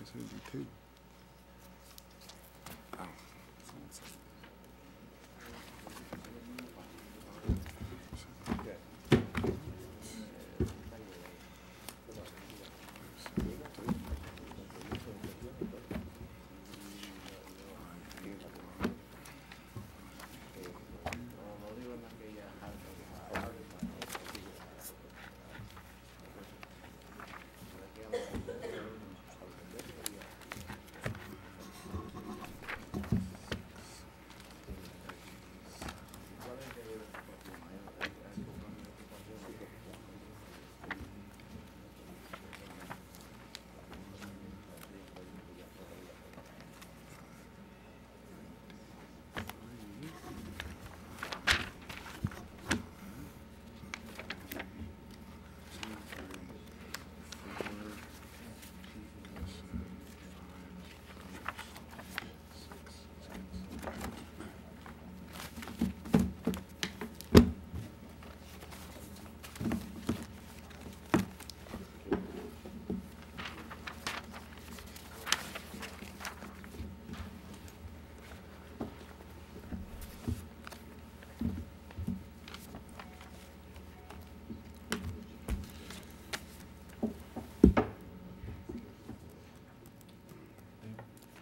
Why should it be two? Oh, someone said-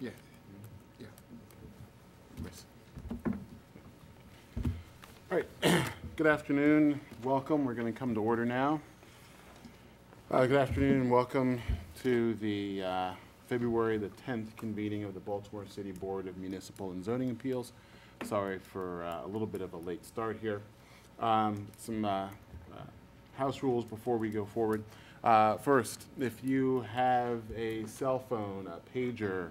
Yeah, yeah. Yes. All right, good afternoon, welcome, we're going to come to order now. Uh, Good afternoon and welcome to the uh, February the 10th convening of the Baltimore City Board of Municipal and Zoning Appeals. Sorry for uh, a little bit of a late start here. Um, Some uh, uh, house rules before we go forward. Uh, First, if you have a cell phone, a pager,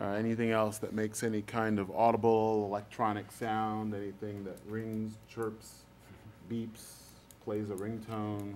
anything else that makes any kind of audible electronic sound, anything that rings, chirps, beeps, plays a ringtone,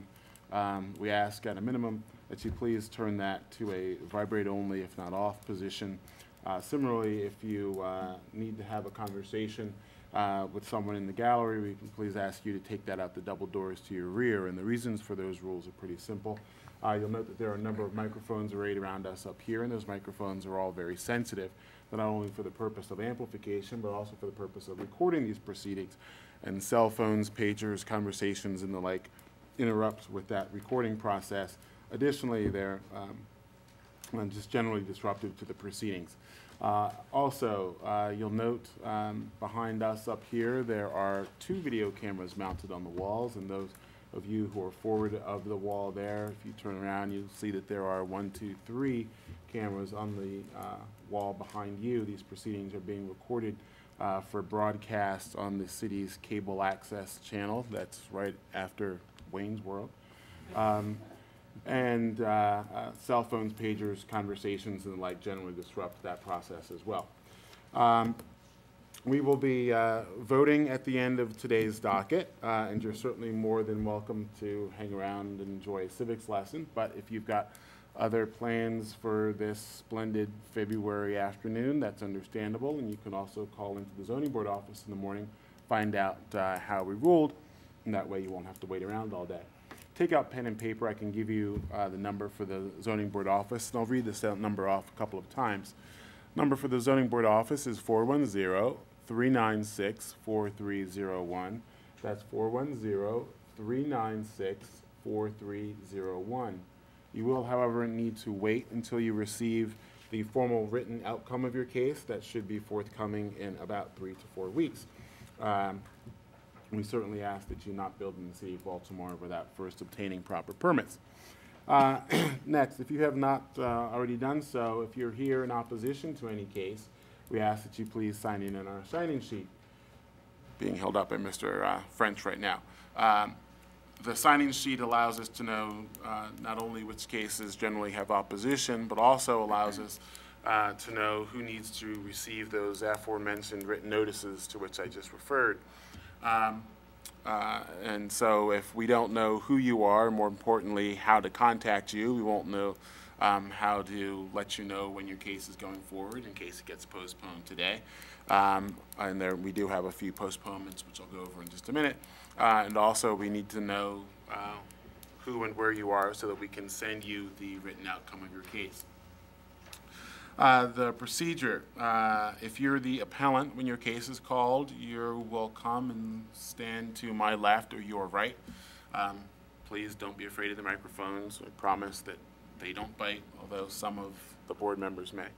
um, we ask at a minimum that you please turn that to a vibrate only, if not off position. Uh, Similarly, if you uh, need to have a conversation uh, with someone in the gallery, we can please ask you to take that out the double doors to your rear. And the reasons for those rules are pretty simple. Uh, You'll note that there are a number of microphones arrayed around us up here, and those microphones are all very sensitive, not only for the purpose of amplification, but also for the purpose of recording these proceedings. And cell phones, pagers, conversations, and the like interrupt with that recording process. Additionally, they're um, just generally disruptive to the proceedings. Uh, Also, uh, you'll note um, behind us up here, there are two video cameras mounted on the walls, and those of you who are forward of the wall there, if you turn around, you'll see that there are one, two, three cameras on the uh, wall behind you. These proceedings are being recorded uh, for broadcast on the city's cable access channel. That's right after Wayne's World. Um, and uh, uh, cell phones, pagers, conversations, and the like generally disrupt that process as well. Um, We will be uh, voting at the end of today's docket, uh, and you're certainly more than welcome to hang around and enjoy a civics lesson. But if you've got other plans for this splendid February afternoon, that's understandable, and you can also call into the zoning board office in the morning, find out uh, how we ruled, and that way you won't have to wait around all day. Take out pen and paper, I can give you uh, the number for the zoning board office, and I'll read this number off a couple of times. Number for the zoning board office is 410-396-4301. That's 410-396-4301. You will, however, need to wait until you receive the formal written outcome of your case. That should be forthcoming in about three to four weeks. Um, We certainly ask that you not build in the city of Baltimore without first obtaining proper permits. Uh, Next, if you have not uh, already done so, if you're here in opposition to any case, we ask that you please sign in on our sign-in sheet, being held up by Mr. uh, French right now. Um, The sign-in sheet allows us to know uh, not only which cases generally have opposition, but also allows us uh, to know who needs to receive those aforementioned written notices to which I just referred. Um, uh, And so if we don't know who you are, more importantly, how to contact you, we won't know um, how to let you know when your case is going forward in case it gets postponed today. Um, And there, we do have a few postponements, which I'll go over in just a minute. Uh, And also, we need to know uh, who and where you are so that we can send you the written outcome of your case. Uh, The procedure, uh, if you're the appellant, when your case is called, you will come and stand to my left or your right. Um, Please don't be afraid of the microphones. I promise that they don't bite, although some of the board members may.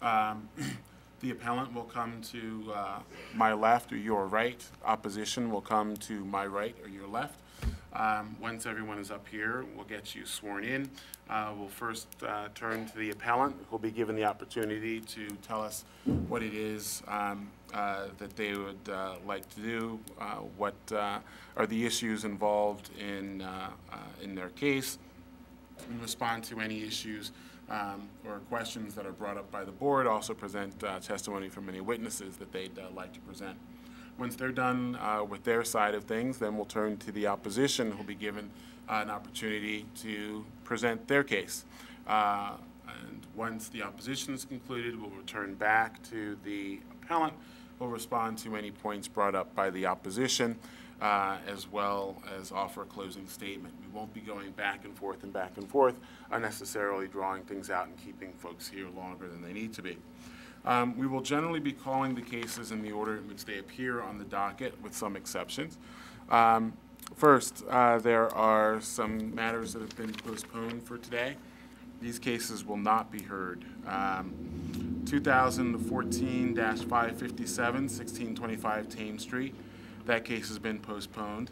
Um, The appellant will come to uh, my left or your right. Opposition will come to my right or your left. Um, Once everyone is up here, we'll get you sworn in. Uh, We'll first uh, turn to the appellant, who'll be given the opportunity to tell us what it is um, uh, that they would uh, like to do, uh, what are the issues involved in, in their case, and respond to any issues um, or questions that are brought up by the board, also present uh, testimony from any witnesses that they'd uh, like to present. Once they're done uh, with their side of things, then we'll turn to the opposition, who'll be given uh, an opportunity to present their case. Uh, And once the opposition is concluded, we'll return back to the appellant, who'll respond to any points brought up by the opposition, uh, as well as offer a closing statement. Won't be going back and forth and back and forth, unnecessarily drawing things out and keeping folks here longer than they need to be. Um, We will generally be calling the cases in the order in which they appear on the docket, with some exceptions. Um, First, uh, there are some matters that have been postponed for today. These cases will not be heard. Um, 2014-557, 1625 Thames Street, that case has been postponed.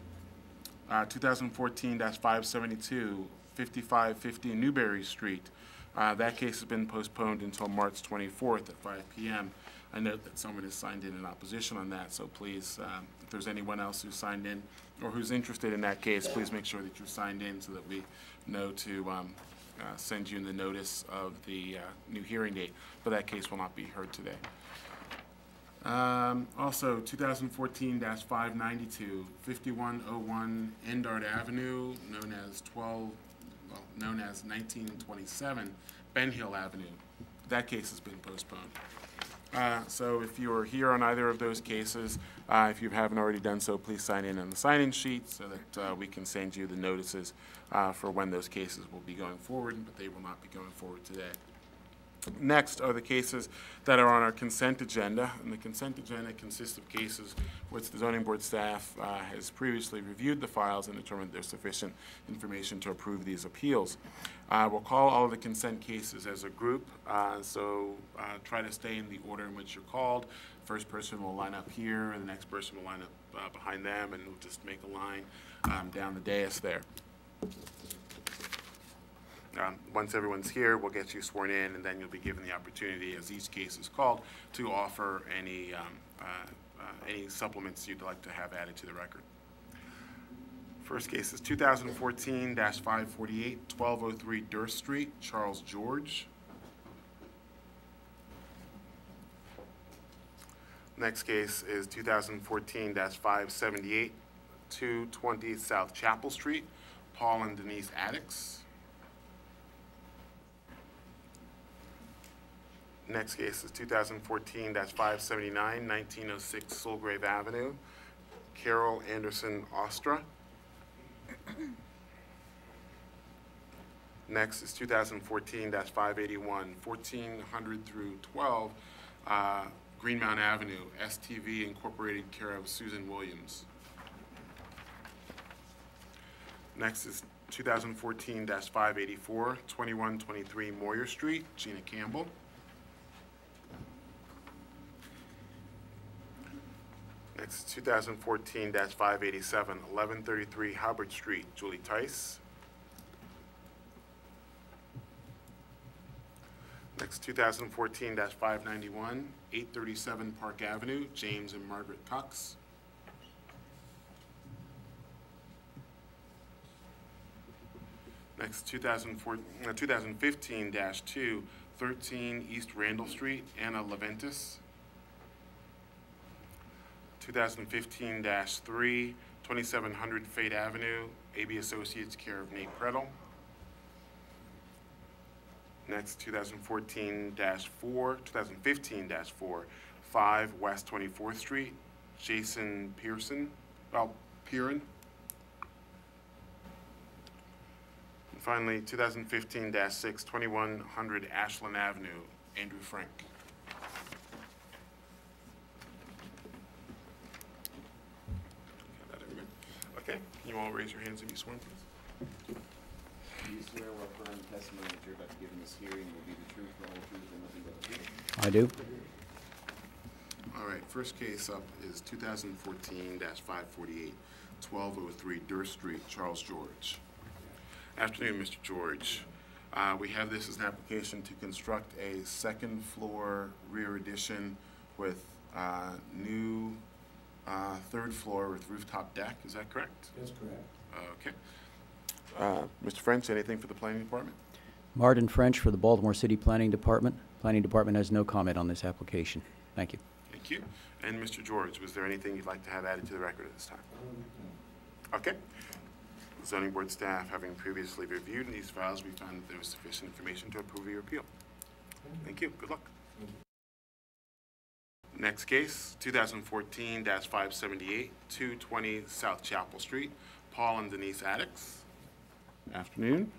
Uh, 2014-572, 5550 Newberry Street, uh, that case has been postponed until March 24th at 5 PM. I note that someone has signed in in opposition on that, so please, um, if there's anyone else who's signed in or who's interested in that case, please make sure that you're signed in so that we know to um, uh, send you the notice of the uh, new hearing date, but that case will not be heard today. Um, Also, 2014-592, 5101 Endart Avenue, known as 12, well, known as 1927 Ben Hill Avenue. That case has been postponed. Uh, So if you are here on either of those cases, uh, if you haven't already done so, please sign in on the sign-in sheet so that uh, we can send you the notices uh, for when those cases will be going forward, but they will not be going forward today. Next are the cases that are on our consent agenda, and the consent agenda consists of cases which the zoning board staff uh, has previously reviewed the files and determined there's sufficient information to approve these appeals. Uh, We'll call all of the consent cases as a group, uh, so uh, try to stay in the order in which you're called. First person will line up here, and the next person will line up uh, behind them, and we'll just make a line um, down the dais there. Um, Once everyone's here, we'll get you sworn in, and then you'll be given the opportunity, as each case is called, to offer any, um, uh, uh, any supplements you'd like to have added to the record. First case is 2014-548, 1203 Durst Street, Charles George. Next case is 2014-578, 220 South Chapel Street, Paul and Denise Addicks. Next case is 2014-579, 1906 Sulgrave Avenue, Carol Anderson Ostra. Next is 2014-581, 1400 through 12 uh, Greenmount Avenue, STV Incorporated, care of Susan Williams. Next is 2014-584, 2123 Moyer Street, Gina Campbell. Next, 2014-587, 1133 Hubbard Street, Julie Tice. Next, 2014-591, 837 Park Avenue, James and Margaret Cox. Next, 2004 uh, 2015-2, 13 East Randall Street, Anna Leventis. 2015-3, 2700 Fait Avenue, AB Associates, care of Nate Predel. Next, 2014-4, 2015-4, 5 West 24th Street, Jason Pearson, well, Piran. And finally, 2015-6, 2100 Ashland Avenue, Andrew Frank. Got that, everyone? Okay, can you all raise your hands and be sworn, please? Do you swear or affirm the testimony that you're about to give in this hearing will be the truth, the whole truth, and nothing but the truth? I do. All right, first case up is 2014-548, 1203 Durst Street, Charles George. Afternoon, Mr. George. Uh, We have this as an application to construct a second-floor rear addition with uh, new uh, third floor with rooftop deck, is that correct? That's correct. Okay. Uh, Mr. French, anything for the planning department? Martin French for the Baltimore City Planning Department. Planning Department has no comment on this application. Thank you. Thank you. And Mr. George, was there anything you'd like to have added to the record at this time? Okay. Zoning board staff, having previously reviewed these files, we found that there was sufficient information to approve your appeal. Thank you. Good luck. Next case, 2014-578, 220 South Chapel Street, Paul and Denise Addicks. Afternoon.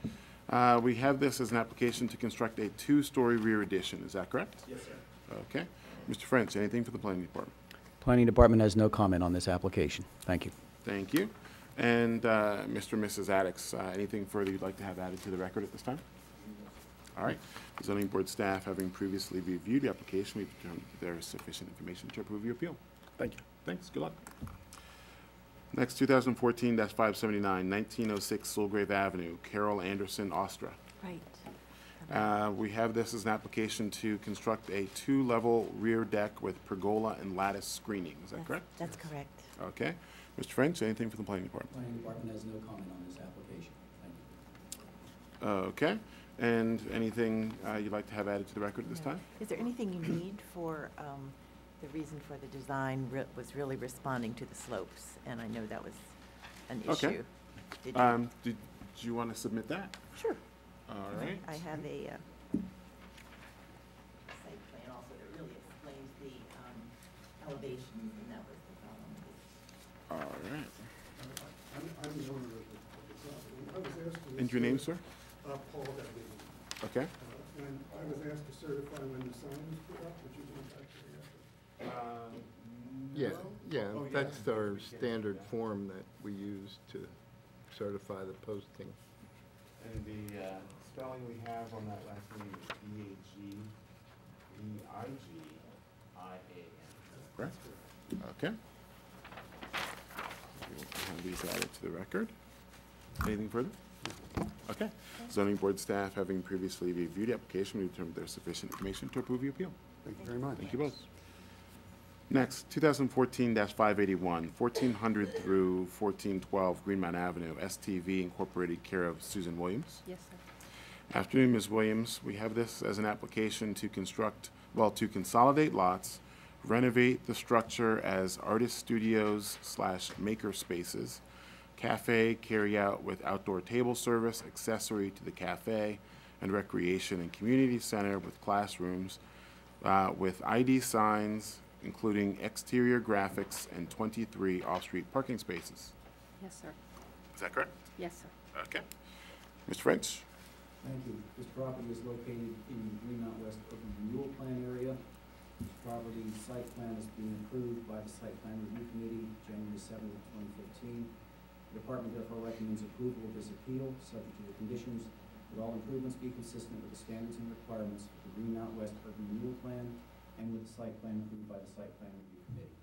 Uh, We have this as an application to construct a two-story rear addition. Is that correct? Yes, sir. Okay. Mr. French, anything for the planning department? Planning Department has no comment on this application. Thank you. Thank you. And uh, Mr. and Mrs. Addicks, uh, anything further you'd like to have added to the record at this time? All right. The Zoning board staff, having previously reviewed the application, we've determined that there is sufficient information to approve your appeal. Thank you. Thanks, good luck. Next, 2014-579, 1906 Sulgrave Avenue, Carol Anderson, Ostra. Right. Uh, We have this as an application to construct a two-level rear deck with pergola and lattice screening. Is that That's- correct? That's correct. Okay. Mr. French, anything for the planning department? Planning Department has no comment on this application. Thank you. Okay, and anything uh, you'd like to have added to the record at this No. time? Is there anything you need for, um, the reason for the design re- was really responding to the slopes, and I know that was an Okay. issue. Did you- Um, Did do you want to submit that? Sure. All right. I have a, uh, site plan also that really explains the, um, elevations, and that was the problem. All right. I'm, I'm the owner of the, property. I was asked to. And your name, sir? Uh, Paul Davies. Okay. Uh, And I was asked to certify when the sign was put up, which is actually after. Yeah, yeah, Oh, yeah. that's our standard form that we use to certify the posting. And the uh, spelling we have on that last name is D-A-G, V-I-G-I-A-N. Correct? Okay. We'll have these added to the record. Anything further? Okay. Zoning board staff, having previously reviewed the application, we determined there's sufficient information to approve the appeal. Thank you very much. Thank you both. Next, 2014-581, 1400 through 1412 Greenmount Avenue, STV Incorporated, care of Susan Williams. Yes, sir. Afternoon, Ms. Williams. We have this as an application to construct, well, to consolidate lots, renovate the structure as artist studios slash maker spaces, cafe carry-out with outdoor table service, accessory to the cafe, and recreation and community center with classrooms, uh, with ID signs, including exterior graphics and 23 off-street parking spaces. Yes, sir. Is that correct? Yes, sir. Okay. Mr. French? Thank you. This property is located in the Greenmount West Urban Renewal Plan area. This property's site plan is being approved by the Site Plan Review Committee, January seventh, twenty fifteen. The department therefore recommends approval of this appeal, subject to the conditions that all improvements be consistent with the standards and requirements of the Greenmount West Urban Renewal Plan and with the site plan approved by the Site Plan Review Committee.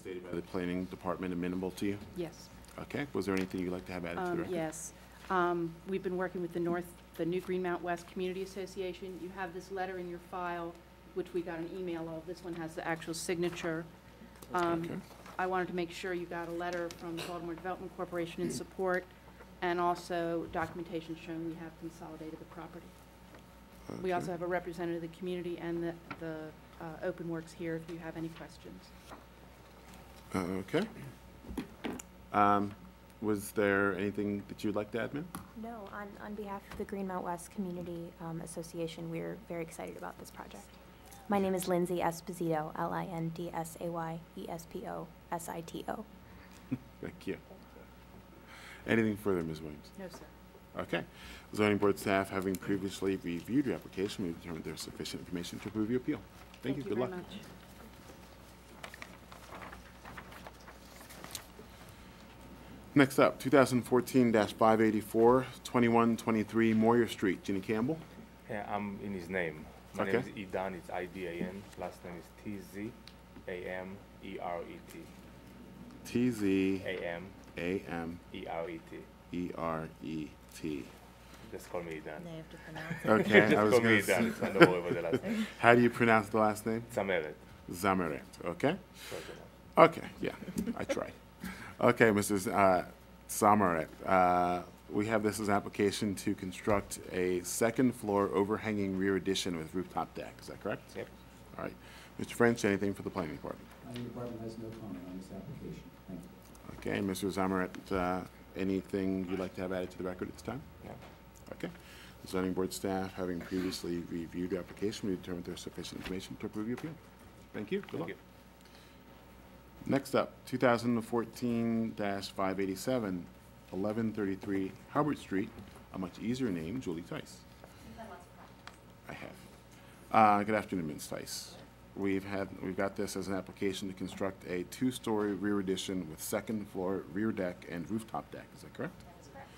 Stated by the planning department amenable to you? Yes. Okay, was there anything you'd like to have added to the Um, record? Yes. Um, We've been working with the North, the New Greenmount West Community Association. You have this letter in your file, which we got an email of. This one has the actual signature. Um, Okay. I wanted to make sure you got a letter from the Baltimore Development Corporation in support, and also documentation showing we have consolidated the property. Okay. We also have a representative of the community and the, the uh, Open Works here if you have any questions. Uh, Okay. Um, Was there anything that you'd like to add, ma'am? No, on, on behalf of the Greenmount West Community um, Association, we're very excited about this project. My name is Lindsay Esposito, L I N D S A Y E S P O S I T O. Thank you. Anything further, Ms. Williams? No, sir. Okay. Zoning board staff, having previously reviewed your application, we've determined there's sufficient information to approve your appeal. Thank you, good luck. much. Next up, 2014-584, 2123 Moyer Street. Ginny Campbell? Yeah, I'm in his name. My Okay. name is Idan, it's I-D-A-N. Last name is T-Z-A-M-E-R-E-T. T-Z-A-M-E-R-E-T. A-M-E-R-E-T. Just call me Idan. They have to pronounce it. Okay, I was call me Idan, it's on the last name. how do you pronounce the last name? Zameret. Zameret. okay? Okay, yeah, I try. Okay, Mrs. uh, Samaret, uh, we have this as an application to construct a second-floor overhanging rear addition with rooftop deck, is that correct? Yep. All right. Mr. French, anything for the planning department? Planning department has no comment on this application. Thank you. Okay, Mr. Zamaret, uh, anything you'd like to have added to the record at this time? No. Okay. Zoning board staff, having previously reviewed the application, we determined there's sufficient information to approve your appeal. Thank you, good Thank luck. you. Next up, 2014-587, 1133 Howard Street, a much easier name, Julie Tice. I have. Uh, Good afternoon, Ms. Tice. We've had, we've got this as an application to construct a two-story rear addition with second-floor rear deck and rooftop deck. Is that correct? That is correct.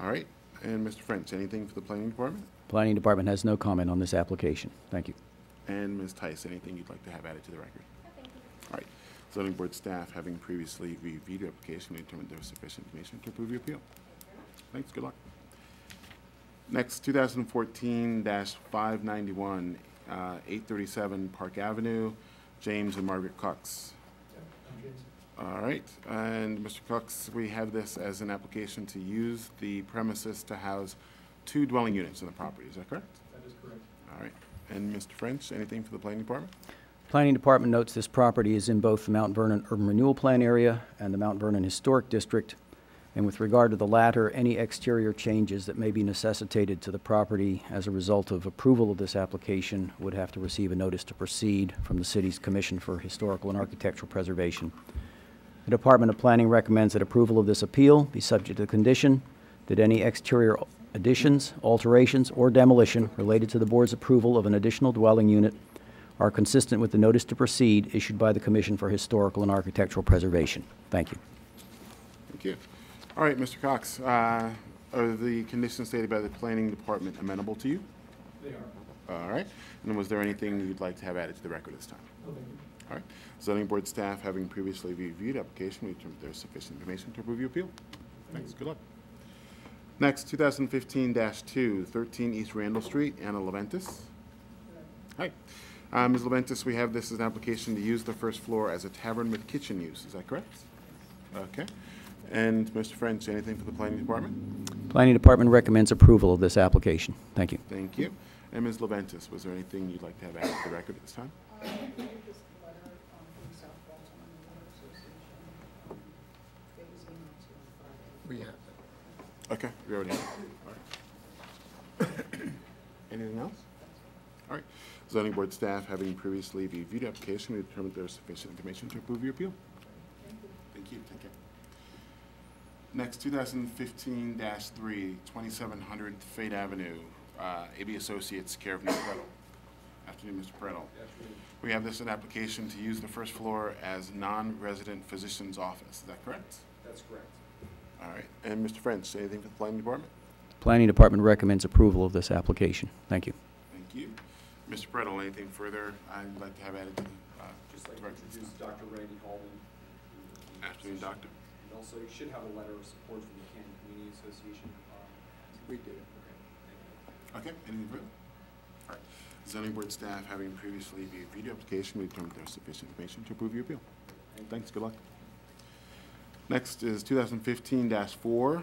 All right. And Mr. French, anything for the planning department? Planning Department has no comment on this application. Thank you. And Ms. Tice, anything you'd like to have added to the record? Zoning board staff, having previously reviewed your application, determined there was sufficient information to approve your appeal. Thanks, good luck. Next, 2014-591, uh, 837 Park Avenue, James and Margaret Cox. All right, and Mr. Cox, we have this as an application to use the premises to house two dwelling units in the property, is that correct? That is correct. All right. And Mr. French, anything for the planning department? Planning Department notes this property is in both the Mount Vernon Urban Renewal Plan area and the Mount Vernon Historic District. And with regard to the latter, any exterior changes that may be necessitated to the property as a result of approval of this application would have to receive a notice to proceed from the city's Commission for Historical and Architectural Preservation. The Department of Planning recommends that approval of this appeal be subject to the condition that any exterior additions, alterations, or demolition related to the board's approval of an additional dwelling unit are consistent with the notice to proceed issued by the Commission for Historical and Architectural Preservation. Thank you. Thank you. All right, Mr. Cox, uh, are the conditions stated by the planning department amenable to you? They are. All right. And was there anything you'd like to have added to the record this time? No, thank you. All right. Zoning board staff, having previously reviewed application, we determined there's sufficient information to approve your appeal. Thanks, good luck. Next, 2015-2, 13 East Randall Street, Anna Leventis. Hi. Uh, Ms. Leventis, we have this as an application to use the first floor as a tavern with kitchen use, is that correct? Okay. And Mr. French, anything for the planning department? Planning Department recommends approval of this application. Thank you. Thank you. And Ms. Leventis, was there anything you'd like to have added to the record at this time? We have it. Okay, we already have it. All right. Anything else? All right. Zoning board staff, having previously reviewed the application, we determined there is sufficient information to approve your appeal. Thank you. Take care. Next, 2015-3, 2700 Fait Avenue, uh, AB Associates, care of Nick Prettle. Afternoon, Mr. Prettle. We have this an application to use the first floor as non-resident physician's office. Is that correct? That's correct. All right. And Mr. French, anything for the planning department? Planning Department recommends approval of this application. Thank you. Mr. Prettle, anything further I'd like to have added to the, uh, Just like to introduce Dr. Randy Hallman. Afternoon, doctor. And also, you should have a letter of support from the Canton Community Association. um, We do. Okay, thank. Okay, anything further? All right. Zoning board staff, having previously reviewed your application, we determined there is sufficient information to approve your appeal. Thanks, good luck. Next is 2015-4,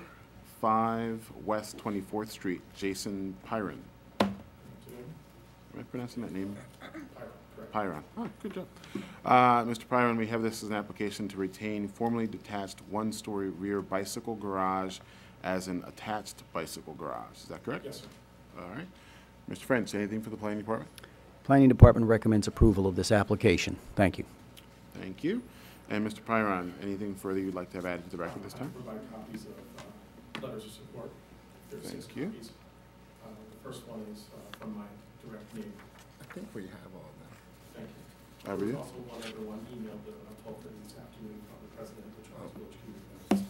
5 West 24th Street, Jason Pyron. Am I pronouncing that name? Pyron. Oh, good job. Uh, Mr. Pyron, we have this as an application to retain formerly detached one-story rear bicycle garage as an attached bicycle garage. Is that correct? Yes, sir. All right. Mr. French, anything for the planning department? Planning Department recommends approval of this application. Thank you. Thank you. And Mr. Pyron, anything further you'd like to have added to the record this I time? provide copies of uh, letters of support, if There's six Thank you. copies. Uh, The first one is uh, from my direct neighbor. I think we have all that. Thank you. I There read also one other one emailed at twelve thirty this afternoon from the president of the Charles Village Community Members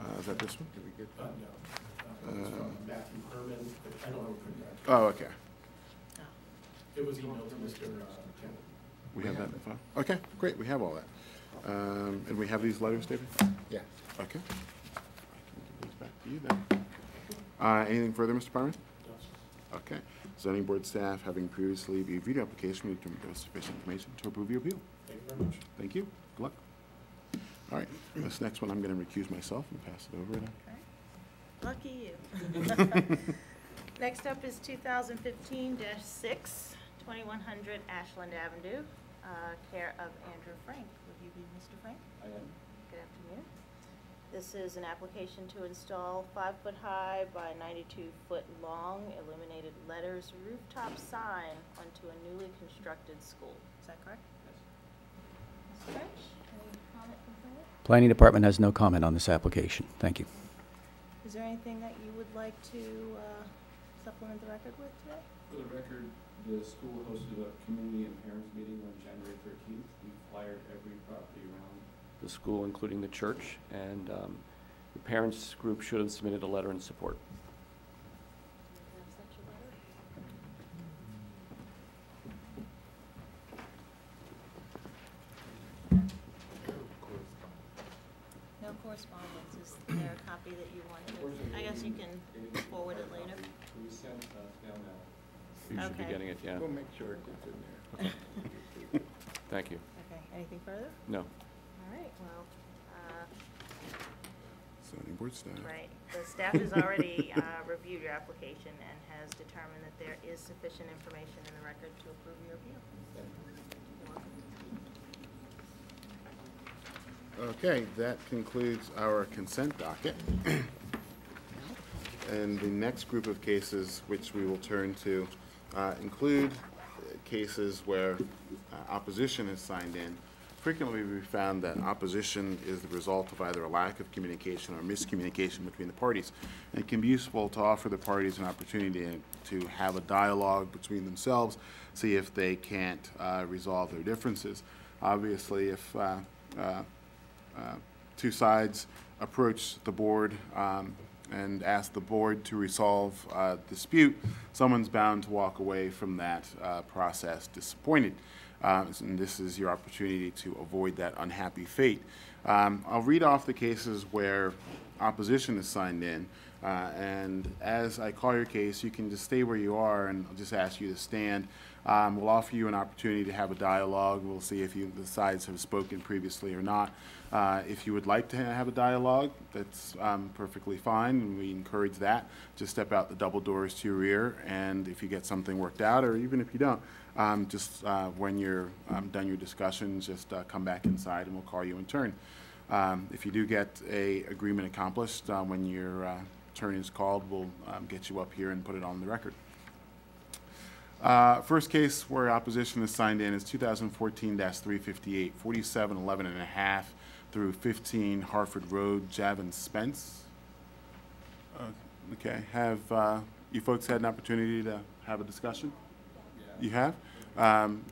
Uh, Is that this one? Did we get Uh, no, uh, it was from Matthew Herman, I don't have a printer. Oh, okay. It was emailed to Mr. uh, Kennedy. We have that in the file? Okay, great, we have all that. Um, And we have these letters, David? Yeah. Okay. I can give these back to you then. Uh, Anything further, Mr. Pyron? No, sir. Okay. Zoning board staff, having previously reviewed the application, we determined there was sufficient information to approve your appeal. Thank you very much. Thank you. Good luck. All right, this next one, I'm going to recuse myself and pass it over to Lucky you. Next up is 2015-6, 2100 Ashland Avenue, uh, care of Andrew Frank. Would you be Mr. Frank? I am. Good afternoon. This is an application to install five-foot-high by 92-foot-long illuminated letters rooftop sign onto a newly constructed school. Is that correct? Ms. French, any comment from planning? Planning Department has no comment on this application. Thank you. Is there anything that you would like to uh, supplement the record with today? For the record, the school hosted a community and parents meeting on January thirteenth. We flyered every property around the school, including the church, and um, the parents group should have submitted a letter in support. Do have such a letter? No correspondence. Is there a copy that you want to, I guess you can forward it later. We sent uh, snail mail. You should be Okay. getting it, yeah. We'll make sure it gets in there. Okay. Thank you. Okay, anything further? No. All right, well, uh, zoning board staff. right, the staff has already uh, reviewed your application and has determined that there is sufficient information in the record to approve your appeal. Okay, that concludes our consent docket. And the next group of cases, which we will turn to, uh, include cases where uh, opposition is signed in. Frequently, we found that opposition is the result of either a lack of communication or miscommunication between the parties. And it can be useful to offer the parties an opportunity to have a dialogue between themselves, see if they can't uh, resolve their differences. Obviously, if uh, uh, uh, two sides approach the board um, and ask the board to resolve a dispute, someone's bound to walk away from that uh, process disappointed. Uh, And this is your opportunity to avoid that unhappy fate. Um, I'll read off the cases where opposition is signed in. Uh, And as I call your case, you can just stay where you are, and I'll just ask you to stand. Um, We'll offer you an opportunity to have a dialogue. We'll see if you, the sides have spoken previously or not. Uh, If you would like to have a dialogue, that's um, perfectly fine, and we encourage that. Just step out the double doors to your rear, and if you get something worked out, or even if you don't, um, just uh, when you're um, done your discussions, just uh, come back inside, and we'll call you in turn. Um, If you do get a agreement accomplished, uh, when your uh, turn is called, we'll um, get you up here and put it on the record. Uh, First case where opposition is signed in is 2014-358, 4711 and a half through 15 Harford Road, Javin Spence. Uh, Okay, have you folks had an opportunity to have a discussion? You have? Um,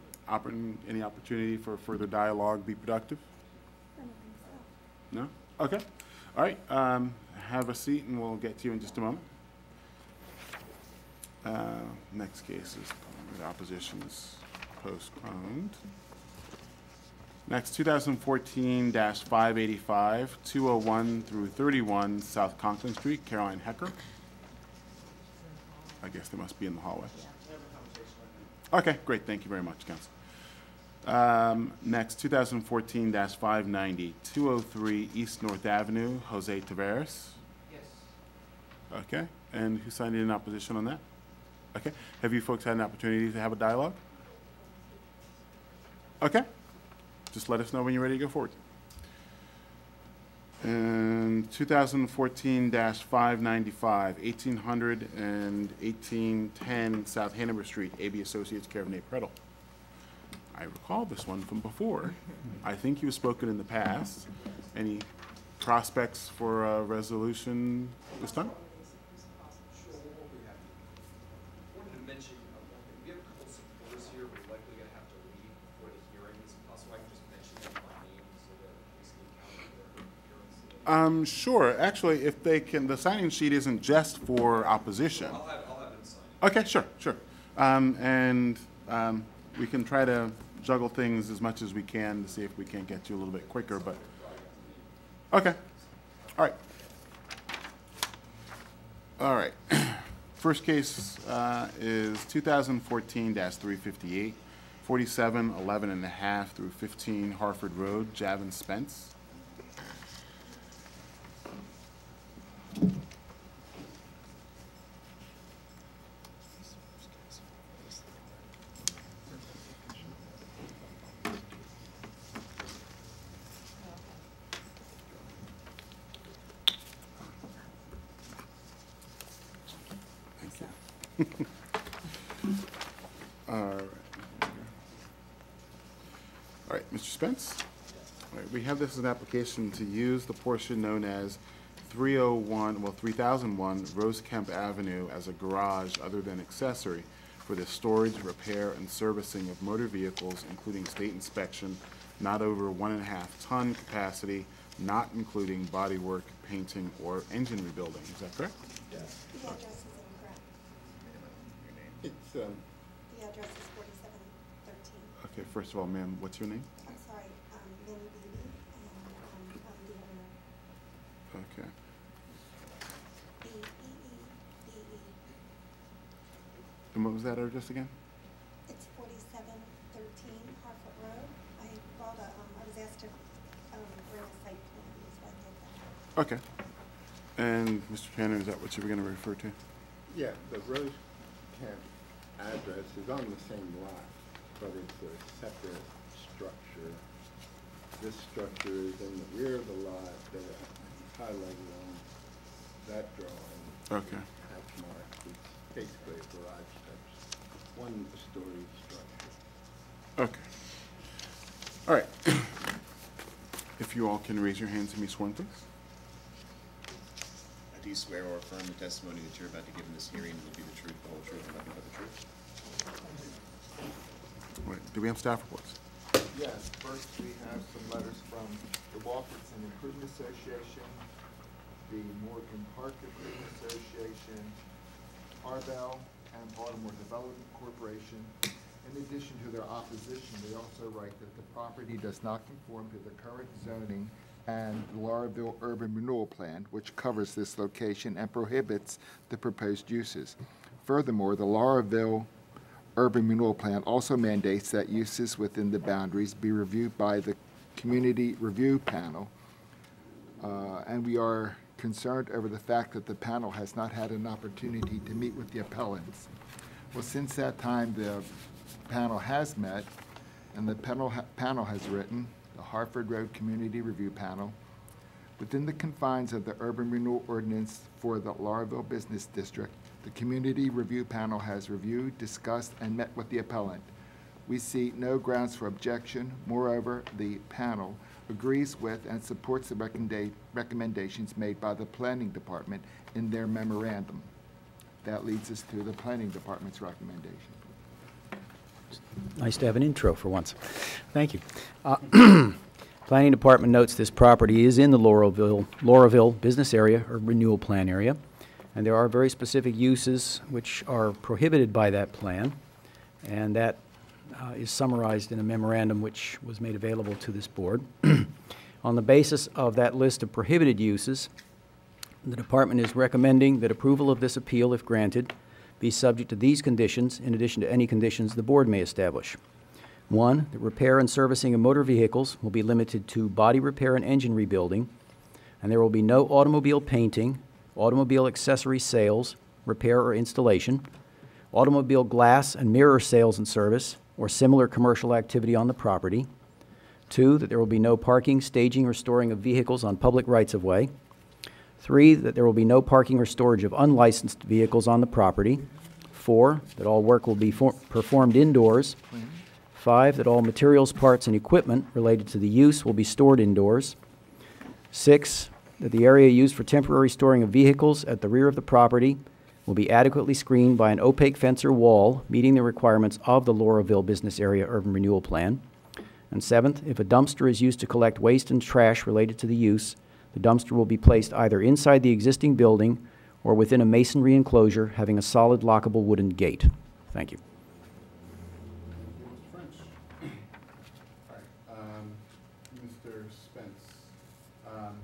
Any opportunity for further dialogue be productive? No? Okay. All right, um, have a seat and we'll get to you in just a moment. Uh, Next case is, the opposition is postponed. Next, 2014-585, 201 through 31 South Conklin Street, Caroline Hecker. I guess they must be in the hallway. Okay, great, thank you very much, Council. Um, Next, 2014-590, 203 East North Avenue, Jose Taveras. Yes. Okay, and who signed in opposition on that? Okay, have you folks had an opportunity to have a dialogue? Okay, just let us know when you're ready to go forward. And 2014-595, 1800 and 1810 South Hanover Street, AB Associates, care of Nate Predel. I recall this one from before. I think you've spoken in the past. Any prospects for a resolution this time? Um, sure, actually, if they can, the sign-in sheet isn't just for opposition. I'll have, I'll have it signed. Okay, sure, sure. Um, and, um, we can try to juggle things as much as we can to see if we can't get you a little bit quicker, but, okay, all right. All right. First case uh, is 2014-358, 47, 11 and a half through 15 Harford Road, Javin Spence. All right. All right, Mr. Spence? All right, we have this is an application to use the portion known as 301, well, 3001 Rosekemp Avenue as a garage other than accessory for the storage, repair, and servicing of motor vehicles, including state inspection, not over one and a half ton capacity, not including bodywork, painting, or engine rebuilding. Is that correct? The address is incorrect. It's, um, The address is forty-seven thirteen. okay, first of all, ma'am, what's your name? I'm sorry, um, Lynn Beebe, and, um, I'm the owner. Okay. B E E B E. And what was that address again? It's forty-seven thirteen Harford Road. I brought a, um, I was asked to, um, bring a site plan, so I did that. Okay. And Mr. Tanner, is that what you were going to refer to? Yeah, the Rose Camp address is on the same lot, but it's a separate structure. This structure is in the rear of the lot that is highlighted on that drawing. Okay. Hatch mark, it's basically a garage type, one-story structure. Okay. All right. If you all can raise your hands and be sworn, please. I do swear or affirm the testimony that you're about to give in this hearing will be the truth, the whole truth, and nothing but the truth. Wait, Do we have staff reports? Yes, first we have some letters from the Waltherson Improvement Association, the Morgan Park Improvement Association, Arbel, and Baltimore Development Corporation. In addition to their opposition, they also write that the property does not conform to the current zoning and the Lauraville Urban Renewal Plan, which covers this location and prohibits the proposed uses. Furthermore, the Lauraville Urban Renewal Plan also mandates that uses within the boundaries be reviewed by the Community Review Panel. Uh, And we are concerned over the fact that the panel has not had an opportunity to meet with the appellants. Well, since that time, the panel has met, and the panel, ha- panel has written, the Harford Road Community Review Panel, Within the confines of the urban renewal ordinance for the Lauraville Business District, the Community Review Panel has reviewed, discussed, and met with the appellant. We see no grounds for objection. Moreover, the panel agrees with and supports the recommenda- recommendations made by the Planning Department in their memorandum. That leads us to the Planning Department's recommendation. Nice to have an intro for once. Thank you. Uh, Planning Department notes this property is in the Lauraville, Lauraville Business Area or Renewal Plan area, and there are very specific uses which are prohibited by that plan, and that uh, is summarized in a memorandum which was made available to this board. On the basis of that list of prohibited uses, the department is recommending that approval of this appeal, if granted, be subject to these conditions in addition to any conditions the board may establish. One, the repair and servicing of motor vehicles will be limited to body repair and engine rebuilding, and there will be no automobile painting, automobile accessory sales, repair or installation, automobile glass and mirror sales and service, or similar commercial activity on the property. Two, that there will be no parking, staging, or storing of vehicles on public rights-of-way. Three, that there will be no parking or storage of unlicensed vehicles on the property. Four, that all work will be for- performed indoors. Five, that all materials, parts, and equipment related to the use will be stored indoors. Six, that the area used for temporary storing of vehicles at the rear of the property will be adequately screened by an opaque fence or wall, meeting the requirements of the Lauraville Business Area Urban Renewal Plan. And seventh, if a dumpster is used to collect waste and trash related to the use, The dumpster will be placed either inside the existing building or within a masonry enclosure having a solid lockable wooden gate. Thank you. Mr. French. All right, um, Mr. Spence, um,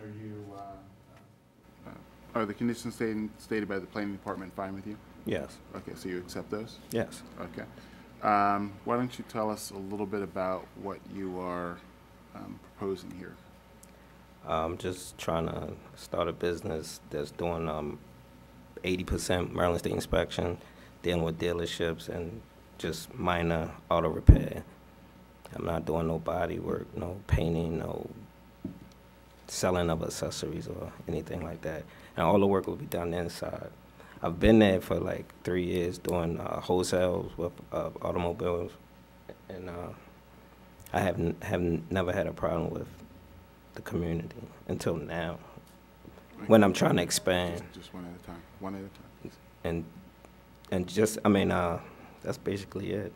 are you, uh, uh, are the conditions stated, stated by the planning department fine with you? Yes, Okay, so you accept those? yes. Okay. Um, why don't you tell us a little bit about what you are, um, proposing here? I'm just trying to start a business that's doing um, 80% Maryland State inspection, dealing with dealerships and just minor auto repair. I'm not doing no body work, no painting, no selling of accessories or anything like that. And all the work will be done inside. I've been there for like three years doing uh, wholesales with uh, automobiles, and uh, I have n- have never had a problem with the community until now. When I'm trying to expand Just- Just one at a time, one at a time. and and just I mean uh, that's basically it.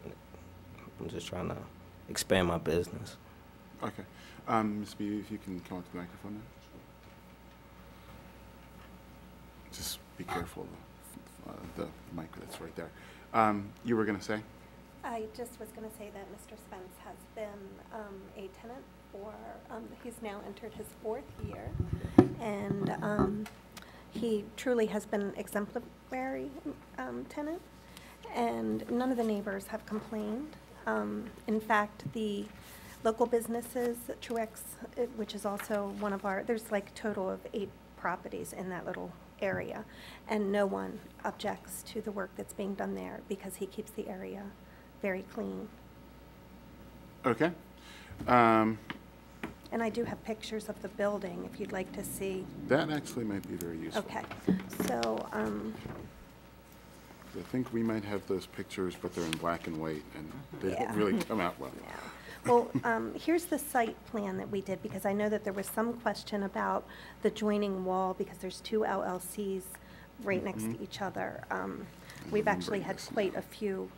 I'm just trying to expand my business. Okay. Um, Ms. Beebe, if you can come up to the microphone now. Just be careful, of, uh, the mic that's right there. Um, you were gonna say? I just was gonna say that Mr. Spence has been, um, a tenant for, um, he's now entered his fourth year. And, um, he truly has been exemplary, um, tenant. And none of the neighbors have complained. Um, in fact, the local businesses, Truex, which is also one of our, there's like total of eight properties in that little area. And no one objects to the work that's being done there because he keeps the area very clean. Okay. Um, And I do have pictures of the building if you'd like to see. that actually might be very useful. Okay, so, um, I think we might have those pictures, but they're in black and white, and they don't really come out well. Well, um, here's the site plan that we did, because I know that there was some question about the joining wall, because there's two LLCs right next to Mhm. each other. Um, We've actually had quite a few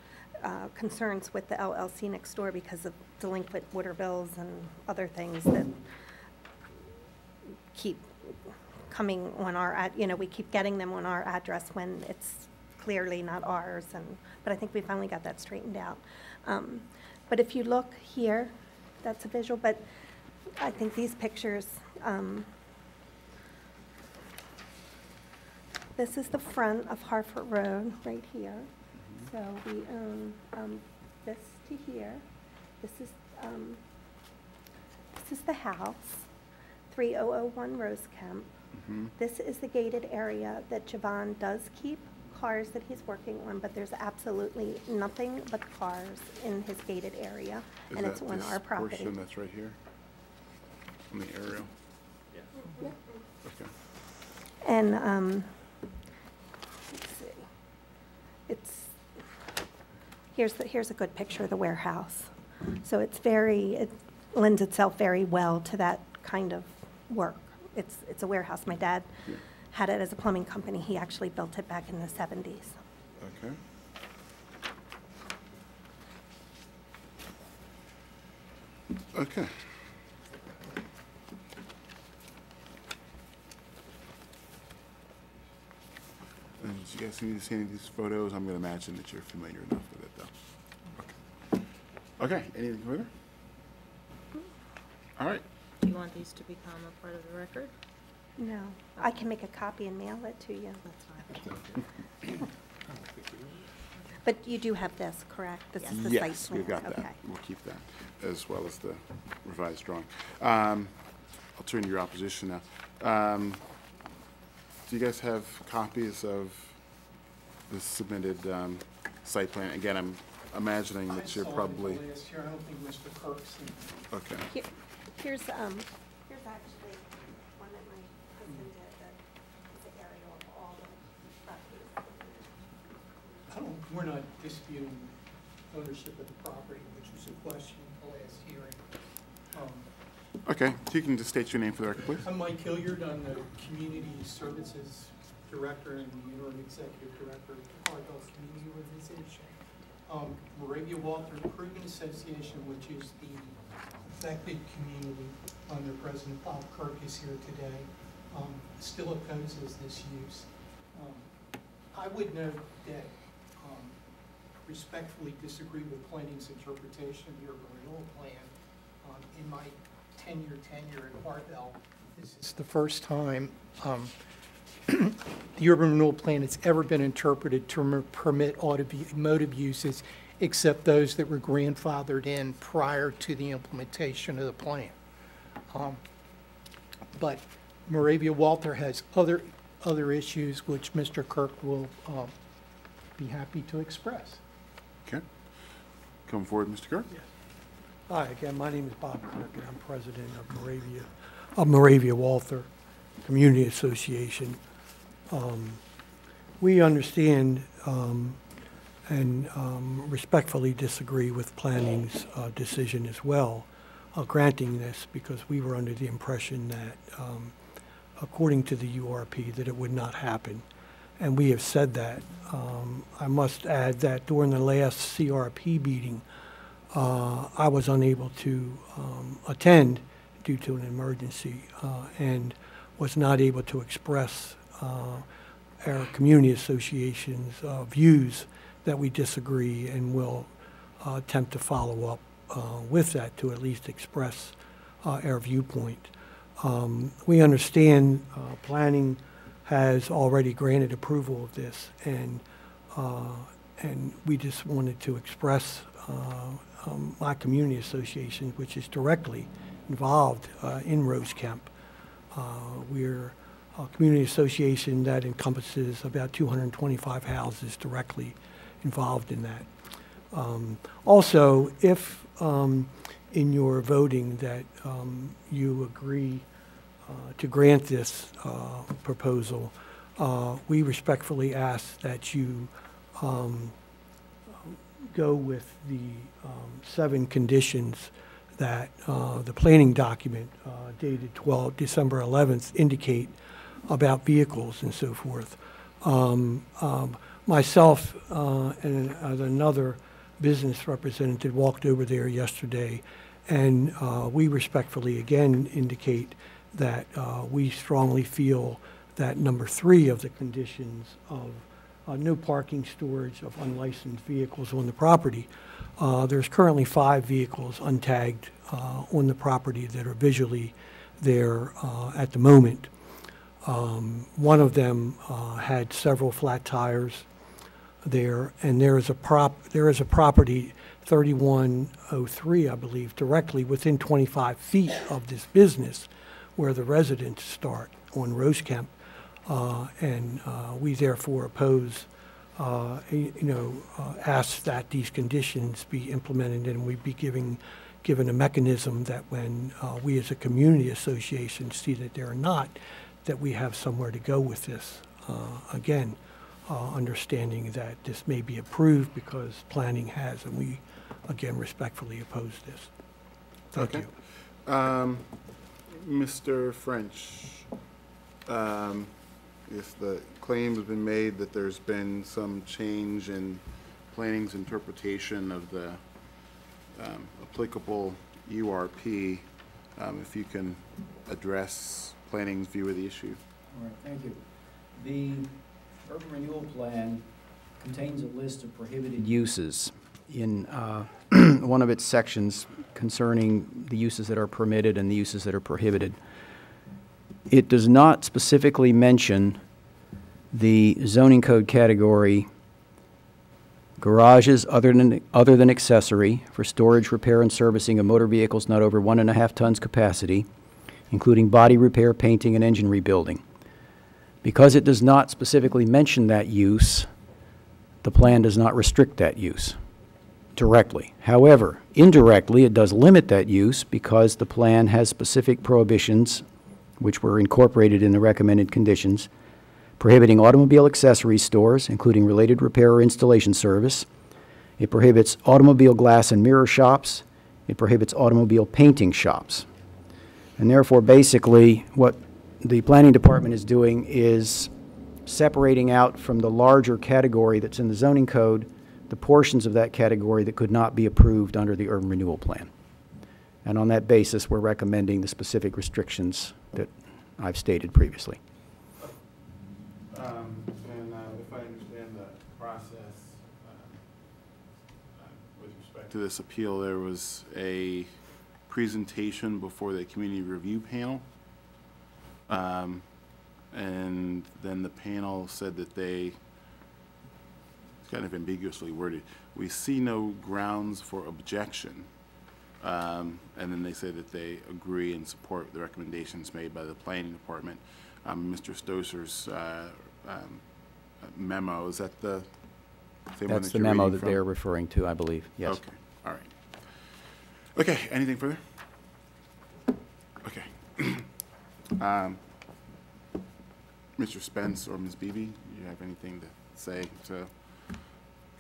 uh, concerns with the LLC next door because of delinquent water bills and other things that keep coming on our, ad- you know, we keep getting them on our address when it's clearly not ours, and, but I think we finally got that straightened out. Um, But if you look here, that's a visual, but I think these pictures, um, this is the front of Harford Road, right here. So we own um, this to here. This is, um, this is the house, 3001 Rose Kemp. Mhm. This is the gated area that Javon does keep cars that he's working on, but there's absolutely nothing but cars in his gated area, Is and that it's on this our property. portion that's right here? On the aerial? Yeah. Okay. And, um, let's see, it's, here's, the here's a good picture of the warehouse. So it's very, it lends itself very well to that kind of work. It's, it's a warehouse. My dad Yeah. Had it as a plumbing company. He actually built it back in the seventies. Okay. Okay. And you guys need to see any of these photos? I'm gonna imagine that you're familiar enough with it, though. Okay. Okay, anything further? Mm-hmm. All right, Do you want these to become a part of the record? No, I can make a copy and mail it to you. That's fine. But you do have this, correct? This is the site plan? yes, we've got Okay. that. We'll keep that, as well as the revised drawing. Um, I'll turn to your opposition now. Um, Do you guys have copies of the submitted um, site plan? Again, I'm imagining that you're probably, last year, I don't think Mr. Kirk's okay. Here- Here's, um, here's actually one that my husband did, that is the aerial of all the properties. I don't, we're not disputing ownership of the property, which was a question in the last hearing. Um, Okay, so you can just state your name for the record, please? I'm Mike Hilliard, I'm the Community Services Director and the interim Executive Director of the Cargill Community Organization. Um, Moravia Walther Improvement Association, which is the affected community, under president, Bob Kirk, is here today, um, still opposes this use. Um, I would note that respectfully disagree with planning's interpretation of the urban renewal plan. Um, In my 10-year tenure at Harbel, this is the first time um, the urban renewal plan has ever been interpreted to permit automotive uses except those that were grandfathered in prior to the implementation of the plan. Um, But Moravia Walther has other, other issues which Mr. Kirk will um, be happy to express. Come forward, Mr. Kirk. Hi, again, my name is Bob Kirk, and I'm president of Moravia, of Moravia Walther Community Association. Um, We understand um, and um, respectfully disagree with planning's uh, decision as well, uh, granting this, because we were under the impression that, um, according to the URP, that it would not happen. And we have said that. Um, I must add that during the last CRP meeting, uh, I was unable to um, attend due to an emergency uh, and was not able to express uh, our community association's uh, views that we disagree and will uh, attempt to follow up uh, with that to at least express our viewpoint. Um, We understand planning has already granted approval of this, and, uh, and we just wanted to express uh, um, my community association, which is directly involved uh, in Rosekemp. Uh, We're a community association that encompasses about 225 houses directly involved in that. Um, Also, if um, in your voting that um, you agree to grant this uh, proposal, uh, we respectfully ask that you um, go with the um, seven conditions that uh, the planning document uh, dated 12, December 11th indicate about vehicles and so forth. Um, um, Myself uh, and uh, another business representative walked over there yesterday, and uh, we respectfully again indicate that uh, we strongly feel that number three of the conditions of uh, no parking storage of unlicensed vehicles on the property. Uh, There's currently five vehicles untagged uh, on the property that are visually there uh, at the moment. Um, One of them uh, had several flat tires there, and there is a prop, there is a property, 3103, I believe, directly within 25 feet of this business where the residents start on Rosekemp. Uh, And uh, we therefore oppose, uh, you know, uh, ask that these conditions be implemented and we be giving, given a mechanism that when uh, we as a community association see that they're not, that we have somewhere to go with this. Uh, Again, uh, understanding that this may be approved because planning has, and we, again, respectfully oppose this. Thank Okay. you. Um, Mr. French, um, if the claim has been made that there's been some change in planning's interpretation of the um, applicable URP, um, if you can address planning's view of the issue. All right, thank you. The urban renewal plan contains a list of prohibited uses in uh, one of its sections concerning the uses that are permitted and the uses that are prohibited. It does not specifically mention the zoning code category garages other than, other than accessory for storage, repair, and servicing of motor vehicles not over one and a half tons capacity, including body repair, painting, and engine rebuilding. Because it does not specifically mention that use, the plan does not restrict that use directly. However, indirectly, it does limit that use because the plan has specific prohibitions, which were incorporated in the recommended conditions, prohibiting automobile accessory stores, including related repair or installation service. It prohibits automobile glass and mirror shops. It prohibits automobile painting shops. And therefore, basically, what the planning department is doing is separating out from the larger category that's in the zoning code, the portions of that category that could not be approved under the urban renewal plan. And on that basis, we're recommending the specific restrictions that I've stated previously. Um, And uh, if I understand the process, uh, with respect to this appeal, there was a presentation before the community review panel. Um, And then the panel said that they, kind of ambiguously worded, we see no grounds for objection. Um, And then they say that they agree and support the recommendations made by the planning department. Um, Mr. Stoser's uh, um, memo, is that the same one That's that the memo that from? they're referring to, I believe, yes. Okay, all right. Okay, anything further? Okay. Um, Mr. Spence or Ms. Beebe, you have anything to say to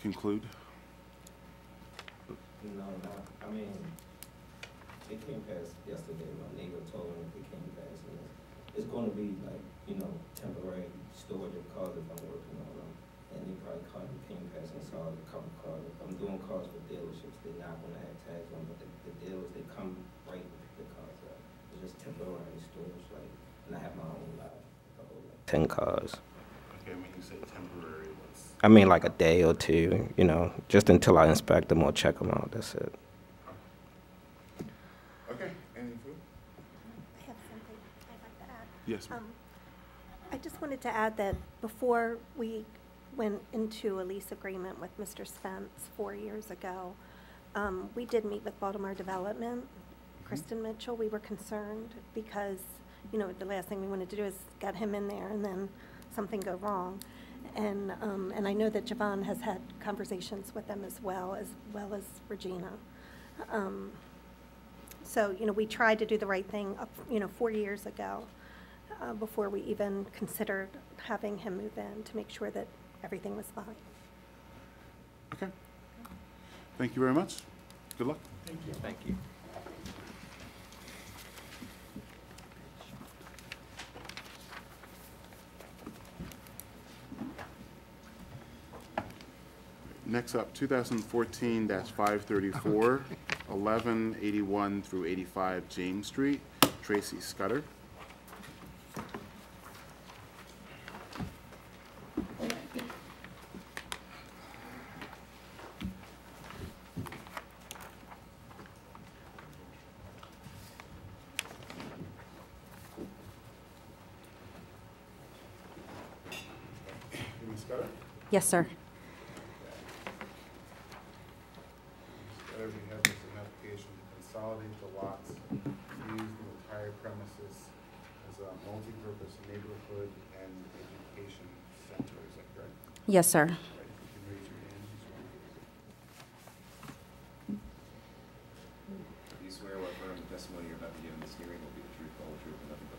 conclude? No, not, I mean, it came past yesterday, my neighbor told me it came past, and it's, it's gonna be like, you know, temporary storage of cars if I'm working on them. And they probably caught, it came past and saw a couple cars, I'm doing cars for dealerships, they're not gonna have tags on, but the, the dealers, they come right and pick the cars up. It's just temporary storage, like, and I have my own lot, lot. Ten cars. Okay, when you say temporary, what's? I mean, like a day or two, you know, just until I inspect them or check them out, that's it. Okay, anything further? I have something I'd like to add. Yes, ma'am. Um, I just wanted to add that before we went into a lease agreement with Mr. Spence four years ago, um, we did meet with Baltimore Development, Kristen Mitchell. We were concerned because, you know, the last thing we wanted to do is get him in there and then something go wrong. And, um, and I know that Javon has had conversations with them as well, as well as Regina. Um, so, you know, we tried to do the right thing, up, you know, four years ago, uh, before we even considered having him move in, to make sure that everything was fine. Okay. Thank you very much. Good luck. Thank you. Thank you. Next up, 2014-534, 1181 through 85 James Street, Tracy Scudder. Yes, sir. Scudder, we have this an application to consolidate the lots, use the entire premises as a multi-purpose neighborhood and education center, is that correct? Yes, sir. Right, if you can raise your hand, you swear. Do you swear or affirm the testimony you're about to give in this hearing will be the truth, the whole truth, and nothing but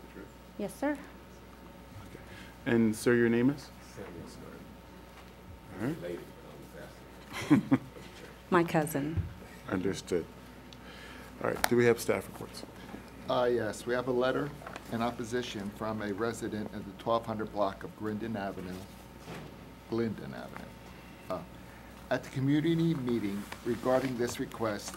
the truth? Yes, sir. And sir, your name is? Samuel All right, Lady, but I'm fast. My cousin. understood. All right, do we have staff reports? Uh, yes, we have a letter in opposition from a resident at the twelve hundred block of Glendon Avenue, Glendon Avenue. Uh, At the community meeting regarding this request,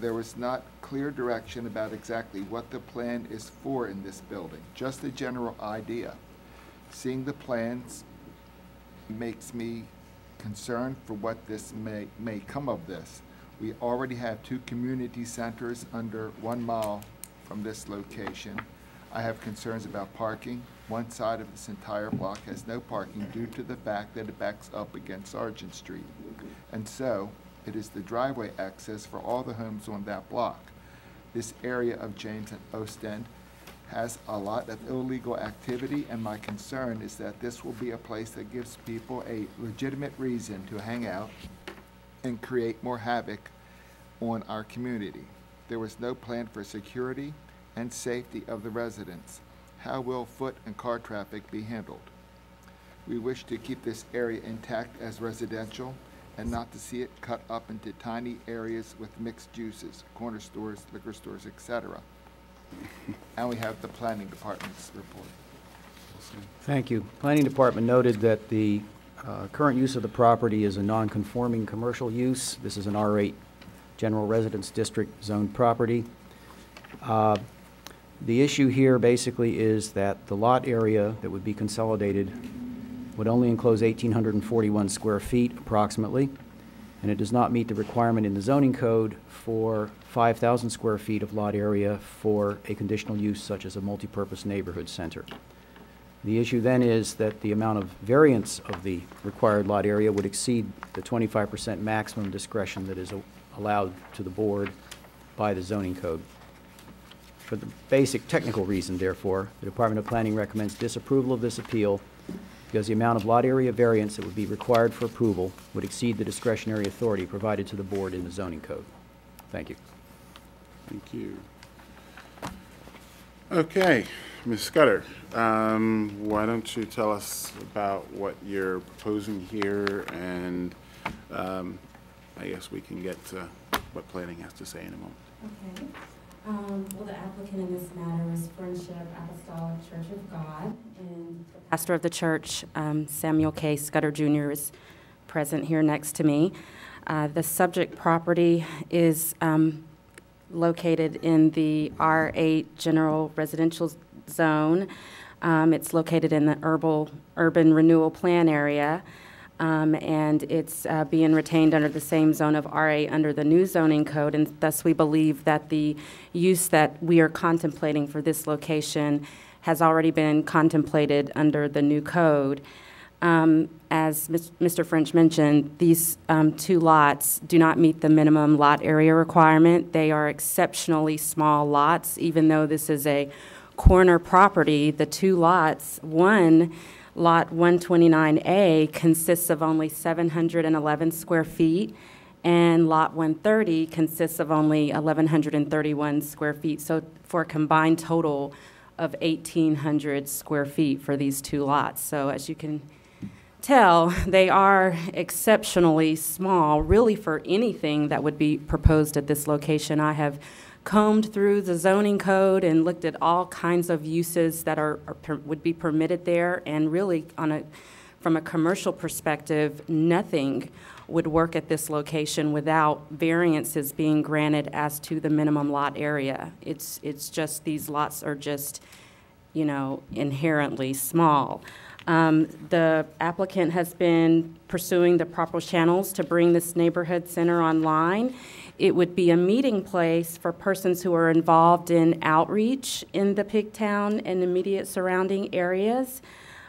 there was not clear direction about exactly what the plan is for in this building, just a general idea. Seeing the plans makes me concerned for what this may, may come of this. We already have two community centers under one mile from this location. I have concerns about parking. One side of this entire block has no parking due to the fact that it backs up against Sargent Street. And so, it is the driveway access for all the homes on that block. This area of James and Ostend has a lot of illegal activity, and my concern is that this will be a place that gives people a legitimate reason to hang out and create more havoc on our community. There was no plan for security and safety of the residents. How will foot and car traffic be handled? We wish to keep this area intact as residential and not to see it cut up into tiny areas with mixed uses, corner stores, liquor stores, etc. And we have the planning department's report. Thank you. Planning Department noted that the uh, current use of the property is a non-conforming commercial use. This is an R8 General Residence District zoned property. Uh, The issue here basically is that the lot area that would be consolidated would only enclose 1,841 square feet approximately, and it does not meet the requirement in the zoning code for 5,000 square feet of lot area for a conditional use such as a multipurpose neighborhood center. The issue then is that the amount of variance of the required lot area would exceed the 25% maximum discretion that is allowed to the board by the zoning code. For the basic technical reason, therefore, the Department of Planning recommends disapproval of this appeal because the amount of lot area variance that would be required for approval would exceed the discretionary authority provided to the board in the zoning code. Thank you. Thank you. Okay, Ms. Scudder, um, why don't you tell us about what you're proposing here, and um, I guess we can get to what planning has to say in a moment. Okay. Um, well, the applicant in this matter is Friendship Apostolic Church of God, and the pastor of the church, um, Samuel K. Scudder Jr., is present here next to me. Uh, the subject property is um, located in the R8 General Residential Zone. Um, it's located in the herbal, urban renewal plan area. Um, and it's uh, being retained under the same zone of R8 under the new zoning code, and thus we believe that the use that we are contemplating for this location has already been contemplated under the new code. Um, as Mr. French mentioned, these um, two lots do not meet the minimum lot area requirement. They are exceptionally small lots, even though this is a corner property. The two lots, one Lot 129A consists of only 711 square feet, and Lot 130 consists of only 1,131 square feet, so for a combined total of 1,800 square feet for these two lots. So as you can tell, they are exceptionally small, really for anything that would be proposed at this location. I have combed through the zoning code and looked at all kinds of uses that are, are per, would be permitted there, and really on a, from a commercial perspective, nothing would work at this location without variances being granted as to the minimum lot area. It's, it's just, these lots are just, you know, inherently small. Um, the applicant has been pursuing the proper channels to bring this neighborhood center online. It would be a meeting place for persons who are involved in outreach in the Pigtown and immediate surrounding areas.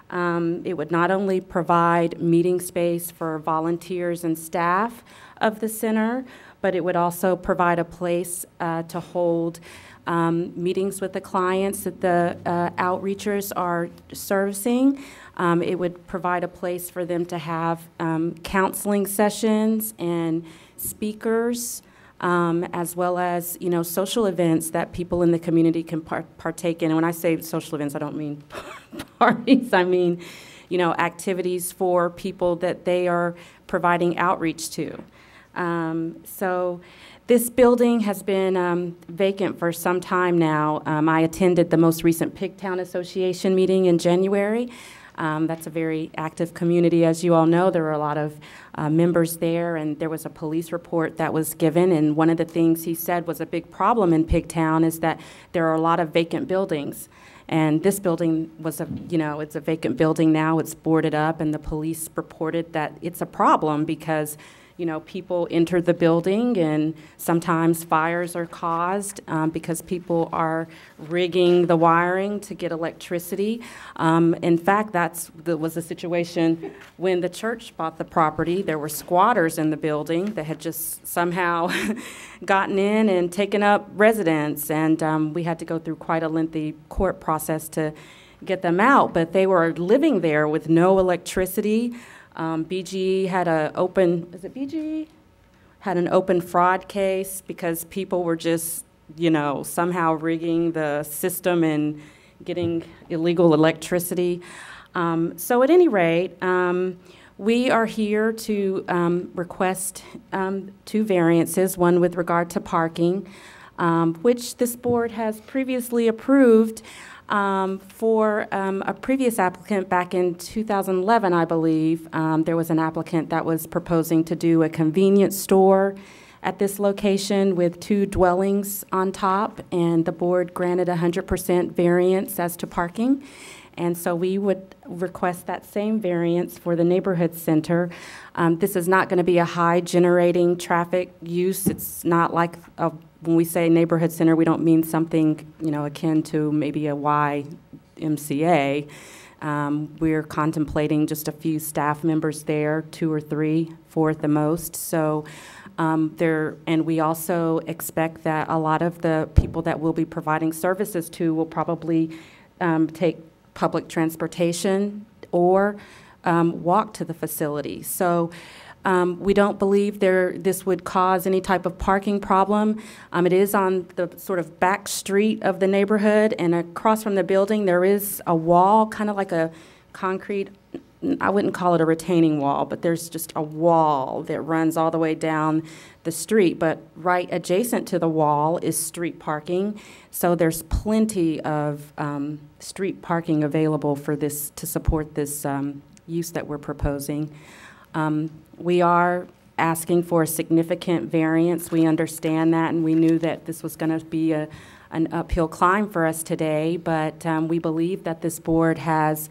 Um, it would not only provide meeting space for volunteers and staff of the center, but it would also provide a place uh, to hold um, meetings with the clients that the uh, outreachers are servicing. Um, it would provide a place for them to have um, counseling sessions and speakers um, as well as you know social events that people in the community can par- partake in. And when I say social events, I don't mean parties. I mean you know activities for people that they are providing outreach to. Um, so. This building has been um, vacant for some time now. Um, I attended the most recent Pigtown Association meeting in January. Um, that's a very active community, as you all know. There are a lot of uh, members there, and there was a police report that was given. And one of the things he said was a big problem in Pigtown is that there are a lot of vacant buildings. And this building was a, you know, it's a vacant building now. It's boarded up, and the police reported that it's a problem because you know, people enter the building and sometimes fires are caused um, because people are rigging the wiring to get electricity. Um, in fact, that's that was the situation when the church bought the property. There were squatters in the building that had just somehow gotten in and taken up residence, and um, we had to go through quite a lengthy court process to get them out. But they were living there with no electricity. Um, BGE had a open, is it BGE? Had an open fraud case because people were just, you know, somehow rigging the system and getting illegal electricity. Um, so at any rate, um, we are here to um, request um, two variances, one with regard to parking, um, which this board has previously approved um, for um, a previous applicant back in 2011, I believe, um, there was an applicant that was proposing to do a convenience store at this location with two dwellings on top, and the board granted 100% variance as to parking. And so we would request that same variance for the neighborhood center. Um, This is not going to be a high-generating traffic use. It's not like, a- when we say neighborhood center, we don't mean something, you know, akin to maybe a YMCA. Um, We're contemplating just a few staff members there, two or three, four at the most. So um, there, and we also expect that a lot of the people that we'll be providing services to will probably um, take public transportation or um, walk to the facility. So um, we don't believe there, this would cause any type of parking problem. Um, It is on the sort of back street of the neighborhood, and across from the building, there is a wall, kind of like a concrete, I wouldn't call it a retaining wall, but there's just a wall that runs all the way down the street. But right adjacent to the wall is street parking, so there's plenty of um, street parking available for this, to support this um, use that we're proposing. Um, We are asking for a significant variance. We understand that, and we knew that this was going to be a, an uphill climb for us today, but um, we believe that this board has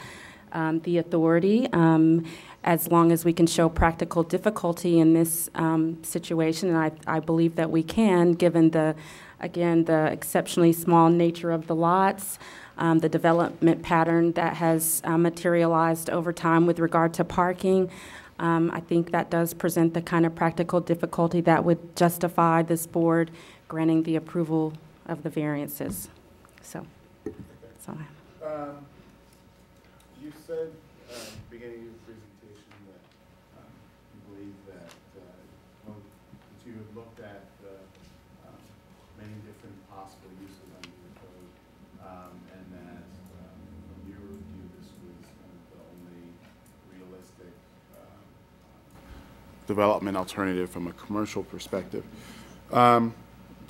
um, the authority, um, as long as we can show practical difficulty in this um, situation, and I, I believe that we can, given the, again, the exceptionally small nature of the lots, um, the development pattern that has uh, materialized over time with regard to parking. Um, I think that does present the kind of practical difficulty that would justify this board granting the approval of the variances. So, that's all I have. Um, You said, uh, beginning of your presentation that um, you believe that, uh, well, that you have looked at the um, many different possible uses under the code, um, and that um, from your review, this was kind of the only realistic um, development alternative from a commercial perspective. Um,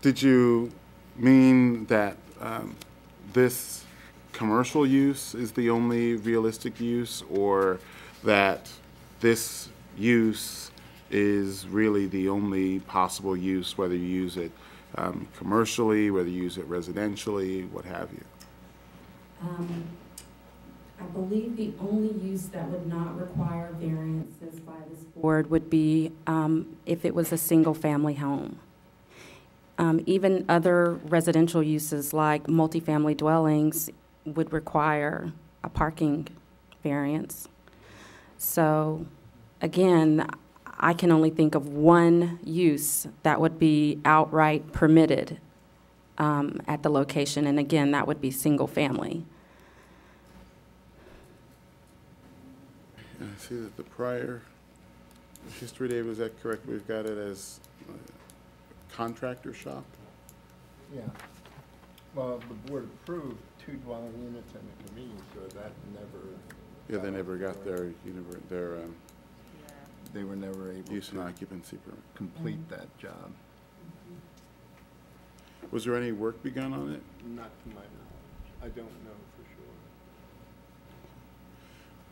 Did you mean that um, this commercial use is the only realistic use, or that this use is really the only possible use, whether you use it um, commercially, whether you use it residentially, what have you? Um, I believe the only use that would not require variances by this board would be um, if it was a single-family home. Um, Even other residential uses like multifamily dwellings would require a parking variance. So, again, I can only think of one use that would be outright permitted um, at the location, and again, that would be single-family. I see that the prior history, Dave, is that correct? We've got it as uh, contractor shop? Yeah. Well, the board approved two dwelling units and a convenience store, that never. Yeah, they never got their, you never, their um, They were never able use and to occupancy permit. complete that job. Was there any work begun on it? Not to my knowledge. I don't know for sure.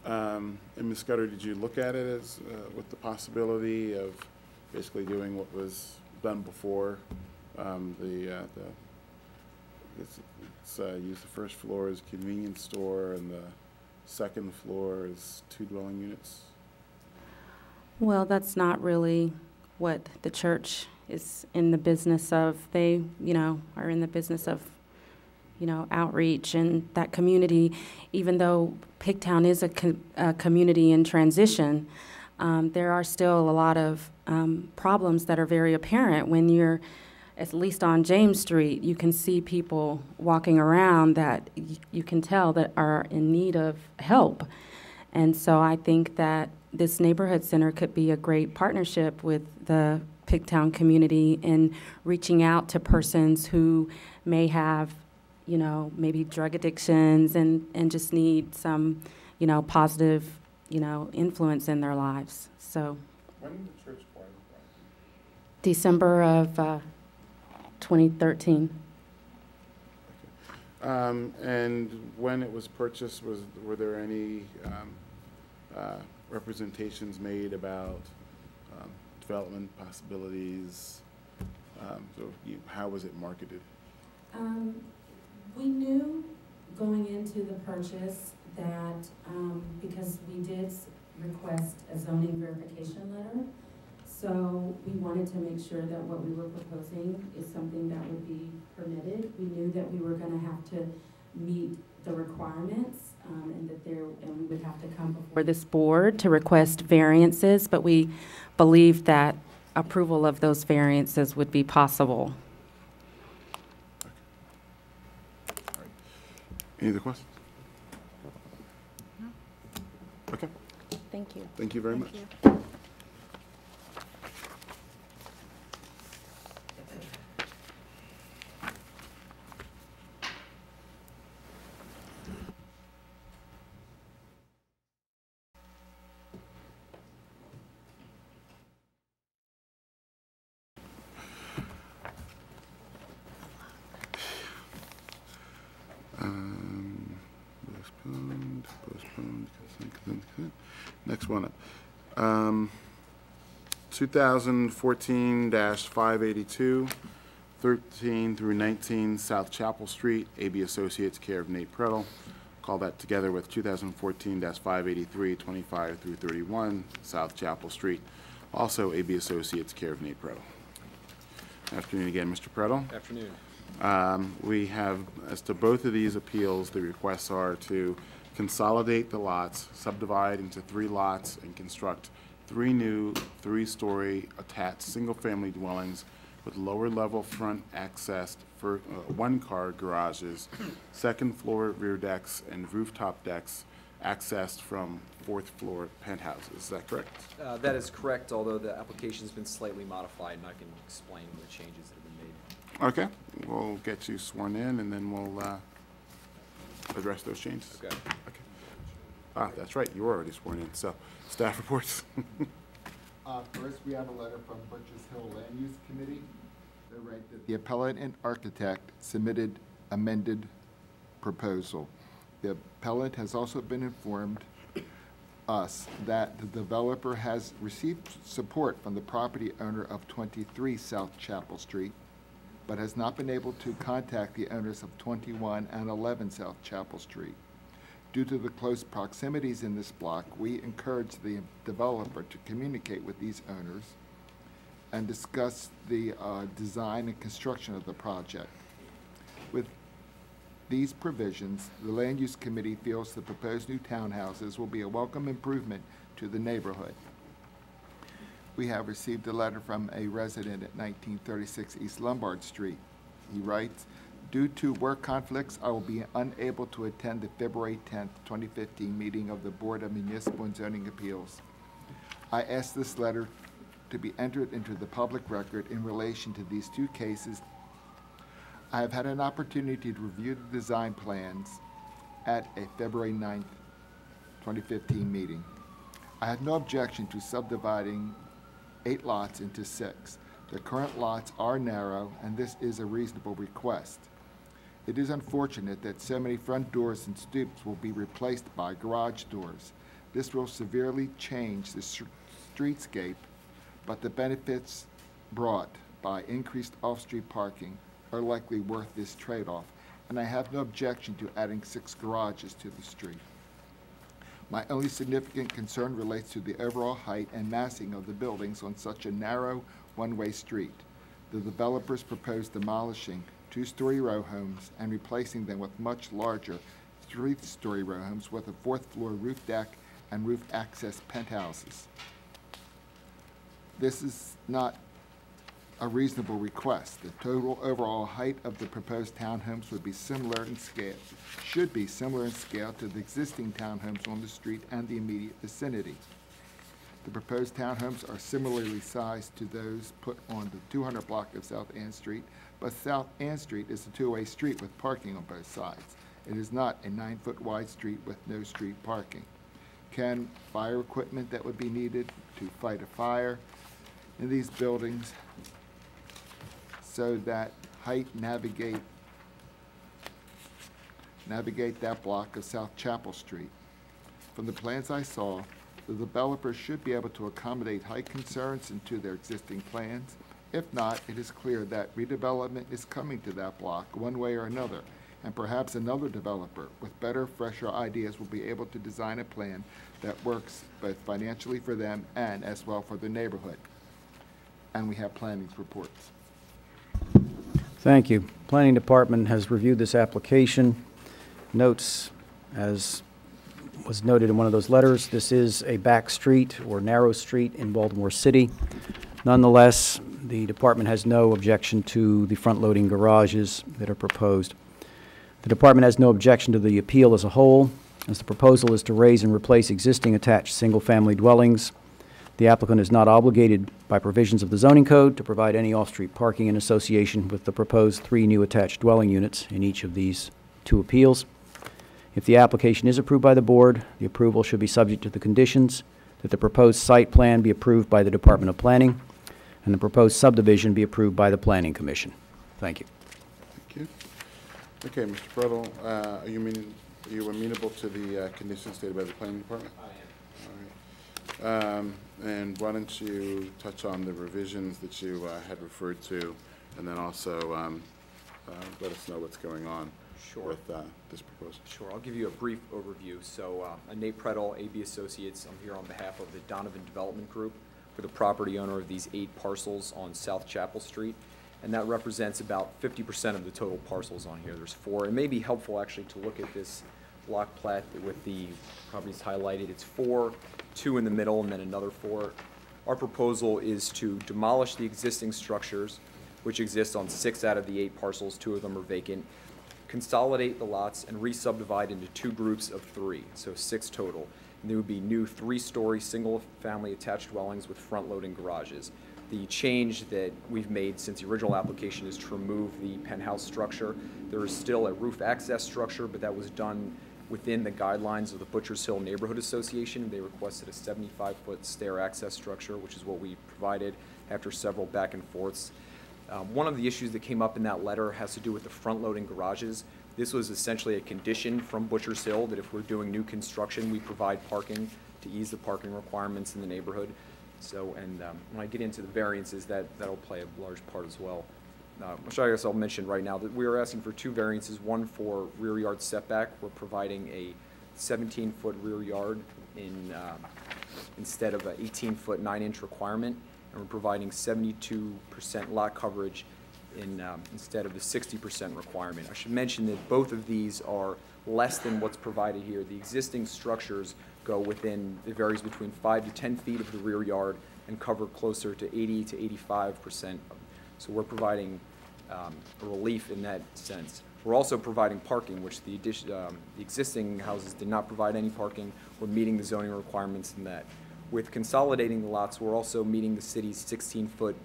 Um, And Ms. Scudder, did you look at it as, uh, with the possibility of basically doing what was done before? Um, The, uh, the, it's, it's, uh, use the first floor as a convenience store and the second floor is two dwelling units? Well, that's not really what the church is in the business of. They, you know, are in the business of, you know, outreach and that community, even though Pigtown is a, co- a community in transition, um, there are still a lot of um, problems that are very apparent when you're, at least on James Street, you can see people walking around that you can tell that are in need of help. And so I think that this neighborhood center could be a great partnership with the Pigtown community in reaching out to persons who may have, you know, maybe drug addictions and, and just need some, you know, positive, you know, influence in their lives. So When did the church acquire the property? December of uh, 2013. Um, And when it was purchased, was, were there any um, uh, representations made about um, development possibilities Um, So you, how was it marketed? We knew going into the purchase that, um, because we did request a zoning verification letter, so we wanted to make sure that what we were proposing is something that would be permitted. We knew that we were gonna have to meet the requirements, um, and that there, and we would have to come before this board to request variances, but we believed that approval of those variances would be possible. Any other questions? Okay, Thank you. thank you very much. Um, Postponed, postponed, consent, consent, consent. Next one up. Um, 2014-582, 13 through 19 South Chapel Street, AB Associates, care of Nate Predel. Call that together with 2014-583, 25 through 31 South Chapel Street, also AB Associates, care of Nate Predel. Afternoon again, Mr. Predel. Afternoon. Um, We have, as to both of these appeals, the requests are to consolidate the lots, subdivide into three lots, and construct three new, three-story attached, single-family dwellings with lower-level front accessed for, uh, one-car garages, second-floor rear decks, and rooftop decks accessed from fourth-floor penthouses. Is that correct? Uh, That is correct, although the application's been slightly modified, and I can explain the changes that have been made. Okay, we'll get you sworn in, and then we'll uh, address those changes. Okay. Ah, that's right, you were already sworn in, so, staff reports. Uh, First, we have a letter from Butchers Hill Land Use Committee. They write that the appellant and architect submitted amended proposal. The appellant has also been informed us that the developer has received support from the property owner of 23 South Chapel Street, but has not been able to contact the owners of 21 and 11 South Chapel Street. Due to the close proximities in this block, we encourage the developer to communicate with these owners and discuss the uh, design and construction of the project. With these provisions, the Land Use Committee feels the proposed new townhouses will be a welcome improvement to the neighborhood. We have received a letter from a resident at 1936 East Lombard Street. He writes, "Due to work conflicts, I will be unable to attend the February 10th, 2015 meeting of the Board of Municipal and Zoning Appeals. I ask this letter to be entered into the public record in relation to these two cases. I have had an opportunity to review the design plans at a February 9th, 2015 meeting. I have no objection to subdividing eight lots into six. The current lots are narrow, and this is a reasonable request. It is unfortunate that so many front doors and stoops will be replaced by garage doors. This will severely change the str- streetscape, but the benefits brought by increased off-street parking are likely worth this trade-off, and I have no objection to adding six garages to the street. My only significant concern relates to the overall height and massing of the buildings on such a narrow, one-way street. The developers propose demolishing two-story row homes and replacing them with much larger three-story row homes with a fourth-floor roof deck and roof access penthouses. This is not a reasonable request. The total overall height of the proposed townhomes would be similar in scale, should be similar in scale to the existing townhomes on the street and the immediate vicinity. The proposed townhomes are similarly sized to those put on the 200 block of South Ann Street, but South Ann Street is a two-way street with parking on both sides. It is not a nine-foot wide street with no street parking. Can fire equipment that would be needed to fight a fire in these buildings so that height navigate, navigate that block of South Chapel Street. From the plans I saw, the developer should be able to accommodate height concerns into their existing plans If not, it is clear that redevelopment is coming to that block one way or another, and perhaps another developer with better, fresher ideas will be able to design a plan that works both financially for them and as well for the neighborhood. And we have planning's reports. Thank you. Planning Department has reviewed this application. Notes, as was noted in one of those letters, this is a back street or narrow street in Baltimore City. Nonetheless, the department has no objection to the front-loading garages that are proposed. The department has no objection to the appeal as a whole, as the proposal is to raise and replace existing attached single-family dwellings. The applicant is not obligated by provisions of the zoning code to provide any off-street parking in association with the proposed three new attached dwelling units in each of these two appeals. If the application is approved by the board, the approval should be subject to the conditions that the proposed site plan be approved by the Department of Planning and the proposed subdivision be approved by the Planning Commission. Thank you. Thank you. Okay, Mr. Brettel, uh, are you mean, are you amenable to the uh, conditions stated by the planning department? I am. All right. Um, And why don't you touch on the revisions that you uh, had referred to, and then also um, uh, let us know what's going on Sure. with uh, this proposal. Sure, I'll give you a brief overview. So, uh, I'm Nate Predel, AB Associates. I'm here on behalf of the Donovan Development Group. We're the property owner of these eight parcels on South Chapel Street, and that represents about fifty percent of the total parcels on here. There's four. It may be helpful, actually, to look at this block plat with the properties highlighted. It's four, two in the middle, and then another four. Our proposal is to demolish the existing structures, which exist on six out of the eight parcels. Two of them are vacant consolidate the lots and re-subdivide into two groups of three, so six total. There would be new three-story, single-family attached dwellings with front-loading garages. The change that we've made since the original application is to remove the penthouse structure. There is still a roof access structure, but that was done within the guidelines of the Butchers Hill Neighborhood Association. They requested a 75-foot stair access structure, which is what we provided after several back and forths. Um, One of the issues that came up in that letter has to do with the front-loading garages. This was essentially a condition from Butchers Hill that if we're doing new construction, we provide parking to ease the parking requirements in the neighborhood. So, and um, when I get into the variances, that, that'll play a large part as well. Uh, Which I guess I'll mention right now, that we are asking for two variances, one for rear yard setback. We're providing a 17-foot rear yard in, um, instead of an 18-foot 9-inch requirement and we're providing seventy-two percent lot coverage in, um, instead of the sixty percent requirement. I should mention that both of these are less than what's provided here. The existing structures go within, it varies between five to ten feet of the rear yard and cover closer to eighty to eighty-five percent. So we're providing, um, a relief in that sense. We're also providing parking, which the addition, um, the existing houses did not provide any parking. We're meeting the zoning requirements in that. With consolidating the lots, we're also meeting the city's 16-foot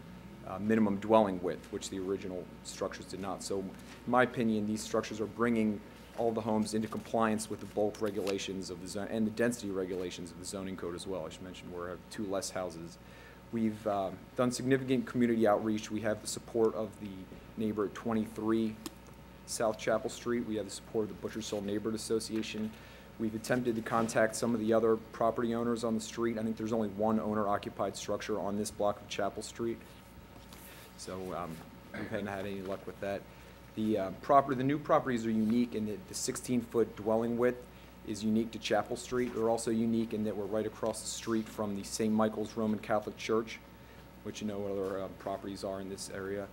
uh, minimum dwelling width, which the original structures did not. So in my opinion, these structures are bringing all the homes into compliance with the bulk regulations of the zone, and the density regulations of the zoning code as well. I should mention, we're at two less houses. We've um, done significant community outreach. We have the support of the neighbor at 23 South Chapel Street. We have the support of the Butchers Hill Neighborhood Association. We've attempted to contact some of the other property owners on the street. I think there's only one owner-occupied structure on this block of Chapel Street. So um, we haven't had any luck with that. The uh, property, the new properties are unique in that the 16-foot dwelling width is unique to Chapel Street. They're also unique in that we're right across the street from the St. Michael's Roman Catholic Church, which you know what other uh, properties are in this area.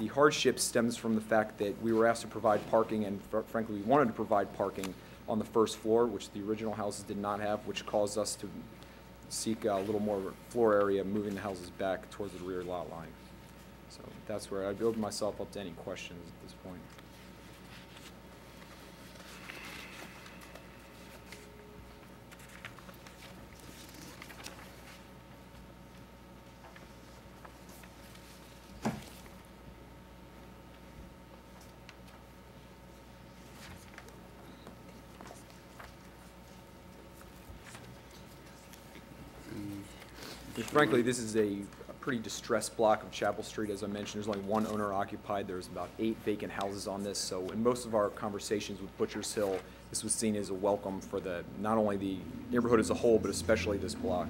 The hardship stems from the fact that we were asked to provide parking, and fr- frankly, we wanted to provide parking on the first floor, which the original houses did not have, which caused us to seek a little more floor area, moving the houses back towards the rear lot line. So that's where I'd open myself up to any questions at this point. Mm. Frankly, this is a a pretty distressed block of Chapel Street, as I mentioned. There's only one owner occupied. There's about eight vacant houses on this. So in most of our conversations with Butchers Hill, this was seen as a welcome for the, not only the neighborhood as a whole, but especially this block.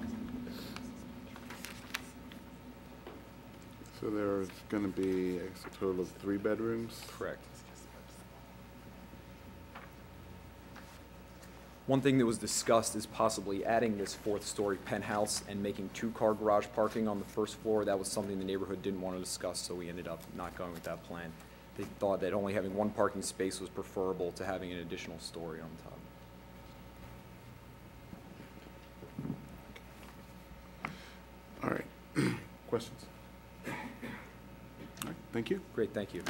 So there's gonna be a total of three bedrooms? Correct. One thing that was discussed is possibly adding this fourth-story penthouse and making two-car garage parking on the first floor. That was something the neighborhood didn't want to discuss, so we ended up not going with that plan. They thought that only having one parking space was preferable to having an additional story on top. All right. Questions? All right, thank you. Great, thank you.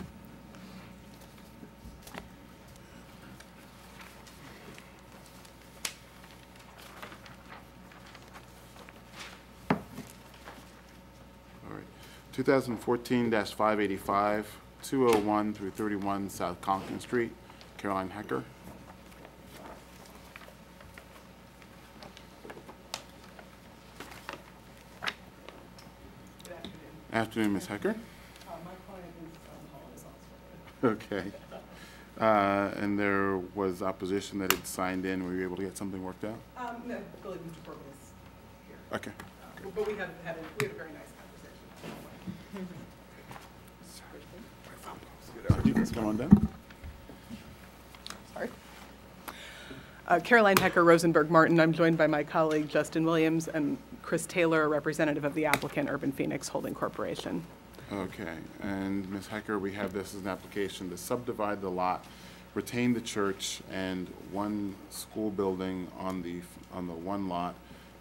All right. 2014-585, 201 through 31 South Conklin Street, Caroline Hecker. Good Afternoon, Ms. Hecker. Okay. Uh, And there was opposition that had signed in. Were you able to get something worked out? Um, no, I believe Mr. Corbin is here. Okay. Uh, But we had, had, a- we had a very nice conversation. Could you please Sorry. Uh, Caroline Hecker, Rosenberg Martin. I'm joined by my colleague Justin Williams and Chris Taylor, a representative of the applicant Urban Phoenix Holding Corporation. Okay, and Ms. Hecker, we have this as an application to subdivide the lot, retain the church and one school building on the, on the one lot,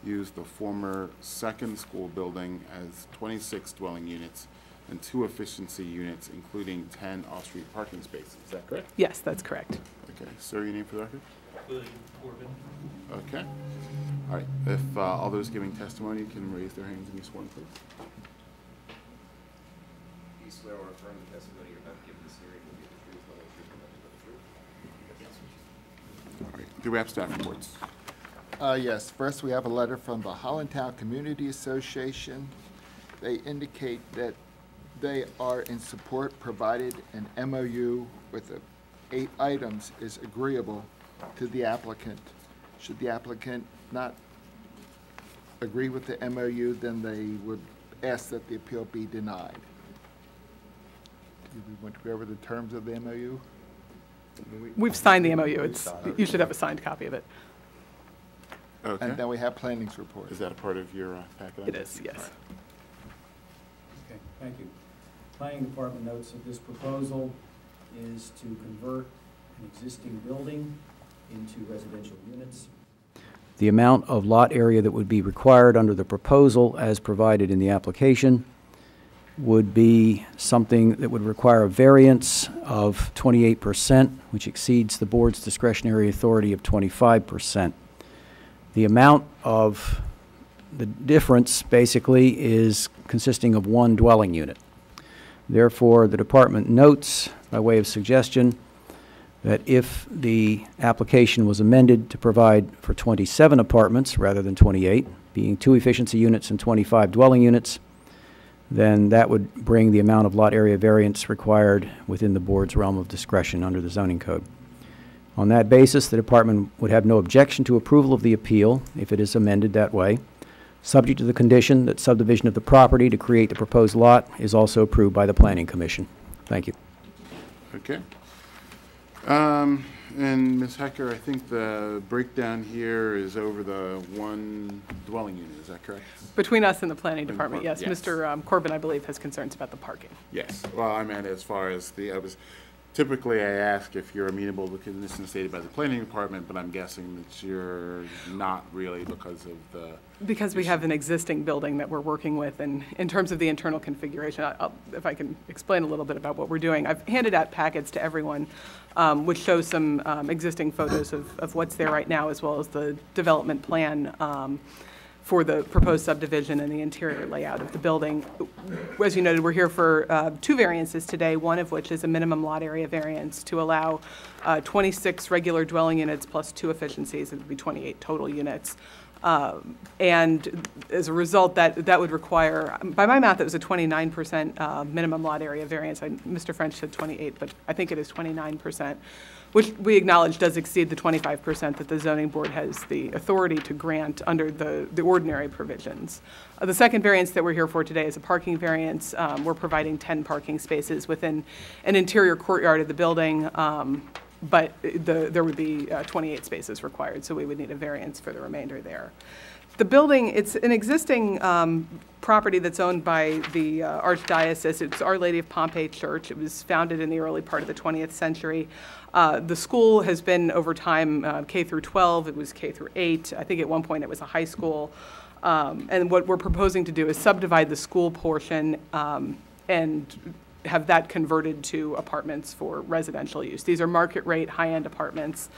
use the former second school building as 26 dwelling units and two efficiency units, including 10 off-street parking spaces. Is that correct? Yes, that's correct. Okay, sir, your name for the record? William Corbin. Okay. All right, if uh, all those giving testimony can raise their hands and be sworn, please. Do you swear or affirm the testimony you're about to give in this hearing will be the truth, the whole truth, and nothing but the truth? Yes. All right, do we have staff reports? Uh, yes, first we have a letter from the Highlandtown Community Association. They indicate that they are in support, provided an MOU with the eight items is agreeable to the applicant. Should the applicant not agree with the MOU, then they would ask that the appeal be denied. Do we want to go over the terms of the MOU? We've signed the MOU. It's, you should have a signed copy of it. Okay. And then we have planning's report. Is that a part of your uh, packet? It is, yes. Okay, thank you. Planning Department notes that this proposal is to convert an existing building into residential units. The amount of lot area that would be required under the proposal as provided in the application would be something that would require a variance of 28%, which exceeds the board's discretionary authority of 25%. The amount of the difference basically is consisting of one dwelling unit. Therefore, the department notes, by way of suggestion, that if the application was amended to provide for 27 apartments rather than 28, being two efficiency units and 25 dwelling units, then that would bring the amount of lot area variance required within the board's realm of discretion under the zoning code. On that basis, the department would have no objection to approval of the appeal if it is amended that way, subject to the condition that subdivision of the property to create the proposed lot is also approved by the planning commission. Thank you. Okay. Um, and Ms. Hecker, I think the breakdown here is over the one dwelling unit, is that correct? Between us and the planning department, yes. yes. Mr. um, Corbin, I believe, has concerns about the parking. Yes, well, I meant as far as the, I was, typically I ask if you're amenable to conditions stated by the planning department, but I'm guessing that you're not really because of the, Because we have an existing building that we're working with, and in terms of the internal configuration, I- I'll- if I can explain a little bit about what we're doing. I've handed out packets to everyone, um, which shows some um, existing photos of of what's there right now, as well as the development plan um, for the proposed subdivision and the interior layout of the building. As you noted, we're here for uh, two variances today, one of which is a minimum lot area variance to allow uh, 26 regular dwelling units plus two efficiencies, it would be 28 total units. Um, And as a result, that, that would require, by my math, it was a 29% uh, minimum lot area variance. I- Mr. French said 28, but I think it is 29%, which we acknowledge does exceed the 25% that the zoning board has the authority to grant under the, the ordinary provisions. Uh, The second variance that we're here for today is a parking variance. Um, We're providing 10 parking spaces within an interior courtyard of the building, um, but the, there would be uh, 28 spaces required, so we would need a variance for the remainder there. The building, it's an existing um, property that's owned by the uh, Archdiocese. It's Our Lady of Pompeii Church. It was founded in the early part of the 20th century. Uh, The school has been, over time, uh, K through 12. It was K through 8. I think at one point it was a high school. Um, And what we're proposing to do is subdivide the school portion um, and have that converted to apartments for residential use. These are market-rate, high-end apartments,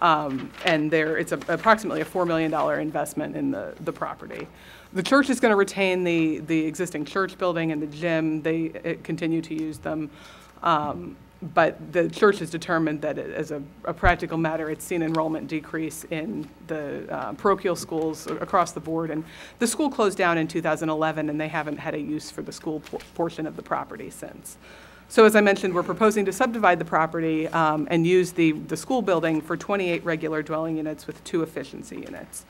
um, and there, it's a- approximately a $4 million investment in the, the property. The church is going to retain the, the existing church building and the gym. They uh, continue to use them. Um, But the church has determined that it- as a, a practical matter, it's seen enrollment decrease in the uh, parochial schools across the board. And the school closed down in 2011, and they haven't had a use for the school por- portion of the property since. So as I mentioned, we're proposing to subdivide the property um, and use the, the school building for 28 regular dwelling units with two efficiency units.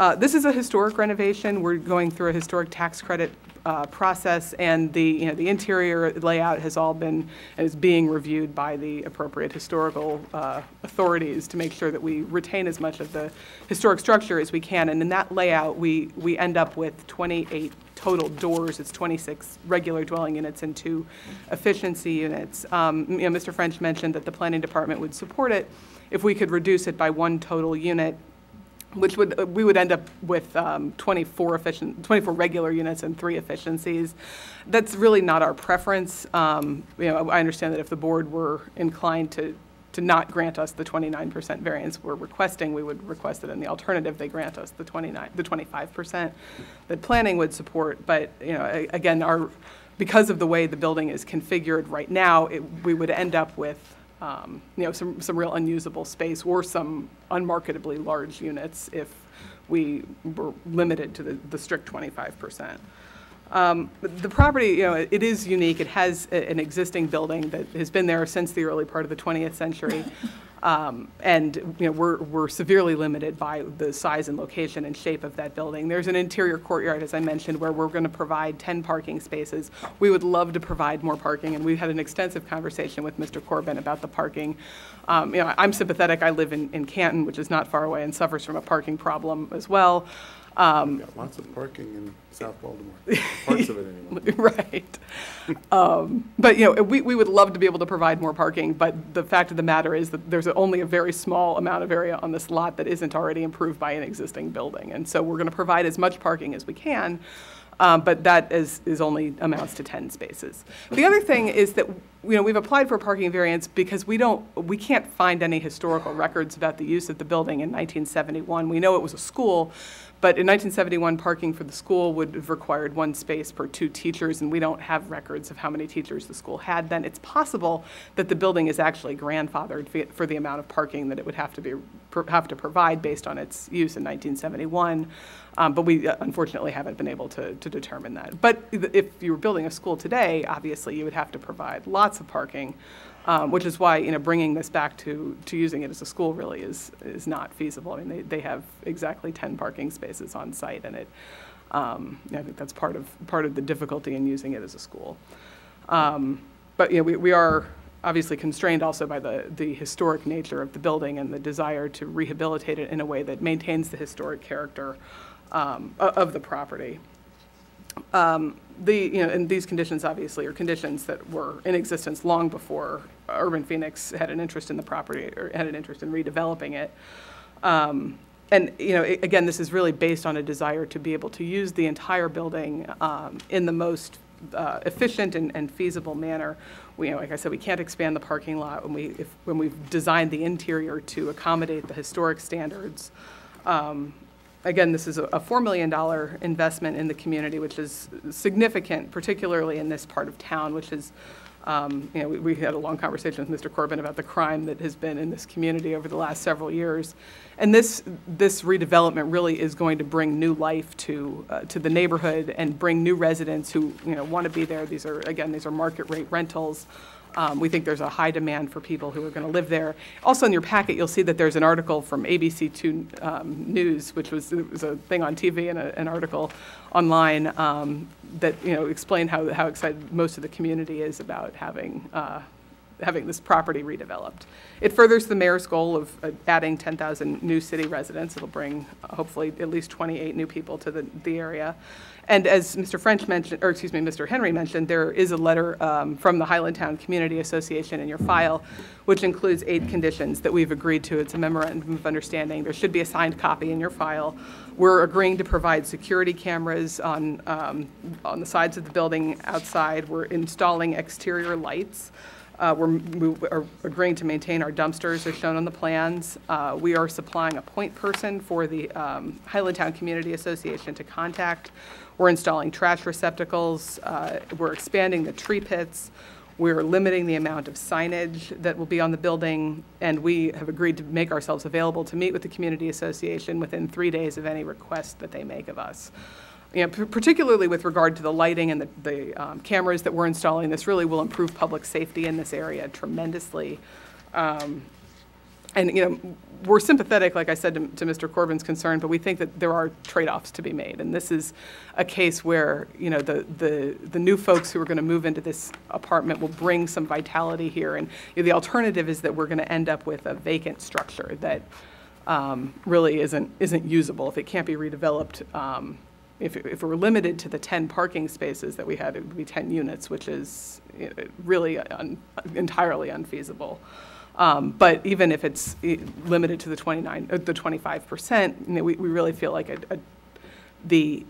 Uh, This is a historic renovation. We're going through a historic tax credit uh, process, and the, you know, the interior layout has all been, is being reviewed by the appropriate historical uh, authorities to make sure that we retain as much of the historic structure as we can. And in that layout, we, we end up with 28 total doors. It's 26 regular dwelling units and two efficiency units. Um, You know, Mr. French mentioned that the planning department would support it if we could reduce it by one total unit which would, uh, we would end up with um, 24 efficient, 24 regular units and three efficiencies. That's really not our preference. Um, You know, I understand that if the board were inclined to, to not grant us the 29% variance we're requesting, we would request that in the alternative, they grant us the 29, the 25% that planning would support. But, you know, again, our, because of the way the building is configured right now, it, we would end up with um, you know, some, some real unusable space or some unmarketably large units if we were limited to the, the strict 25%. Um, The property, you know, it is unique. It has a- an existing building that has been there since the early part of the 20th century. Um, And, you know, we're, we're severely limited by the size and location and shape of that building. There's an interior courtyard, as I mentioned, where we're going to provide 10 parking spaces. We would love to provide more parking, and we've had an extensive conversation with Mr. Corbin about the parking. Um, You know, I'm sympathetic. I live in, in Canton, which is not far away, and suffers from a parking problem as well. Um, Got lots of parking in South Baltimore, parts of it anyway. Right. Um, But, you know, we, we would love to be able to provide more parking, but the fact of the matter is that there's only a very small amount of area on this lot that isn't already improved by an existing building. And so we're going to provide as much parking as we can, um, but that is, is only amounts to 10 spaces. The other thing is that, you know, we've applied for a parking variance because we don't, we can't find any historical records about the use of the building in 1971. We know it was a school, but in 1971, parking for the school would have required one space per two teachers, and we don't have records of how many teachers the school had then. It's possible that the building is actually grandfathered for the amount of parking that it would have to be, have to provide based on its use in 1971. Um, But we uh, unfortunately haven't been able to, to determine that. But if you were building a school today, obviously, you would have to provide lots of parking, um, which is why, you know, bringing this back to, to using it as a school really is, is not feasible. I mean, they, they have exactly 10 parking spaces on site, and it, um, I think that's part of, part of the difficulty in using it as a school. Um, But, you know, we, we are obviously constrained also by the, the historic nature of the building and the desire to rehabilitate it in a way that maintains the historic character um, of the property. Um, The, you know, and these conditions obviously are conditions that were in existence long before Urban Phoenix had an interest in the property or had an interest in redeveloping it. Um, And, you know, a- again, this is really based on a desire to be able to use the entire building um, in the most uh, efficient and and feasible manner. We, you know, like I said, we can't expand the parking lot when we, if, when we've designed the interior to accommodate the historic standards. Um, Again, this is a a $4 million investment in the community, which is significant, particularly in this part of town, which is, um, you know, we- we had a long conversation with Mr. Corbin about the crime that has been in this community over the last several years. And this, this redevelopment really is going to bring new life to, uh, to the neighborhood and bring new residents who, you know, want to be there. These are, again, these are market rate rentals. Um, We think there's a high demand for people who are going to live there. Also, in your packet, you'll see that there's an article from ABC2 um, News, which was, was a thing on TV and a- an article online um, that, you know, explained how, how excited most of the community is about having, uh, having this property redeveloped. It furthers the mayor's goal of uh, adding 10,000 new city residents. It'll bring uh, hopefully at least 28 new people to the, the area. And as Mr. French mentioned, or excuse me, Mr. Henry mentioned, there is a letter um, from the Highlandtown Community Association in your file, which includes eight conditions that we've agreed to. It's a memorandum of understanding. There should be a signed copy in your file. We're agreeing to provide security cameras on, um, on the sides of the building outside. We're installing exterior lights. Uh, We're we are agreeing to maintain our dumpsters as shown on the plans. Uh, We are supplying a point person for the um, Highlandtown Community Association to contact. We're installing trash receptacles. Uh, We're expanding the tree pits. We're limiting the amount of signage that will be on the building, and we have agreed to make ourselves available to meet with the community association within three days of any request that they make of us. You know, particularly with regard to the lighting and the, the um, cameras that we're installing, this really will improve public safety in this area tremendously. Um, And, you know, we're sympathetic, like I said, to, to Mr. Corbin's concern, but we think that there are trade-offs to be made. And this is a case where, you know, the, the, the new folks who are going to move into this apartment will bring some vitality here. And you know, the alternative is that we're going to end up with a vacant structure that um, really isn't, isn't usable. If it can't be redeveloped, um, if, if were limited to the 10 parking spaces that we had, it would be 10 units, which is really un- entirely unfeasible. Um, But even if it's eh, limited to the 29, uh, the 25%, you know, we, we really feel like a, a- the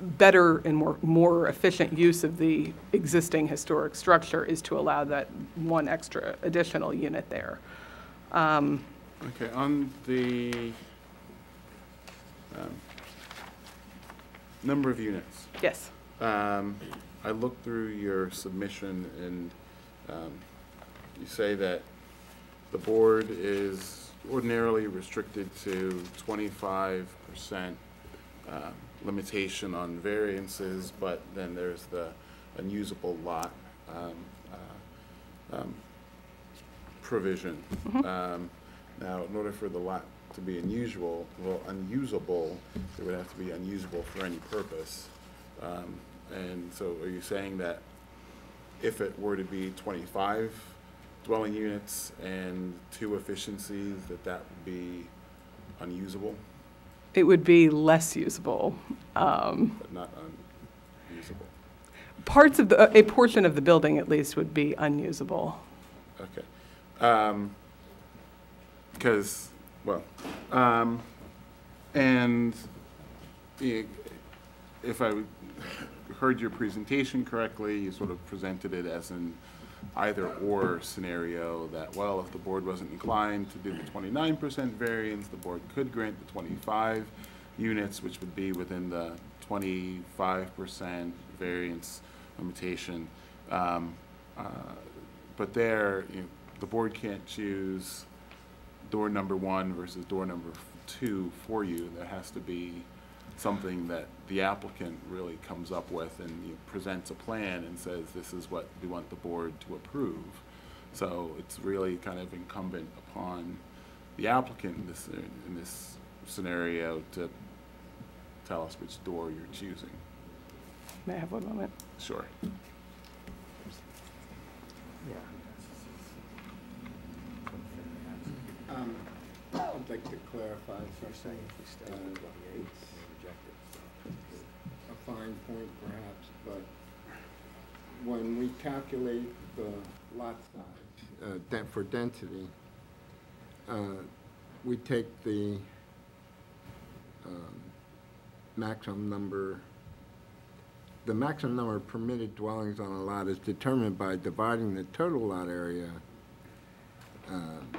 better and more, more efficient use of the existing historic structure is to allow that one extra additional unit there. Um, Okay, on the um, number of units. Yes. Um, I looked through your submission and um, you say that the board is ordinarily restricted to twenty-five percent um, limitation on variances, but then there's the unusable lot um, uh, um, provision. Um, Now, in order for the lot to be unusual, well, unusable, it would have to be unusable for any purpose. Um, And so are you saying that if it were to be twenty-five dwelling units and two efficiencies, that that would be unusable, It would be less usable. Um, but not unusable? Parts of the, a portion of the building at least would be unusable. Okay. Um, because, well, um, and if I heard your presentation correctly, you sort of presented it as an either-or scenario, that, well, if the board wasn't inclined to do the twenty-nine percent variance, the board could grant the twenty-five units, which would be within the twenty-five percent variance limitation. Um, uh, But there, you know, the board can't choose door number one versus door number two for you. There has to be something that the applicant really comes up with and you know, presents a plan and says, this is what we want the board to approve. So it's really kind of incumbent upon the applicant in this, in this scenario to tell us which door you're choosing. May I have one moment? Sure. Um, I'd like to clarify something. A fine point perhaps, but when we calculate the lot size, uh, for density, uh, we take the um, maximum number, the maximum number of permitted dwellings on a lot is determined by dividing the total lot area uh,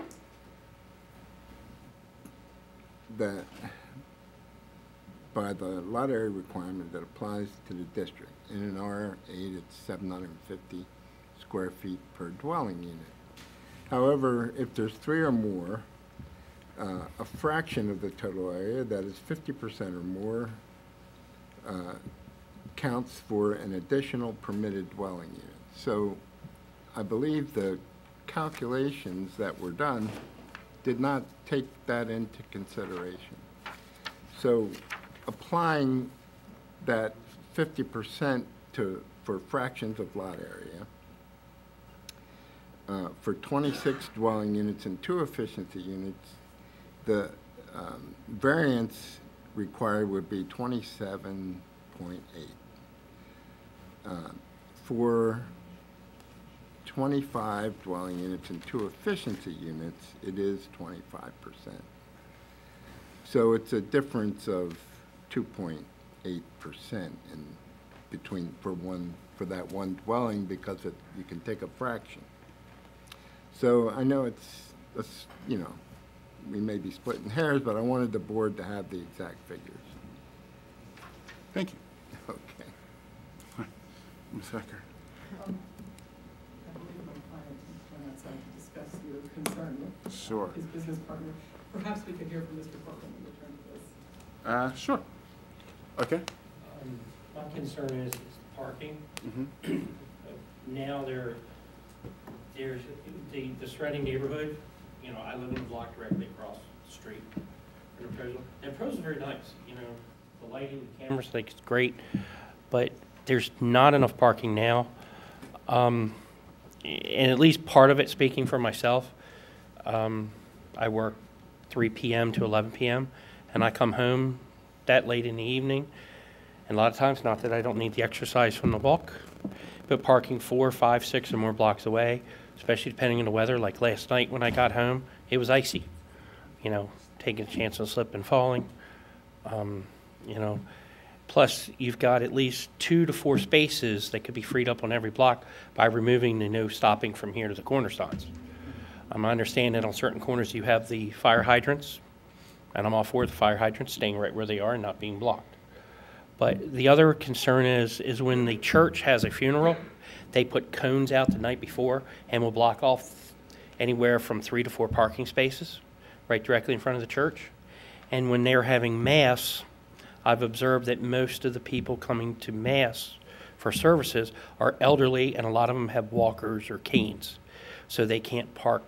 that by the lot area requirement that applies to the district. In an R eight, it's seven hundred and fifty square feet per dwelling unit. However, if there's three or more, uh, a fraction of the total area, that is fifty percent or more, uh, counts for an additional permitted dwelling unit. So I believe the calculations that were done did not take that into consideration. So applying that fifty percent to, for fractions of lot area, uh, for twenty-six dwelling units and two efficiency units, the um, variance required would be twenty-seven point eight. Uh, For 25 dwelling units and two efficiency units, it is 25%. So it's a difference of 2.8% in between, for one, for that one dwelling, because it, you can take a fraction. So I know it's, it's, you know, we may be splitting hairs, but I wanted the board to have the exact figures. Thank you. Okay. Ms. Hecker. I believe my client went outside to discuss your concern with Sure. his business partner. Perhaps we could hear from Mr. Corcoran in return to this. Uh, sure. Okay. Um, My concern is, is parking. Mhm. Now there, there's the, the surrounding neighborhood, you know, I live in the block directly across the street from the Prosel. And Prosel's very nice, you know, the lighting, the cameras, like, it's great, but there's not enough parking now. Um, and at least part of it, speaking for myself, um, I work three PM to eleven PM, and I come home that late in the evening. And a lot of times, not that I don't need the exercise from the walk, but parking four, five, six or more blocks away, especially depending on the weather, like last night when I got home, it was icy. You know, taking a chance on slipping and falling. Um, you know, plus you've got at least two to four spaces that could be freed up on every block by removing the no stopping from here to the corner signs. Um, I understand that on certain corners you have the fire hydrants, and I'm all for the fire hydrants staying right where they are and not being blocked. But the other concern is, is when the church has a funeral, they put cones out the night before and will block off anywhere from three to four parking spaces right directly in front of the church. And when they're having mass, I've observed that most of the people coming to mass for services are elderly and a lot of them have walkers or canes. So they can't park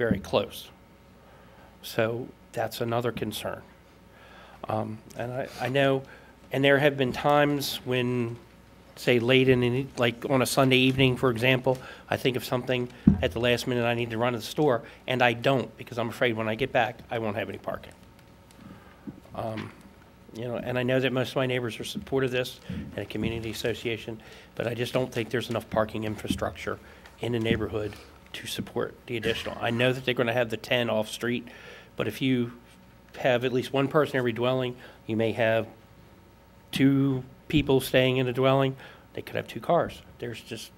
very close. So that's another concern. Um, and I, I know, and there have been times when, say, late in, the like on a Sunday evening, for example, I think of something at the last minute I need to run to the store, and I don't because I'm afraid when I get back, I won't have any parking. Um, you know, and I know that most of my neighbors are supportive of this and a community association, but I just don't think there's enough parking infrastructure in the neighborhood to support the additional. I know that they're going to have the 10 off-street, but if you have at least one person every dwelling, you may have two people staying in a dwelling, they could have two cars. There's just,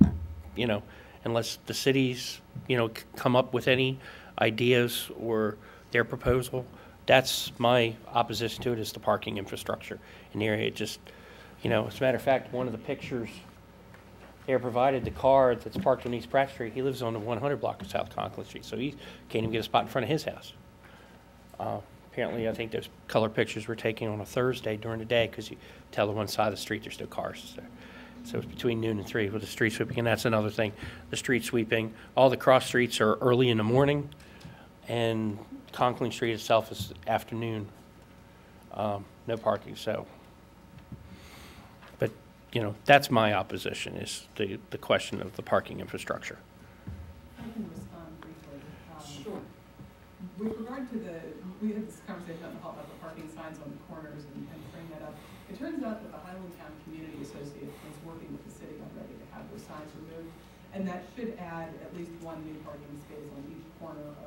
you know, unless the cities, you know, come up with any ideas or their proposal, that's my opposition to it, is the parking infrastructure in the area. It just, you know, as a matter of fact, one of the pictures they're provided, the car that's parked on East Pratt Street, he lives on the 100 block of South Conklin Street, so he can't even get a spot in front of his house. Uh, Apparently, I think those color pictures were taken on a Thursday during the day, because you tell on one side of the street, there's no cars. So- So it's between noon and three with the street sweeping, and that's another thing. The street sweeping, all the cross streets are early in the morning, and Conklin Street itself is afternoon. Um, No parking, so. But, you know, that's my opposition, is the, the question of the parking infrastructure. I can respond briefly. Um, sure. With regard to the, we had this conversation on the hall about the parking signs on the corners and, and frame that up. It turns out that the Highlandtown Community Association is working with the city already to have those signs removed. And that should add at least one new parking space on each corner of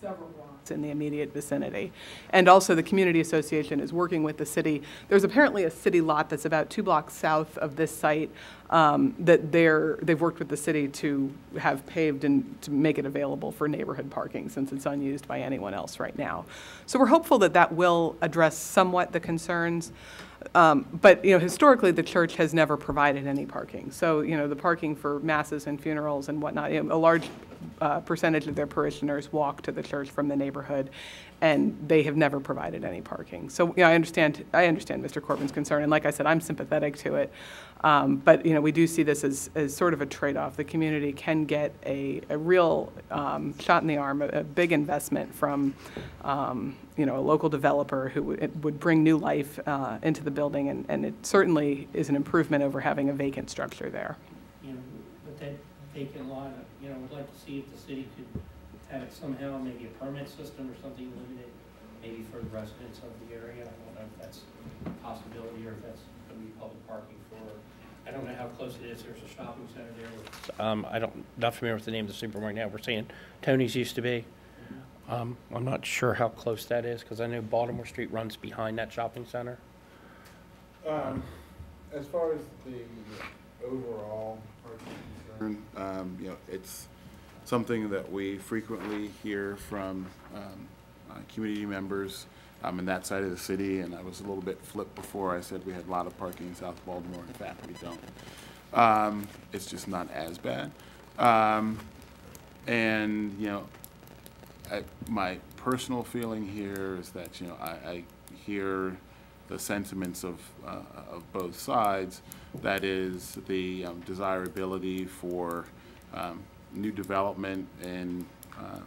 several blocks in the immediate vicinity. And also, the community association is working with the city. There's apparently a city lot that's about two blocks south of this site um, that they're, they've worked with the city to have paved and to make it available for neighborhood parking since it's unused by anyone else right now. So we're hopeful that that will address somewhat the concerns. Um, But, you know, historically, the church has never provided any parking. So, you know, the parking for masses and funerals and whatnot, you know, a large uh, percentage of their parishioners walk to the church from the neighborhood, and they have never provided any parking. So, you know, I understand, I understand Mr. Corbin's concern, and like I said, I'm sympathetic to it. Um, But, you know, we do see this as, as sort of a trade-off. The community can get a, a real um, shot in the arm, a, a big investment from, um, you know, a local developer who would, bring new life uh, into the building, and, and it certainly is an improvement over having a vacant structure there. You know, but that vacant lot, you know, we'd like to see if the city could have it somehow, maybe a permit system or something limited, maybe for the residents of the area. I don't know if that's a possibility or if that's gonna be public parking for, I don't know how close it is, there's a shopping center there with Um, I don't, not familiar with the name of the supermarket now. We're seeing Tony's used to be. Um, I'm not sure how close that is because I know Baltimore Street runs behind that shopping center. Um, As far as the overall parking concern, um, you know, it's something that we frequently hear from um, uh, community members um, in that side of the city, and I was a little bit flipped before. I said we had a lot of parking in South Baltimore. In fact, we don't. Um, It's just not as bad. Um, And, you know, I, my personal feeling here is that, you know, I, I hear the sentiments of, uh, of both sides. That is the um, desirability for, um, new development in, uh,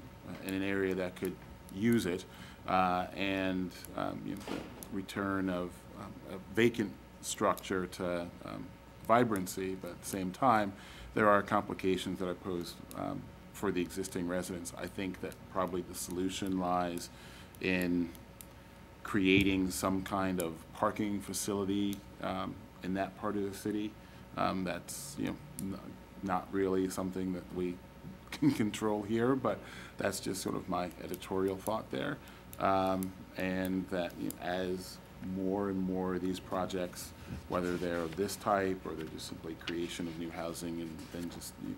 in an area that could use it, uh, and, um, you know, the return of um, a vacant structure to, um, vibrancy, but at the same time, there are complications that posed, um, for the existing residents. I think that probably the solution lies in creating some kind of parking facility um, in that part of the city. Um, That's, you know, not really something that we can control here, but that's just sort of my editorial thought there. Um, And that, you know, as more and more of these projects, whether they're of this type or they're just simply creation of new housing and then just you-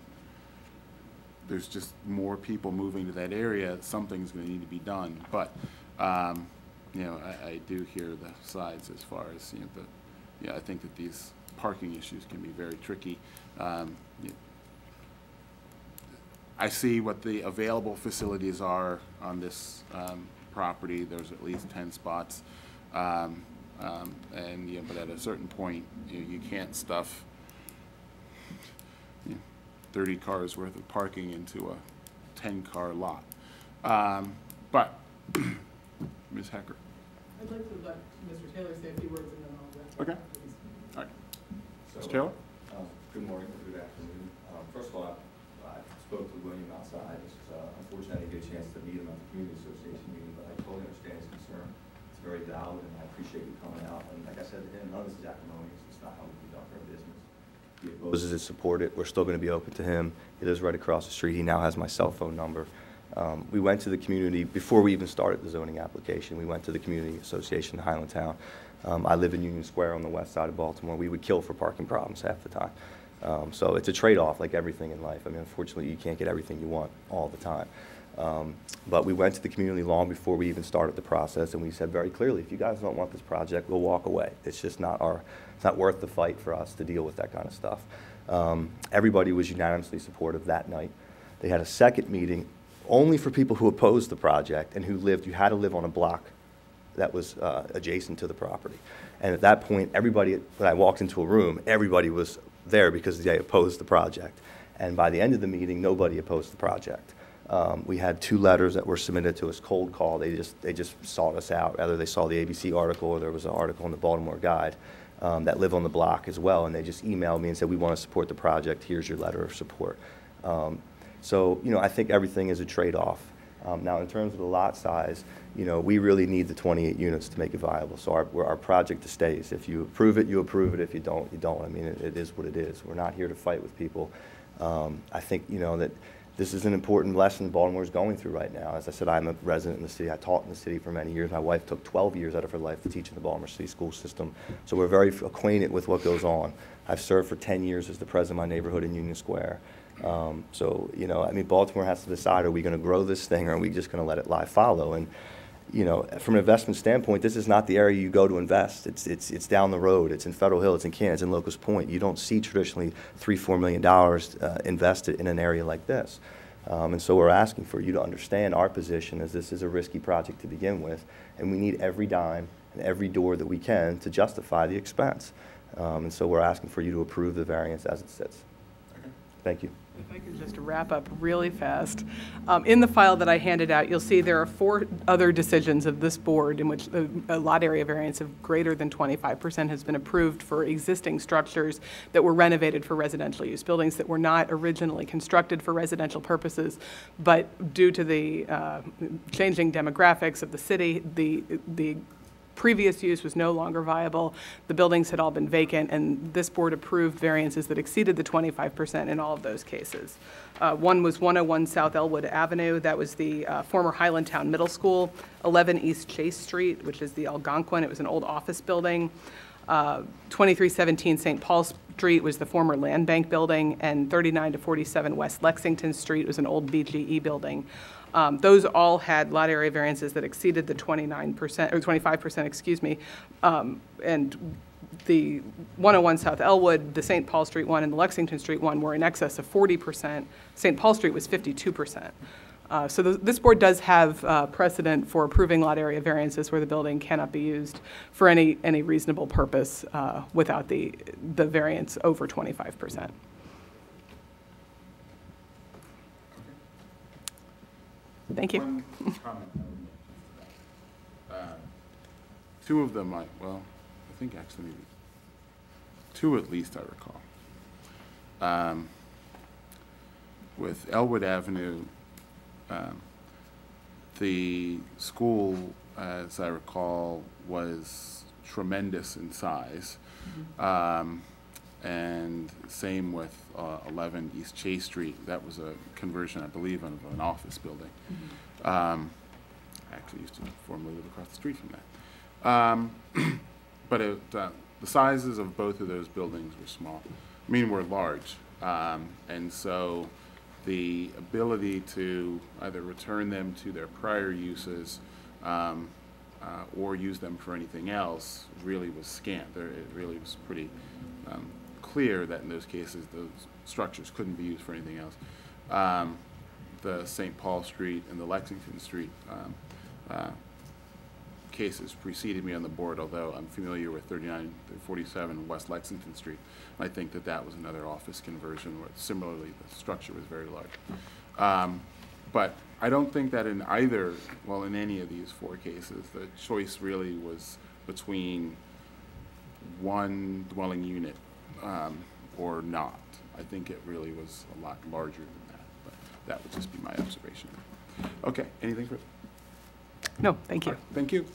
there's just more people moving to that area, something's gonna need to be done. But, um, you know, I, I do hear the sides as far as, you know, the, yeah, I think that these parking issues can be very tricky. Um, I see what the available facilities are on this, um, property. There's at least ten spots. Um, um, and, know, but at a certain point, you, you can't stuff you know, 30 cars worth of parking into a 10-car lot. Um, But, Ms. Hecker? I'd like to let Mr. Taylor say a few words and then. Okay. All right. So, Mr. Taylor? um, Good morning or good afternoon. Um, First of all, I I spoke to William outside. It's uh, unfortunate I didn't get a chance to meet him at the community association meeting, but I totally understand his concern. It's very valid, and I appreciate you coming out. And like I said to him, none of this is acrimonious. It's not how we conduct our business. He opposes it, support it. We're still going to be open to him. He lives right across the street. He now has my cell phone number. Um, We went to the community, before we even started the zoning application, we went to the Community Association in Highlandtown. Um, I live in Union Square on the west side of Baltimore. We would kill for parking problems half the time. Um, So it's a trade-off, like everything in life. I mean, unfortunately, you can't get everything you want all the time. Um, But we went to the community long before we even started the process, and we said very clearly, if you guys don't want this project, we'll walk away. It's just not our, it's not worth the fight for us to deal with that kind of stuff. Um, Everybody was unanimously supportive that night. They had a second meeting only for people who opposed the project and who lived, you had to live on a block that was uh, adjacent to the property. And at that point, everybody, when I walked into a room, everybody was there because they opposed the project. And by the end of the meeting, nobody opposed the project. Um, We had two letters that were submitted to us, cold call. They just, they just sought us out. Either they saw the ABC article or there was an article in the Baltimore Guide um, that live on the block as well. And they just emailed me and said, we want to support the project. Here's your letter of support. Um, So, you know, I think everything is a trade-off. Um, Now, in terms of the lot size, you know, we really need the 28 units to make it viable. So our, our project stays. If you approve it, you approve it. If you don't, you don't. I mean, it, it is what it is. We're not here to fight with people. Um, I think, you know, that this is an important lesson Baltimore is going through right now. As I said, I'm a resident in the city. I taught in the city for many years. My wife took 12 years out of her life to teach in the Baltimore City school system. So we're very acquainted with what goes on. I've served for 10 years as the president of my neighborhood in Union Square. Um, so, you know, I mean, Baltimore has to decide, are we going to grow this thing or are we just going to let it lie follow? And, you know, from an investment standpoint, this is not the area you go to invest. It's, it's, it's down the road. It's in Federal Hill, it's in Canton, it's in Locust Point. You don't see traditionally three, four million dollars uh, invested in an area like this. Um, and so we're asking for you to understand our position as this is a risky project to begin with, and we need every dime and every door that we can to justify the expense. Um, and so we're asking for you to approve the variance as it sits. Thank you. If I can just wrap up really fast. Um, In the file that I handed out, you'll see there are four other decisions of this board in which a a lot area variance of greater than 25% has been approved for existing structures that were renovated for residential use, buildings that were not originally constructed for residential purposes, but due to the uh, changing demographics of the city, the, the previous use was no longer viable, the buildings had all been vacant, and this board approved variances that exceeded the 25% in all of those cases. Uh, One was 101 South Ellwood Avenue, that was the uh, former Highlandtown Middle School, 11 East Chase Street, which is the Algonquin, it was an old office building. Uh, 2317 St. Paul Street was the former Land Bank building, and 39 to 47 West Lexington Street was an old BGE building. Um, Those all had lot area variances that exceeded the 29%, or 25%, excuse me. Um, And the 101 South Ellwood, the St. Paul Street one, and the Lexington Street one were in excess of 40%. St. Paul Street was 52%. Uh, So th- this board does have uh, precedent for approving lot area variances where the building cannot be used for any, any reasonable purpose uh, without the, the variance over 25%. Thank you. One comment I would make. Uh, Two of them, I, well, I think actually, maybe, two at least I recall. Um, With Ellwood Avenue, um, the school, as I recall, was tremendous in size. Um, And same with uh, 11 East Chase Street. That was a conversion, I believe, of an office building. Um, I actually used to formerly live across the street from that. Um, But it, uh, the sizes of both of those buildings were small, I mean, were large. Um, And so the ability to either return them to their prior uses um, uh, or use them for anything else really was scant. There, it really was pretty um, clear that in those cases, those structures couldn't be used for anything else. Um, The St. Paul Street and the Lexington Street um, uh, cases preceded me on the board, although I'm familiar with 39 to 47 West Lexington Street. I think that that was another office conversion where similarly, the structure was very large. Um, But I don't think that in either, well, in any of these four cases, the choice really was between one dwelling unit um, or not. I think it really was a lot larger than that, but that would just be my observation. Okay, anything further? No, thank you. Thank you.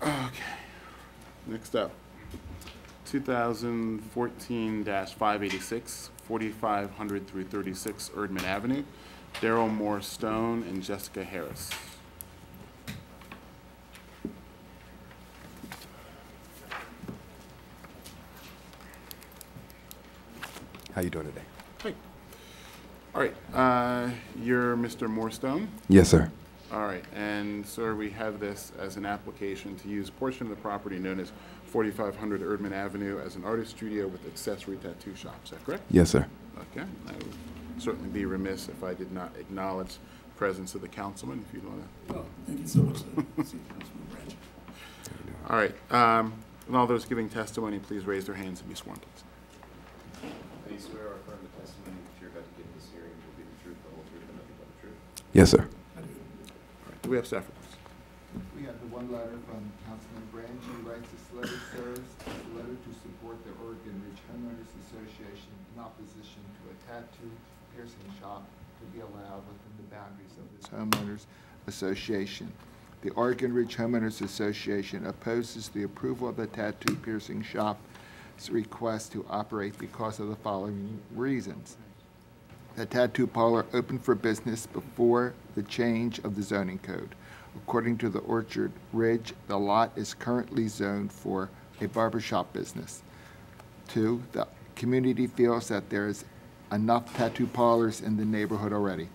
Okay, next up, 2014-586, 4500 through 36 Erdman Avenue, Daryl Moore Stone and Jessica Harris. How you doing today? Hi. All right, uh, you're Mr. Moorstone? Yes, sir. All right, and sir, we have this as an application to use a portion of the property known as 4500 Erdman Avenue as an artist studio with accessory tattoo shop, is that correct? Yes, sir. Okay, I would certainly be remiss if I did not acknowledge the presence of the councilman, if you'd want to. Oh, thank you so much, Councilman Branch. All right, um, and all those giving testimony, please raise their hands and be sworn, please. Do you swear or affirm the testimony that you're about to give in this hearing will be the truth, the whole truth, and nothing but the truth? Yes, sir. All right, Do we have staff reports? We have the one letter from Councilman Branch. He writes, this letter serves as a letter to support the Orchard Ridge Homeowners Association in opposition to a tattoo piercing shop to be allowed within the boundaries of this homeowners association. The Orchard Ridge Homeowners Association opposes the approval of the tattoo piercing shop's request to operate because of the following reasons. The tattoo parlor opened for business before the change of the zoning code. According to the Orchard Ridge, the lot is currently zoned for a barbershop business. Two, the community feels that there is enough tattoo parlors in the neighborhood already.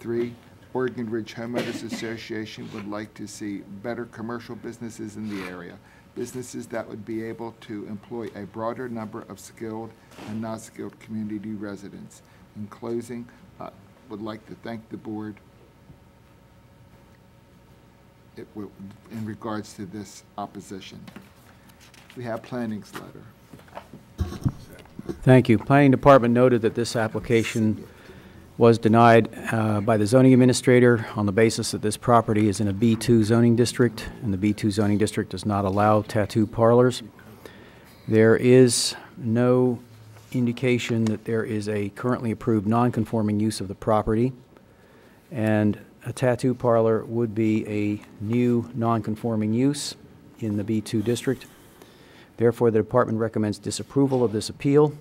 Three, Orchard Ridge Homeowners Association would like to see better commercial businesses in the area. Businesses that would be able to employ a broader number of skilled and not-skilled community residents. In closing, I would like to thank the board in regards to this opposition. We have planning's letter. Thank you. Planning Department noted that this application was denied uh, by the zoning administrator on the basis that this property is in a B2 zoning district, and the B2 zoning district does not allow tattoo parlors. There is no indication that there is a currently approved non-conforming use of the property, and a tattoo parlor would be a new non-conforming use in the B2 district. Therefore, the department recommends disapproval of this appeal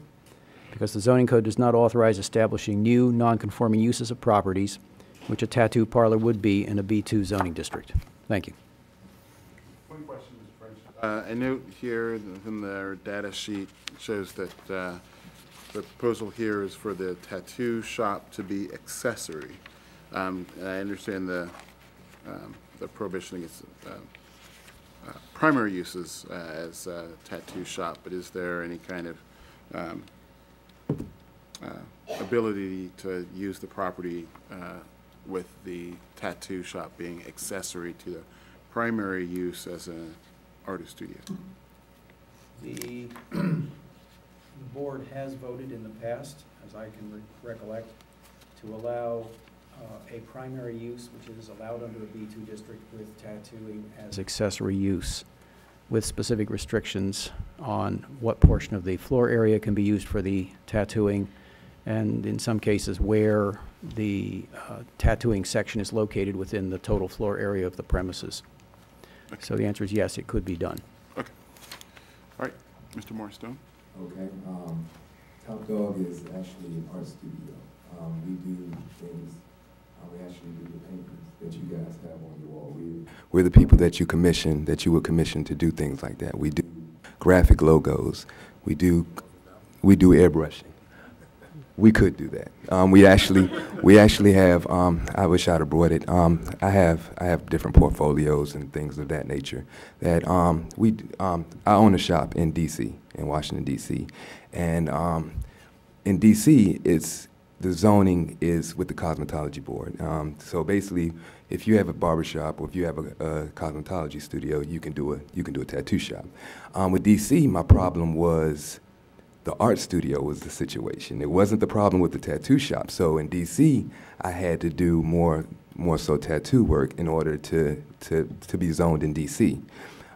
because the zoning code does not authorize establishing new non-conforming uses of properties, which a tattoo parlor would be in a B2 zoning district. Thank you. One question, Mr. French. Uh, A note here in their data sheet shows that uh, the proposal here is for the tattoo shop to be accessory. Um, I understand the, um, the prohibition against uh, uh, primary uses uh, as a tattoo shop, but is there any kind of um, uh, ability to use the property uh, with the tattoo shop being accessory to the primary use as an artist studio? The, the board has voted in the past, as I can re- recollect, to allow uh, a primary use, which is allowed under a B2 district with tattooing as accessory use, with specific restrictions on what portion of the floor area can be used for the tattooing, and in some cases where the uh, tattooing section is located within the total floor area of the premises. So the answer is yes, it could be done. Okay. All right, Mr. Morstone? Okay, um, Top Dog is actually an art studio. Um, we do things, we're the people that you commission, that you would commission to do things like that. We do graphic logos. We do, we do airbrushing. We could do that. Um, we actually, we actually have. Um, I wish I'd have brought it. Um, I have, I have different portfolios and things of that nature. That um, we, um, I own a shop in D.C. in Washington D.C. and um, in D.C. it's the zoning is with the cosmetology board. Um, so basically, if you have a barbershop or if you have a, a cosmetology studio, you can do a you can do a tattoo shop. Um, with D.C., my problem was the art studio was the situation. It wasn't the problem with the tattoo shop. So in DC, I had to do more more so tattoo work in order to to to be zoned in DC,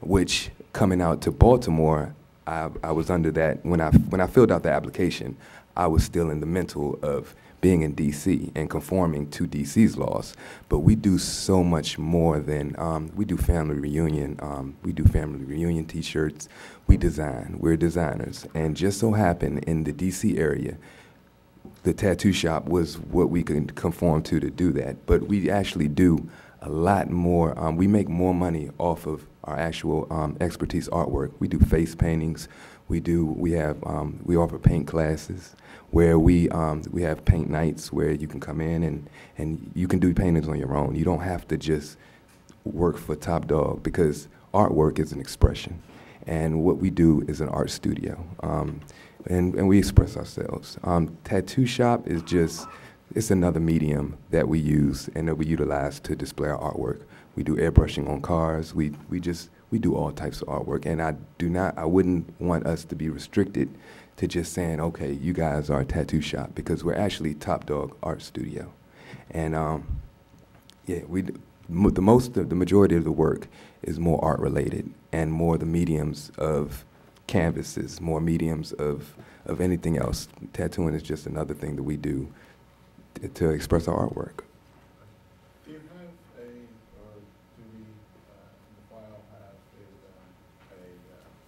which coming out to Baltimore, I, I was under that when I when I filled out the application, I was still in the mental of being in DC and conforming to DC's laws. But we do so much more than um, we do family reunion. Um, we do family reunion T-shirts. We design. We're designers, and just so happened in the DC area, the tattoo shop was what we could conform to to do that. But we actually do a lot more. Um, we make more money off of our actual um, expertise artwork. We do face paintings. We do. We have. Um, we offer paint classes where we um, we have paint nights where you can come in and and you can do paintings on your own. You don't have to just work for Top Dog because artwork is an expression, and what we do is an art studio, um, and and we express ourselves. Um, tattoo shop is just it's another medium that we use and that we utilize to display our artwork. We do airbrushing on cars. We we just we do all types of artwork, and I do not I wouldn't want us to be restricted to just saying, okay, you guys are a tattoo shop because we're actually Top Dog Art Studio, and um, yeah, we the most the majority of the work is more art related and more the mediums of canvases, more mediums of of anything else. Tattooing is just another thing that we do to express our artwork. Do you have a, uh, uh,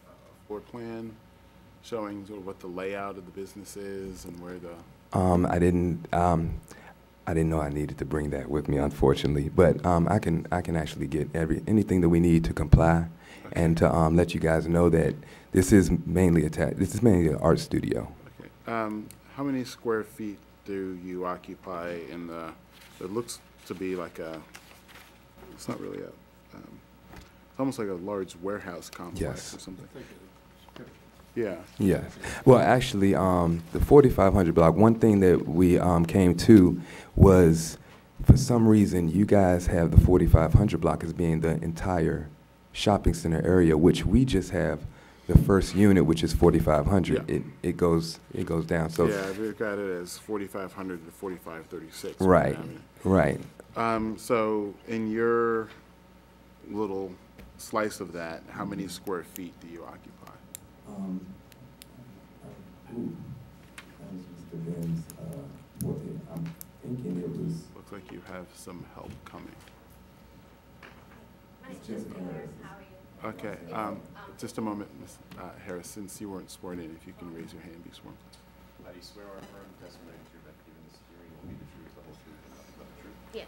uh, floor plan showing sort of what the layout of the business is and where the, Um, I didn't. Um, I didn't know I needed to bring that with me, unfortunately. But um, I can. I can actually get every anything that we need to comply, and to um, let you guys know that this is mainly a ta- this is mainly an art studio. um, how many square feet do you occupy in the, it looks to be like a, it's not really a, um, it's almost like a large warehouse complex Yes. or something. Yeah. Yeah. Well, actually, um, the 4500 block, one thing that we um, came to was for some reason you guys have the 4500 block as being the entire shopping center area, which we just have the first unit, which is 4500. Yeah. It, it goes it goes down. So Yeah, we've got it as forty-five hundred to forty-five thirty-six. right, right. Um, so in your little slice of that, how many square feet do you occupy? Um, uh, ooh, that was Mr. Ben's, uh, what it- I'm thinking it was. Looks like you have some help coming. It's just Harris. Okay, um, just a moment, Ms. uh, Harris, since you weren't sworn in, if you can raise your hand, be sworn, please. I do swear or affirm testimony that you're about to give in this hearing will be the truth, the whole truth, and nothing but the truth. Yes,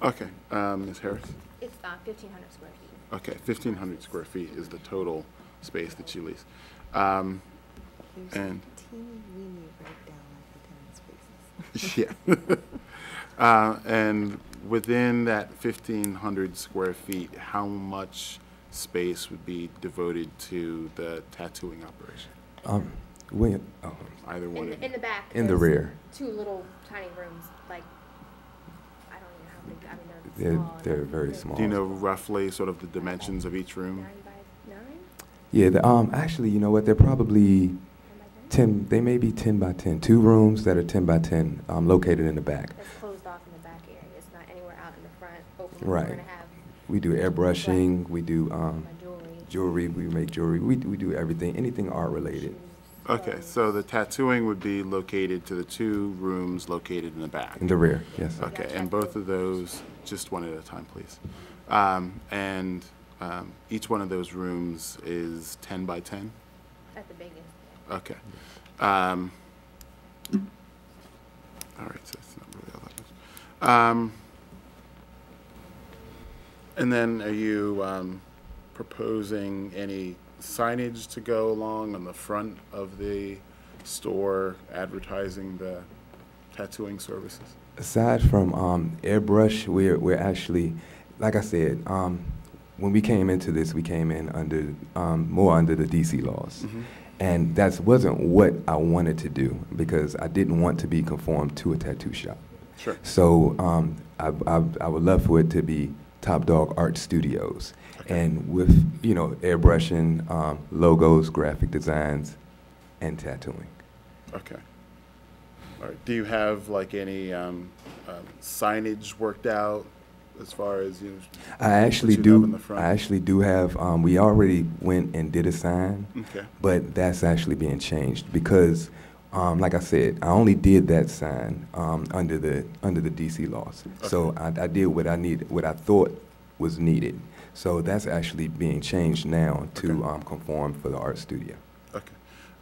Okay, um, Ms. Harris? it's uh, fifteen hundred square feet. Okay, fifteen hundred square feet is the total space that you lease. Um, and, yeah. Uh, and within that fifteen hundred square feet, how much space would be devoted to the tattooing operation? Um, William, oh, Either one In, the- in the back. In the rear. Two little tiny rooms, like, I don't even know how big, I mean, they're They're, small. they're very small. Do you know roughly sort of the dimensions of each room? Nine by nine? Yeah, the, um, actually, you know what? They're probably ten. They may be ten by ten. Two rooms that are ten by ten, um, located in the back. It's closed off in the back area, it's not anywhere out in the front, open, where we're Right. gonna have We do airbrushing. We do um, jewelry. jewelry. We make jewelry. We we do everything, anything art related. Okay, so the tattooing would be located to the two rooms located in the back? In the rear, yes. Okay, and both of those, just one at a time, please. Um, And um, each one of those rooms is 10 by 10? At the biggest. Okay. Um, All right, so it's not really all that much. Um, And then are you um, proposing any signage to go along on the front of the store advertising the tattooing services? Aside from um, airbrush, we're we're actually, like I said, um, when we came into this, we came in under um, more under the DC laws, Mhm. and that wasn't what I wanted to do because I didn't want to be conformed to a tattoo shop. Sure. So um, I, I I would love for it to be Top Dog Art Studios, and with you know airbrushing, um, logos, graphic designs, and tattooing. Okay. All right, do you have like any um, um, signage worked out as far as, you know? I actually you do. the front? I actually do have. Um, we already went and did a sign, Okay. but that's actually being changed because, um, like I said, I only did that sign um, under the under the DC laws. So I, I did what I needed, what I thought was needed. So that's actually being changed now to um, conform for the art studio. Okay.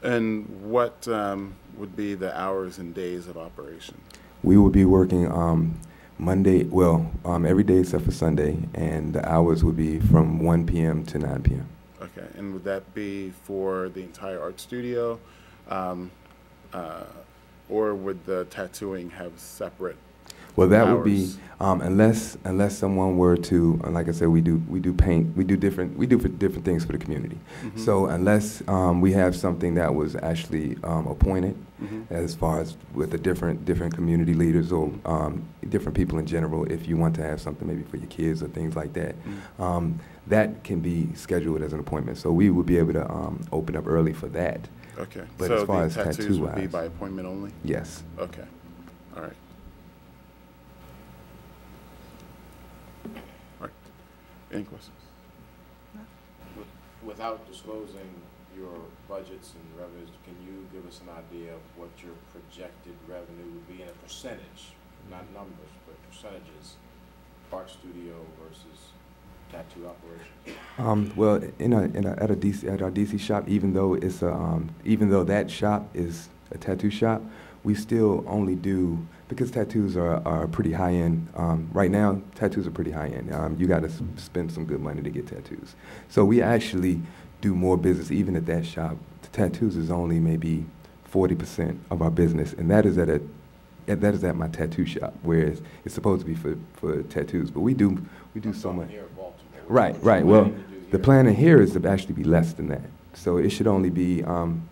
And what um, would be the hours and days of operation? We will be working um, Monday, well, um, every day except for Sunday, and the hours would be from 1 p.m. to 9 p.m. Okay, and would that be for the entire art studio? Um, uh, Or would the tattooing have separate Well, that would be um, unless unless someone were to, like I said, we do we do paint, we do different we do for different things for the community. Mhm. So unless um, we have something that was actually um, appointed, Mhm. as far as with the different different community leaders or um, different people in general, if you want to have something maybe for your kids or things like that, Mm. um, that can be scheduled as an appointment. So we would be able to um, open up early for that. Okay, But so as far the as tattoos tattoo would be by appointment only? yes. Okay, all right. All right, any questions? Without disclosing your budgets and revenues, can you give us an idea of what your projected revenue would be in a percentage, not numbers, but percentages, art studio versus tattoo operation? Um, well, in a, in a, at a DC, at our DC shop, even though it's a, um, even though that shop is a tattoo shop, we still only do, because tattoos are, are pretty high end. Um, right now, tattoos are pretty high end. Um, you gotta s- spend some good money to get tattoos. So we actually do more business even at that shop. The tattoos is only maybe forty percent of our business, and that is at a, that is at my tattoo shop, whereas it's supposed to be for, for tattoos, but we do, we do so much. Right, right. Well, planning to the here. plan in here is to actually be less than that. So it should only be, um,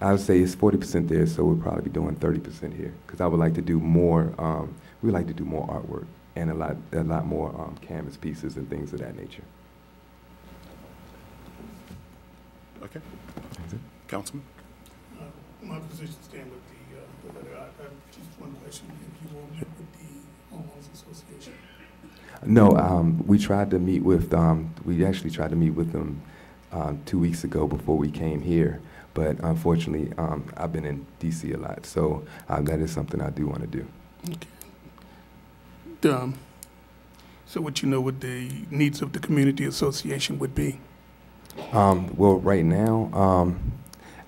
I would say it's forty percent there, so we'll probably be doing thirty percent here. Because I would like to do more, um, we like to do more artwork and a lot, a lot more, um, canvas pieces and things of that nature. Okay. Councilman? Uh, My position stand with the, uh, the letter. I have just one question. If you won't met with the homeowners association? No, um, we tried to meet with, um, we actually tried to meet with them, um, two weeks ago before we came here. But unfortunately, um, I've been in DC a lot, so, um, that is something I do want to do. Um, so what you know what the needs of the community association would be? Um, well, right now, um,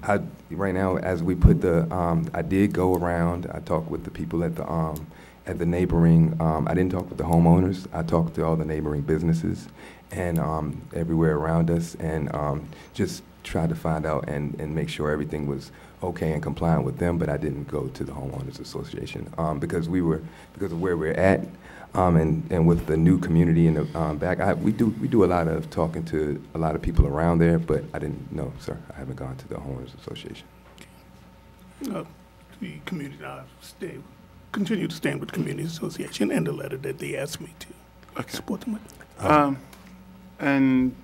I, right now, as we put the, um, I did go around, I talked with the people at the, um, at the neighboring, um, I didn't talk with the homeowners, I talked to all the neighboring businesses and, um, everywhere around us and, um, just tried to find out and, and make sure everything was okay and compliant with them, but I didn't go to the homeowners association, um, because we were, because of where we're at, um, and, and with the new community in the, um, back, I, we do, we do a lot of talking to a lot of people around there, but I didn't, no, sir, I haven't gone to the homeowners association. Uh, the community, I stay, continue to stand with the community association and the letter that they asked me to support them with. Um, and,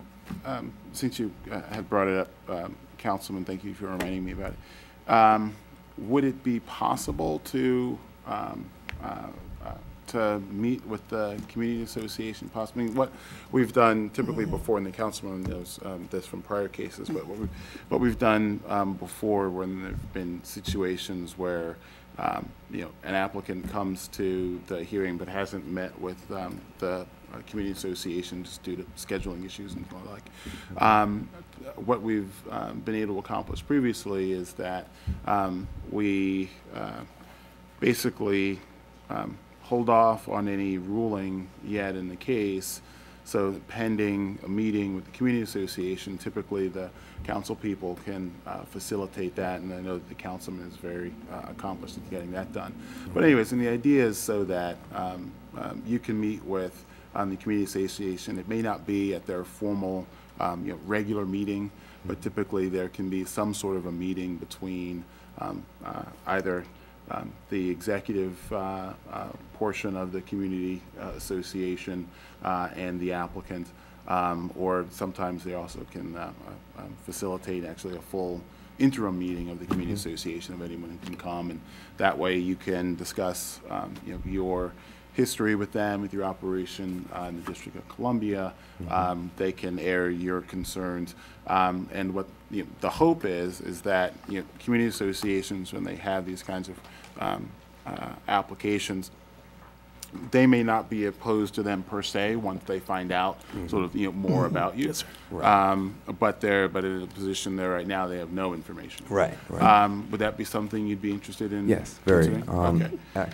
um, since you uh, had brought it up, um, Councilman, thank you for reminding me about it. Um, would it be possible to, um, uh, uh, to meet with the community association possibly? What we've done typically before, and the councilman knows, um, this from prior cases, but what we, what we've done, um, before when there've been situations where, um, you know, an applicant comes to the hearing but hasn't met with, um, the uh, community association just due to scheduling issues and like. Um, what we've, um, been able to accomplish previously is that, um, we, uh, basically, um, hold off on any ruling yet in the case. So pending a meeting with the community association, typically the council people can uh, facilitate that, and I know that the councilman is very uh, accomplished in getting that done. But anyways, and the idea is so that um, um, you can meet with um, the community association. It may not be at their formal, um, you know, regular meeting, but typically there can be some sort of a meeting between um, uh, either um, the executive uh, uh, portion of the community uh, association uh, and the applicant, um, or sometimes they also can uh, uh, um, facilitate actually a full interim meeting of the community association of anyone who can come, and that way you can discuss, um, you know, your history with them, with your operation uh, in the District of Columbia. Um, They can air your concerns. Um, And what, you know, the hope is, is that, you know, community associations, when they have these kinds of um, uh, applications, they may not be opposed to them per se, once they find out sort of, you know, more Mhm. about you. Yes, sir. Right. Um, But they're, but in a position there right now, they have no information. Right, right. Um, Would that be something you'd be interested in? Yes, very, um, Okay.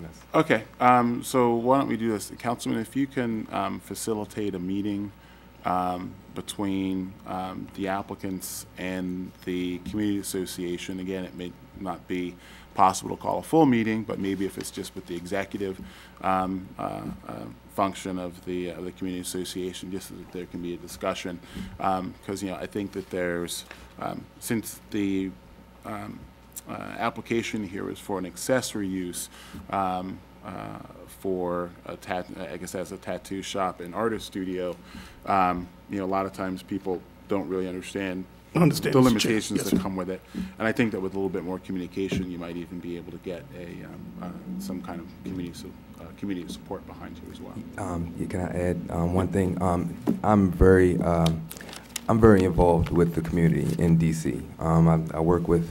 Yes. Okay, um, so why don't we do this? Councilman, if you can, um, facilitate a meeting, um, between, um, the applicants and the community association. Again, it may not be possible to call a full meeting, but maybe if it's just with the executive, um, uh, uh, function of the, of the community association, just so that there can be a discussion. Um, cause, you know, I think that there's, um, since the, um, uh, application here is for an accessory use um, uh, for a tat, I guess as a tattoo shop and artist studio. Um, You know, a lot of times people don't really understand Understand the it's a change, limitations yes, that come with it. And I think that with a little bit more communication, you might even be able to get a, um, uh, some kind of community, su- uh, community support behind you as well. Um, yeah, can I add um, one thing? Um, I'm very, um, I'm very involved with the community in DC. Um, I, I work with,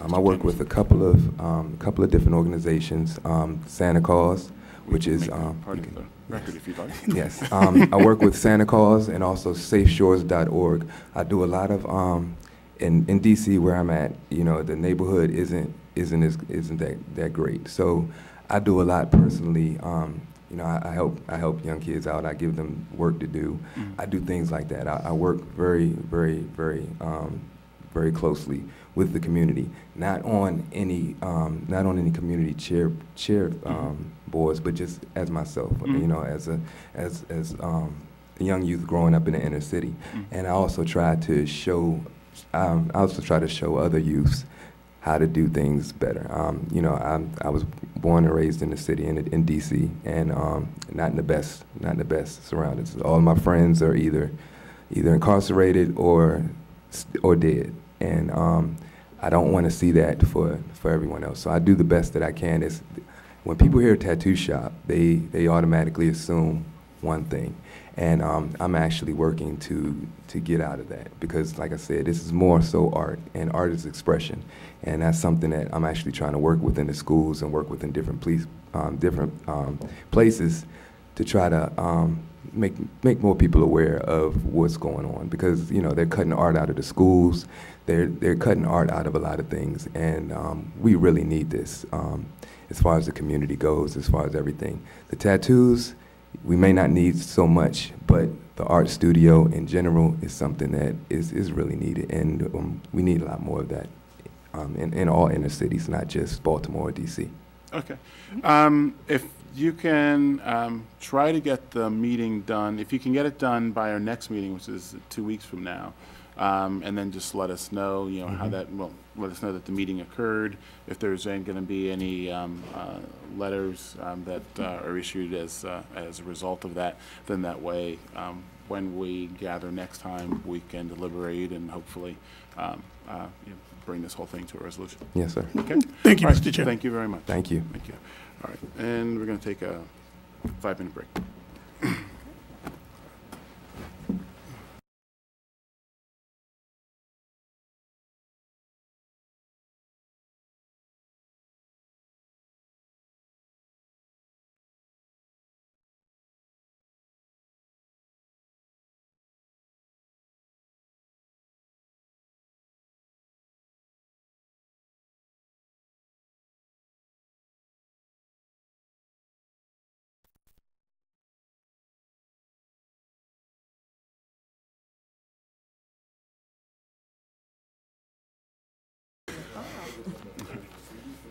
um, I work with a couple of, um, a couple of different organizations. Um, Santa Claus, which is, um, Part of the record if you'd like. Yes, um, I work with Santa Claus and also SafeShores.org. I do a lot of um, in in DC where I'm at. You know, the neighborhood isn't isn't as, isn't that that great. So I do a lot personally. Um, you know, I, I help I help young kids out. I give them work to do. Mhm. I do things like that. I, I work very very very um, very closely with the community, not on any, um, not on any community chair, chair, um, boards, but just as myself, Mhm. you know, as a, as, as, um, a young youth growing up in the inner city. Mm. And I also try to show, um, I also try to show other youths how to do things better. Um, you know, I'm, I was born and raised in the city in, in DC, and um, not in the best, not in the best surroundings. All my friends are either, either incarcerated or, or dead, and um, I don't want to see that for, for everyone else. So I do the best that I can. Is when people hear tattoo shop, they they automatically assume one thing, and um, I'm actually working to to get out of that because, like I said, this is more so art, and art is expression, and that's something that I'm actually trying to work within the schools and work within different police, um, different um, places to try to um, make make more people aware of what's going on because you know they're cutting art out of the schools, they're they're cutting art out of a lot of things, and um, we really need this um, as far as the community goes, as far as everything. The tattoos, we may not need so much, but the art studio in general is something that is is really needed, and um, we need a lot more of that um, in in all inner cities, not just Baltimore or D.C. Okay. Um, If you can um, try to get the meeting done, if you can get it done by our next meeting, which is two weeks from now, um, and then just let us know, you know, how Mhm. that, well, let us know that the meeting occurred, if there's going to be any um, uh, letters um, that uh, are issued as, uh, as a result of that, then that way, um, when we gather next time, we can deliberate and hopefully um, uh, you know, bring this whole thing to a resolution. Yes, sir. Okay? Thank you, All right. Mr. Chair. Thank you very much. Thank you. Thank you. All right, and we're going to take a five-minute break.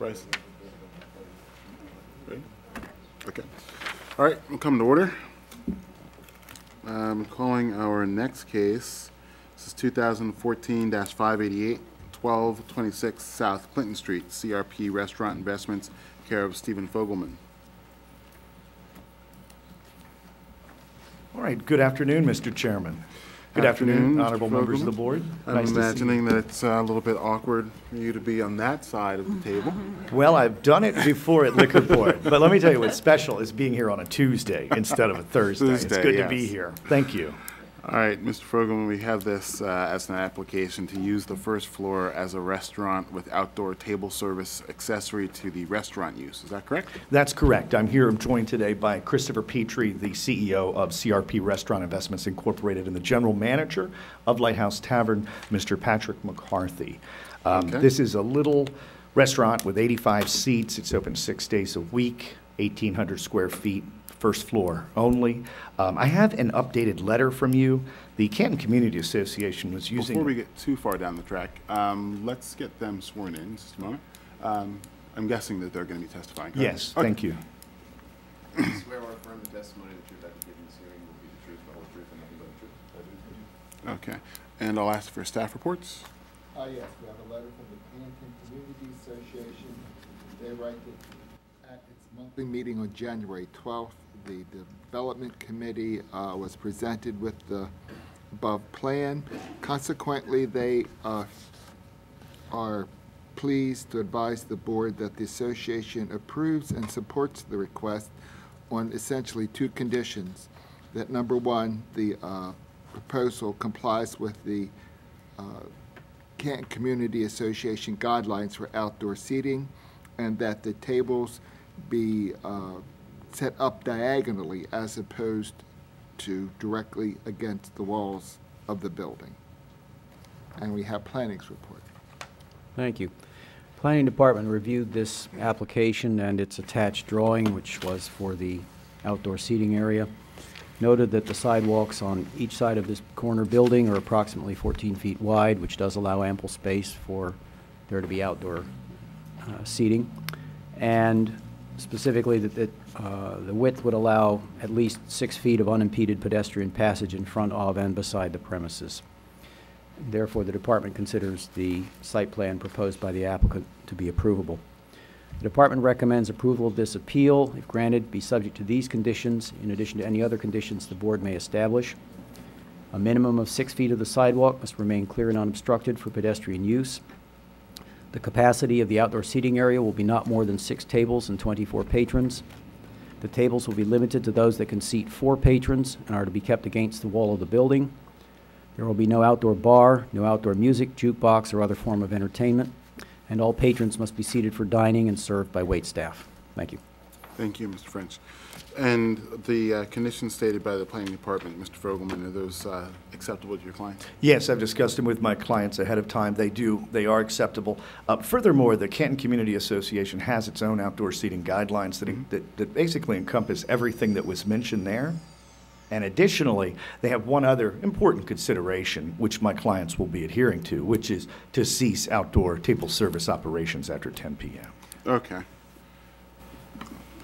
Ready? Okay. All right, we'll come to order. I'm calling our next case. This is 2014-588, 1226 South Clinton Street, CRP Restaurant Investments, care of Stephen Fogleman. All right, good afternoon, Mr. Chairman. Good Afternoon, afternoon, Mr. honorable members of the board. I'm Nice to see you. imagining that it's uh, a little bit awkward for you to be on that side of the table. Well, I've done it before at Liquor Board, but let me tell you what's special is being here on a Tuesday instead of a Thursday. Tuesday, It's good to be here. Thank you. All right, Mr. Fogleman, we have this uh, as an application to use the first floor as a restaurant with outdoor table service accessory to the restaurant use. Is that correct? That's correct. I'm here, I'm joined today by Christopher Petrie, the CEO of CRP Restaurant Investments Incorporated, and the general manager of Lighthouse Tavern, Mr. Patrick McCarthy. Um, Okay. This is a little restaurant with 85 seats. It's open six days a week, 1,800 square feet, first floor only. Um, I have an updated letter from you. The Canton Community Association was using. Before we get too far down the track, um, let's get them sworn in, just a moment. Um, I'm guessing that they're going to be testifying, correct? Yes, Okay. thank you. I swear or affirm the testimony that you're about to give in this hearing will be the truth, the whole truth, and nothing but the truth. Okay, and I'll ask for staff reports. Uh, yes, we have a letter from the Canton Community Association. They write that at its monthly meeting on January twelfth, the Development Committee, uh, was presented with the above plan. Consequently, they, uh, are pleased to advise the board that the association approves and supports the request on essentially two conditions. That number one, the uh, proposal complies with the uh, Canton Community Association guidelines for outdoor seating, and that the tables be uh, set up diagonally as opposed to directly against the walls of the building. And we have planning's report. Thank you. Planning Department reviewed this application and its attached drawing, which was for the outdoor seating area. Noted that the sidewalks on each side of this corner building are approximately 14 feet wide, which does allow ample space for there to be outdoor uh, seating, and specifically that, that uh, the width would allow at least six feet of unimpeded pedestrian passage in front of and beside the premises. Therefore, the department considers the site plan proposed by the applicant to be approvable. The department recommends approval of this appeal, if granted, be subject to these conditions, in addition to any other conditions the board may establish. A minimum of six feet of the sidewalk must remain clear and unobstructed for pedestrian use. The capacity of the outdoor seating area will be not more than six tables and 24 patrons. The tables will be limited to those that can seat four patrons and are to be kept against the wall of the building. There will be no outdoor bar, no outdoor music, jukebox, or other form of entertainment, and all patrons must be seated for dining and served by wait staff. Thank you. Thank you, Mr. French. And the uh, conditions stated by the planning department, Mr. Fogleman, are those uh, acceptable to your client? Yes, I've discussed them with my clients ahead of time. They do, they are acceptable. Uh, Furthermore, the Canton Community Association has its own outdoor seating guidelines that, that that basically encompass everything that was mentioned there. And additionally, they have one other important consideration, which my clients will be adhering to, which is to cease outdoor table service operations after 10 p.m. Okay.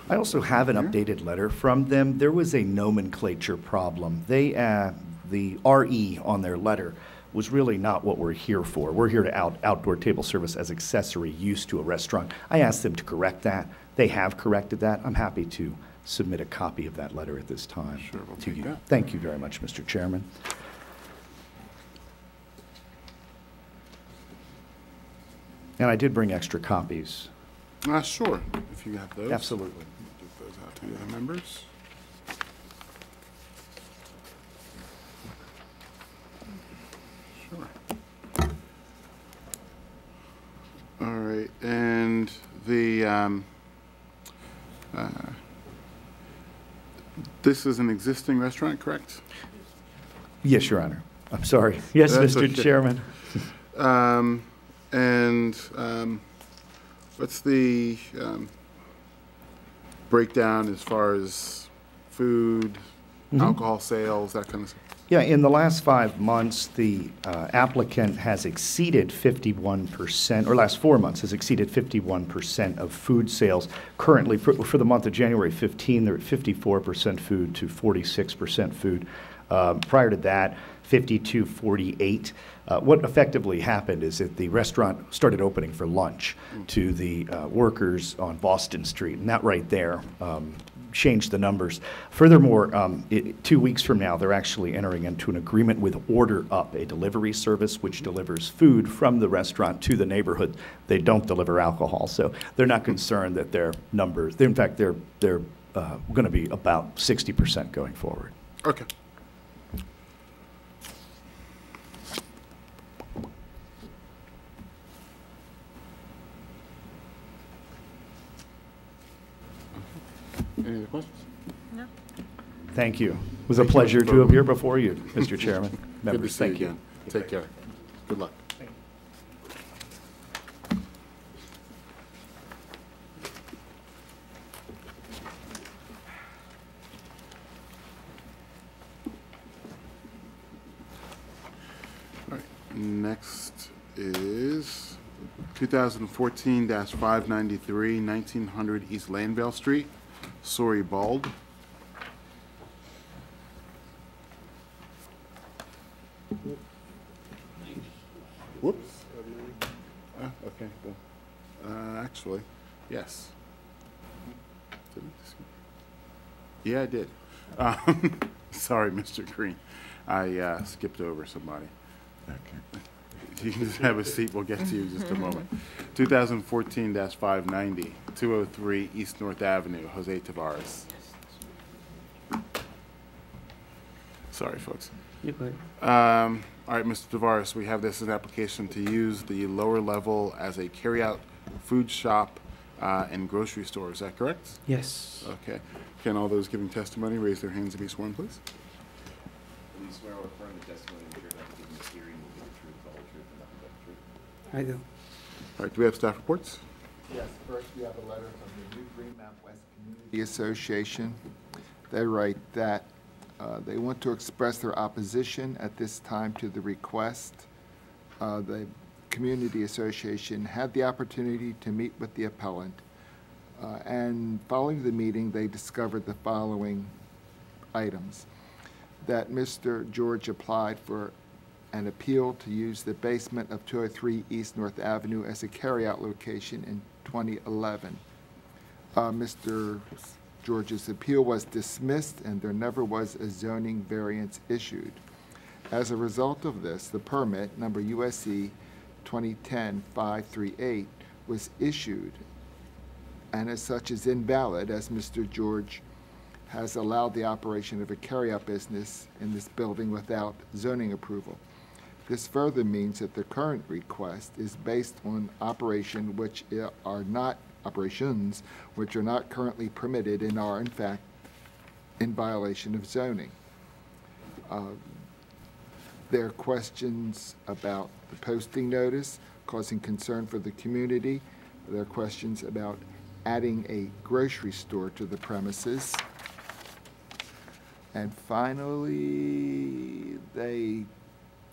I also have an updated letter from them. There was a nomenclature problem. They, uh, the RE on their letter was really not what we're here for. We're here to out, outdoor table service as accessory use to a restaurant. I asked them to correct that. They have corrected that. I'm happy to submit a copy of that letter at this time. Sure, we'll to you. that. Thank you very much, Mr. Chairman. And I did bring extra copies. Uh, Sure, if you have those. Absolutely. To the other members. Sure. All right, and the, um, uh, this is an existing restaurant, correct? Yes, Your Honor. I'm sorry. Yes, That's Mr. okay. Chairman. Um, And um, what's the um, breakdown as far as food, Mhm. alcohol sales, that kind of stuff? Yeah, in the last five months, the uh, applicant has exceeded 51%, or last four months has exceeded 51% of food sales. Currently, for for the month of January 15, they're at 54% food to 46% food. Um, Prior to that, 52, 48. Uh, What effectively happened is that the restaurant started opening for lunch to the uh, workers on Boston Street, and that right there um, changed the numbers. Furthermore, um, it- two weeks from now, they're actually entering into an agreement with Order Up, a delivery service which delivers food from the restaurant to the neighborhood. They don't deliver alcohol, so they're not concerned that their numbers, in fact, they're, they're going to be about 60% going forward. Okay. Any other questions? No. Thank you. It was a Thank you, pleasure Mr. to appear Vogel. before you, Mr. Chairman. Good to Members, see thank you. again. Take care. Good luck. All right, next is 2014-593, 1900 East Lanvale Street, Sori Bald. Whoops. Ah, okay, cool. Uh, actually, yes. Yeah, I did. Um, Sorry, Mr. Green. I uh, skipped over somebody. Okay. You can just have a seat, we'll get to you in just a moment. 2014-590, 203 East North Avenue, Jose Tavares. Sorry, folks. You good. Um, all right, Mr. Tavares, we have this as an application to use the lower level as a carryout food shop uh, and grocery store. Is that correct? Yes. Okay. Can all those giving testimony raise their hands and be sworn, please? Do you swear or affirm the testimony that you're about to give in this hearing will be the truth, the whole truth, and nothing but the truth? I do. All right, do we have staff reports? Yes, first we have a letter from the New Greenmount West Community Association. They write that uh, they want to express their opposition at this time to the request. Uh, They Community Association had the opportunity to meet with the appellant, uh, and following the meeting, they discovered the following items. That Mr. George applied for an appeal to use the basement of 203 East North Avenue as a carryout location in 2011. Uh, Mr. George's appeal was dismissed, and there never was a zoning variance issued. As a result of this, the permit, number USC 2010-538, was issued, and as such is invalid, as Mr. George has allowed the operation of a carryout business in this building without zoning approval. This further means that the current request is based on operation which are not, operations which are not currently permitted and are in fact in violation of zoning. Uh, There are questions about the posting notice causing concern for the community. There are questions about adding a grocery store to the premises. And finally, they,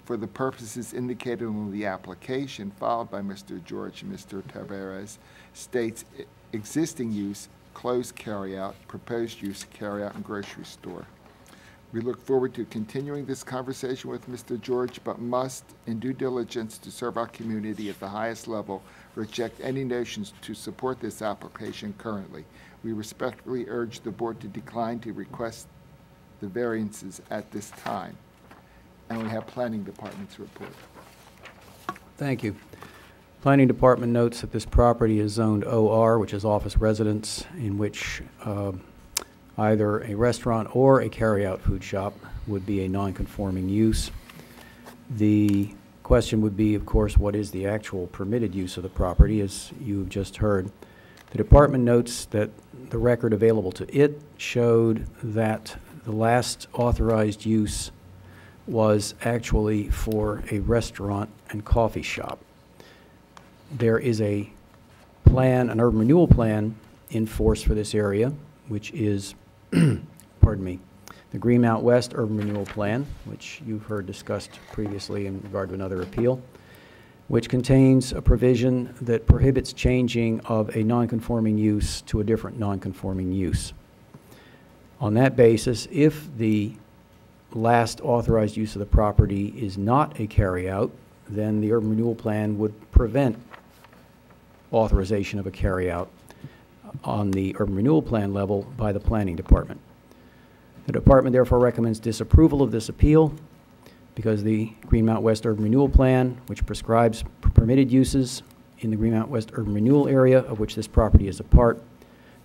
for the purposes indicated on the application filed by Mr. George and Mr. Taveras, states existing use, closed carryout, proposed use, carryout and grocery store. We look forward to continuing this conversation with Mr. George, but must, in due diligence to serve our community at the highest level, reject any notions to support this application currently. We respectfully urge the board to decline to request the variances at this time. And we have Planning Department's report. Thank you. Planning Department notes that this property is zoned OR, which is office residence, in which um, either a restaurant or a carryout food shop would be a nonconforming use. The question would be, of course, what is the actual permitted use of the property, as you've just heard. The department notes that the record available to it showed that the last authorized use was actually for a restaurant and coffee shop. There is a plan, an urban renewal plan in force for this area, which is, pardon me, the Greenmount West Urban Renewal Plan, which you've heard discussed previously in regard to another appeal, which contains a provision that prohibits changing of a nonconforming use to a different nonconforming use. On that basis, if the last authorized use of the property is not a carryout, then the urban renewal plan would prevent authorization of a carryout on the urban renewal plan level by the planning department. The department therefore recommends disapproval of this appeal because the Greenmount West Urban Renewal Plan, which prescribes permitted uses in the Greenmount West Urban Renewal area of which this property is a part,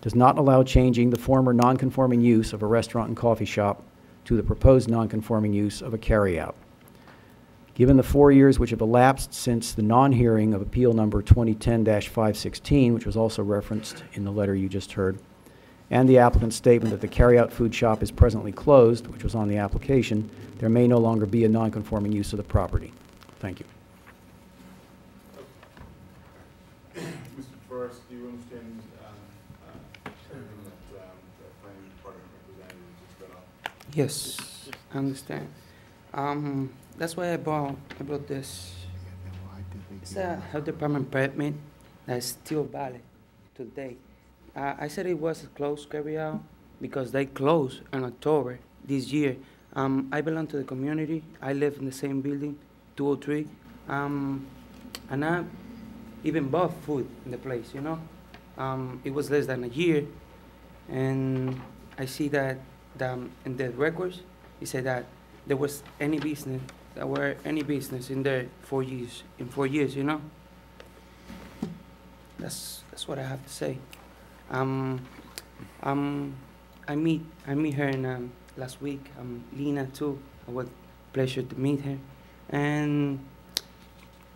does not allow changing the former nonconforming use of a restaurant and coffee shop to the proposed nonconforming use of a carryout. Given the four years which have elapsed since the non-hearing of appeal number 2010-516, which was also referenced in the letter you just heard, and the applicant's statement that the carryout food shop is presently closed, which was on the application, there may no longer be a nonconforming use of the property. Thank you. Mr. Forrest, do you understand um, uh, everything that um, the planning department representative just brought up? Yes, I understand. Um, that's why I bought, I bought this. It's a health department permit that's still valid today. Uh, I said it was closed carryout because they closed in October this year. Um, I belong to the community. I live in the same building, 203. Um, and I even bought food in the place, you know. Um, it was less than a year, and I see that the, in the records, it said that there was any business, there were any business in there four years, in four years, you know. That's that's what I have to say. Um, um, I meet I meet her in, um, last week. Um, Lena too. It was pleasure to meet her, and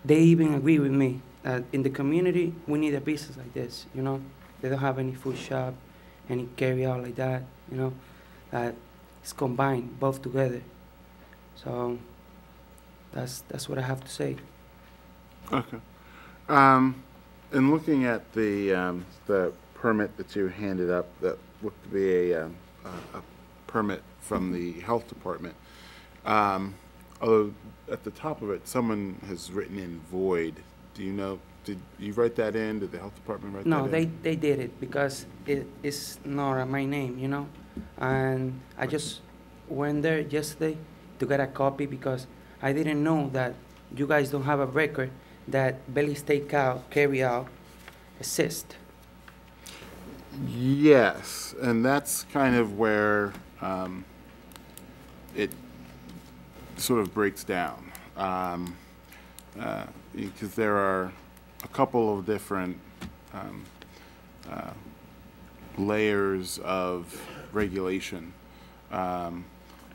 they even agree with me that in the community we need a business like this. You know, they don't have any food shop, any carry out like that. You know, that it's combined both together. So that's that's what I have to say. Okay. Um, in looking at the, um, the permit that you handed up, that looked to be a, um, a a permit from the health department, um, although at the top of it, someone has written in void. Do you know, did you write that in? Did the health department write that in? No, they, they did it because it is not my name, you know? And I just went there yesterday to get a copy because I didn't know that you guys don't have a record that Belly Steakout carry out assist. Yes, and that's kind of where um, it sort of breaks down. Um, uh, Because there are a couple of different um, uh, layers of regulation. Um,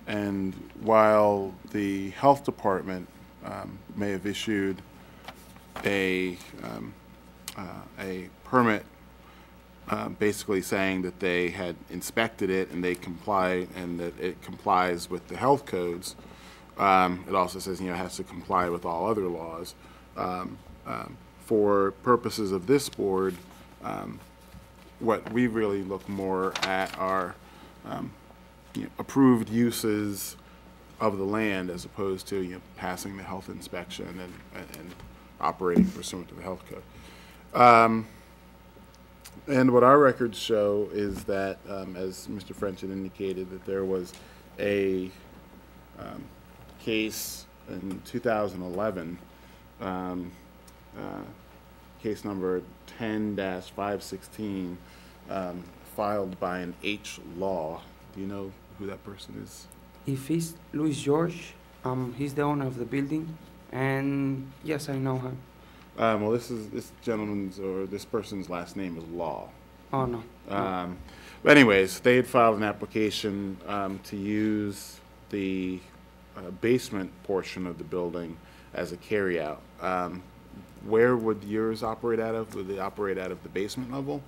And while the health department um, may have issued a, um, uh, a permit uh, basically saying that they had inspected it and they comply, and that it complies with the health codes. Um, It also says, you know, it has to comply with all other laws. Um, um, For purposes of this board, what we really look more at are um, you know, approved uses of the land as opposed to, you know, passing the health inspection and, and operating pursuant to the health code. Um, and what our records show is that, um, as Mr. French had indicated, that there was a um, case in 2011, um, uh, case number 10-516, um, filed by an H Law. Do you know who that person is? If he's Louis George, um, he's the owner of the building, and yes, I know him. Um, well, this is this gentleman's or this person's last name is Law. Oh, no. Um, but anyways, they had filed an application um, to use the uh, basement portion of the building as a carryout. Um, where would yours operate out of? Would they operate out of the basement level?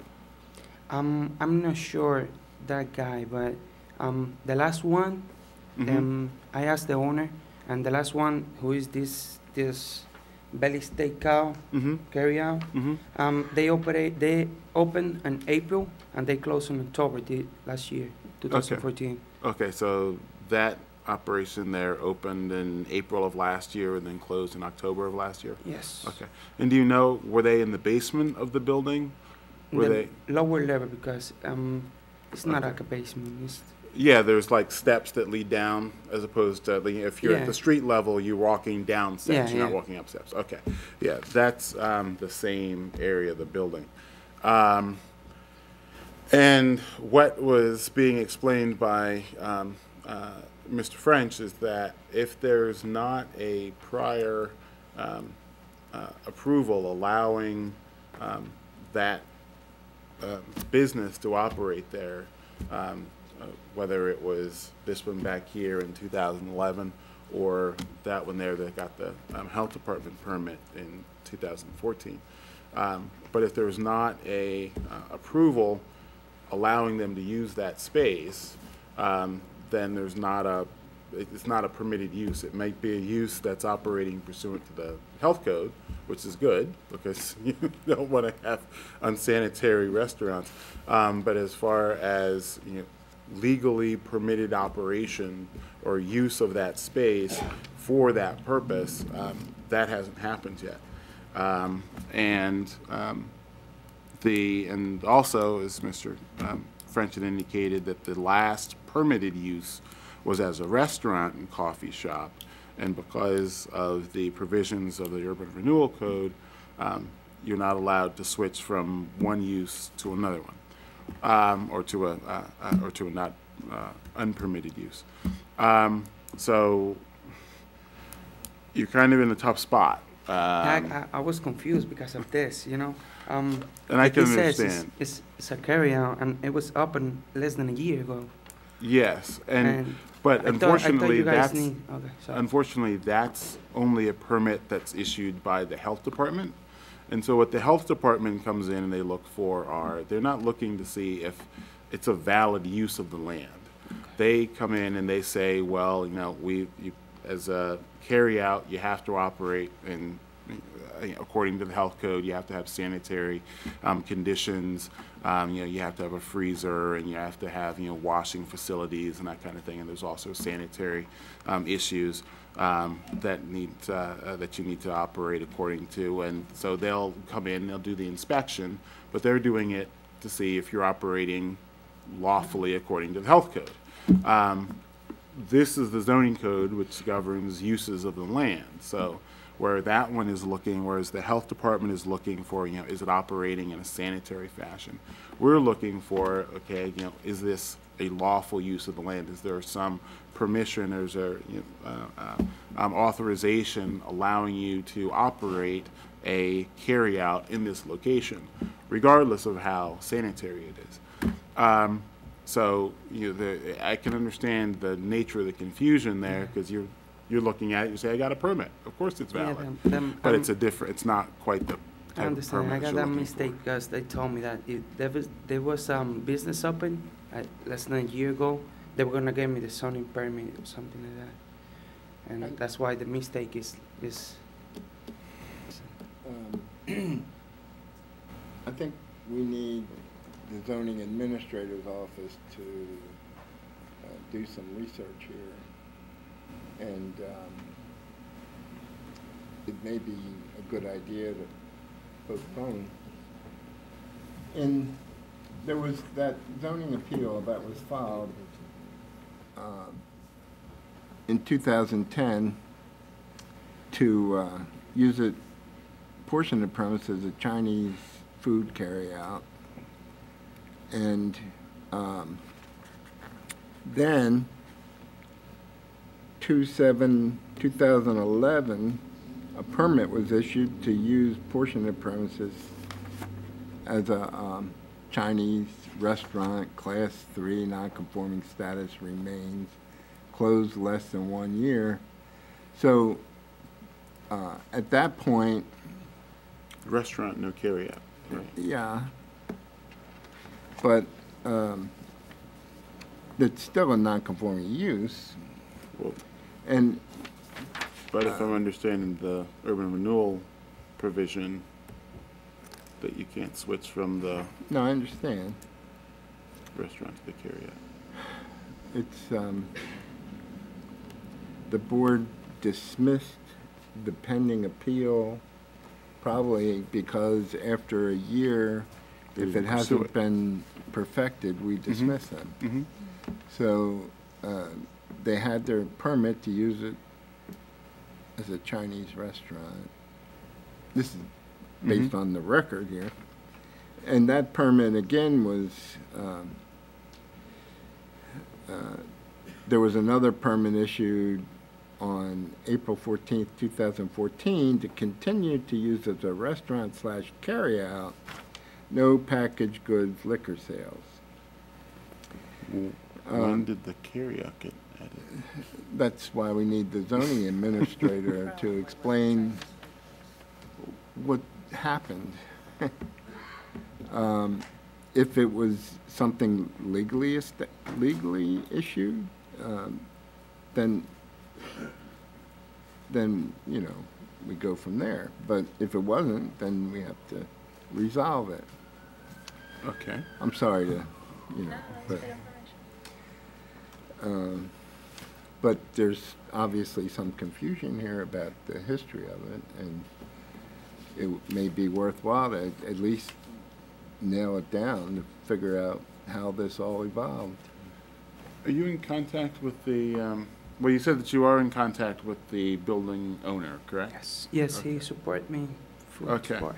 Um, I'm not sure that guy, but um, the last one, Mhm. um, I asked the owner, and the last one, who is this this belly steak cow Mhm. carry out, Mhm. um, they operate. They opened in April and they closed in October the, last year, 2014. Okay, so that operation there opened in April of last year and then closed in October of last year? Yes. Okay. And do you know, were they in the basement of the building? Were the they? lower level because um, it's not like a basement. It's Yeah, there's like steps that lead down as opposed to, like, if you're at the street level, you're walking down steps, Yeah, you're not walking up steps. Okay. Yeah, that's um, the same area of the building. Um, And what was being explained by um, uh, Mr. French is that if there's not a prior um, uh, approval allowing um, that uh, business to operate there, um, uh, whether it was this one back here in 2011 or that one there that got the um, health department permit in 2014. Um, But if there's not a uh, approval allowing them to use that space, um, then there's not a, it's not a permitted use. It might be a use that's operating pursuant to the health code, which is good, because you don't want to have unsanitary restaurants. Um, But as far as, you know, legally permitted operation or use of that space for that purpose, um, that hasn't happened yet. Um, And um, the, and also, as Mr. um, French had indicated, that the last permitted use was as a restaurant and coffee shop. And because of the provisions of the Urban Renewal Code, um, you're not allowed to switch from one use to another one, um, or to a, uh, uh, or to a not uh, unpermitted use. Um, So you're kind of in a tough spot. I, Um, I, I was confused because of this, you know. Um, And I can says, it's- understand. It's, it's a carry-out, and it was open less than a year ago. Yes, and, And but I thought- thought unfortunately, that's, need- okay, unfortunately, that's only a permit that's issued by the health department. And so what the health department comes in and they look for are, they're not looking to see if it's a valid use of the land. They come in and they say, well, you know, we, you, as a carryout, you have to operate in, uh, according to the health code, you have to have sanitary um, conditions. Um, You know, you have to have a freezer, and you have to have, you know, washing facilities and that kind of thing. And there's also sanitary um, issues um, that need, uh, uh, that you need to operate according to. And so they'll come in, they'll do the inspection, but they're doing it to see if you're operating lawfully according to the health code. Um, This is the zoning code which governs uses of the land. So where that one is looking, whereas the health department is looking for, you know, is it operating in a sanitary fashion? We're looking for, okay, you know, is this a lawful use of the land? Is there some permission, or is there, you know, uh, uh, um, authorization allowing you to operate a carryout in this location, regardless of how sanitary it is? Um, so, you know, the, I can understand the nature of the confusion there, because you're, you're looking at it, you say, I got a permit, of course it's Yeah, valid. them- them- But um, it's a different, it's not quite the I type of understand. I permit got that looking for. mistake because they told me that if there was there was um business open uh, less than a year ago, they were gonna give me the zoning permit or something like that, and that's why the mistake is is. Um, I think we need the zoning administrator's office to uh, do some research here. And um, it may be a good idea to postpone. And there was that zoning appeal that was filed um, in 2010 to uh, use a portion of the premise as a Chinese food carryout. And um, then, 27, 2011, a permit was issued to use portion of the premises as a um, Chinese restaurant, class three, non-conforming status remains, closed less than one year. So, uh, at that point, Restaurant, no carryout, right? yeah. But, um, it's still a non-conforming use. Well, And, But if I'm understanding the urban renewal provision, that you can't switch from the no, I understand. restaurant to the carryout. It's, um, the board dismissed the pending appeal, probably because after a year, They if it didn't pursue hasn't it. been perfected, we dismiss them. Mhm. So, uh, they had their permit to use it as a Chinese restaurant. This is based Mhm. on the record here. And that permit again was, um, uh, there was another permit issued on April fourteenth, two thousand fourteen, to continue to use as a restaurant slash carryout, no packaged goods liquor sales. When Um, did the carryout get? That's why we need the zoning administrator to explain what happened. Um, If it was something legally, legally issued, um, then, then, you know, we go from there. But if it wasn't, then we have to resolve it. Okay. I'm sorry to, you know, but. Um, But there's obviously some confusion here about the history of it, and it may be worthwhile to at least nail it down to figure out how this all evolved. Are you in contact with the, um, well, you said that you are in contact with the building owner, correct? Yes. Yes, he support me. Full Okay. support.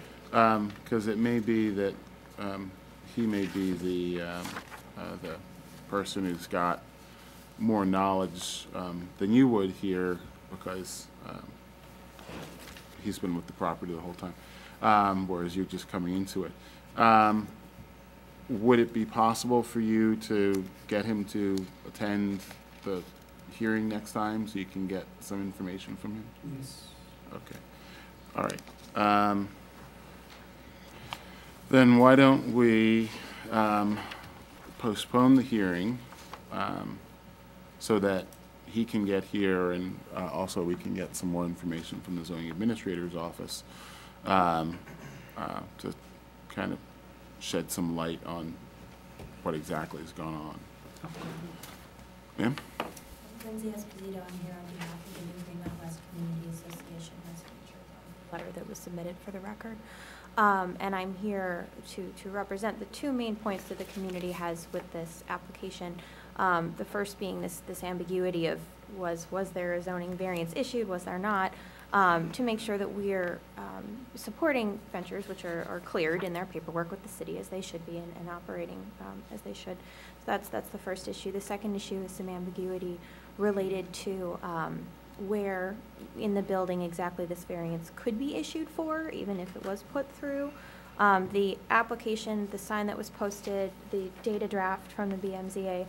Because it may be that um, he may be the, um, uh, the person who's got more knowledge um, than you would here, because um, he's been with the property the whole time, um, whereas you're just coming into it. Um, Would it be possible for you to get him to attend the hearing next time, so you can get some information from him? Yes. Okay, all right. Um, Then why don't we um, postpone the hearing um, so that he can get here and uh, also we can get some more information from the zoning administrator's office um, uh, to kind of shed some light on what exactly is going on. Ma'am? Lindsay Esposito, I'm here on behalf of the New Greenmount West Community Association, on letter that was submitted for the record. Um, and I'm here to, to represent the two main points that the community has with this application. Um, the first being this, this ambiguity of was, was there a zoning variance issued, was there not? Um, to make sure that we're, um, supporting ventures which are, are cleared in their paperwork with the city as they should be and, and operating, um, as they should. So that's, that's the first issue. The second issue is some ambiguity related to, um, where in the building exactly this variance could be issued for, even if it was put through. Um, the application, the sign that was posted, the data draft from the BMZA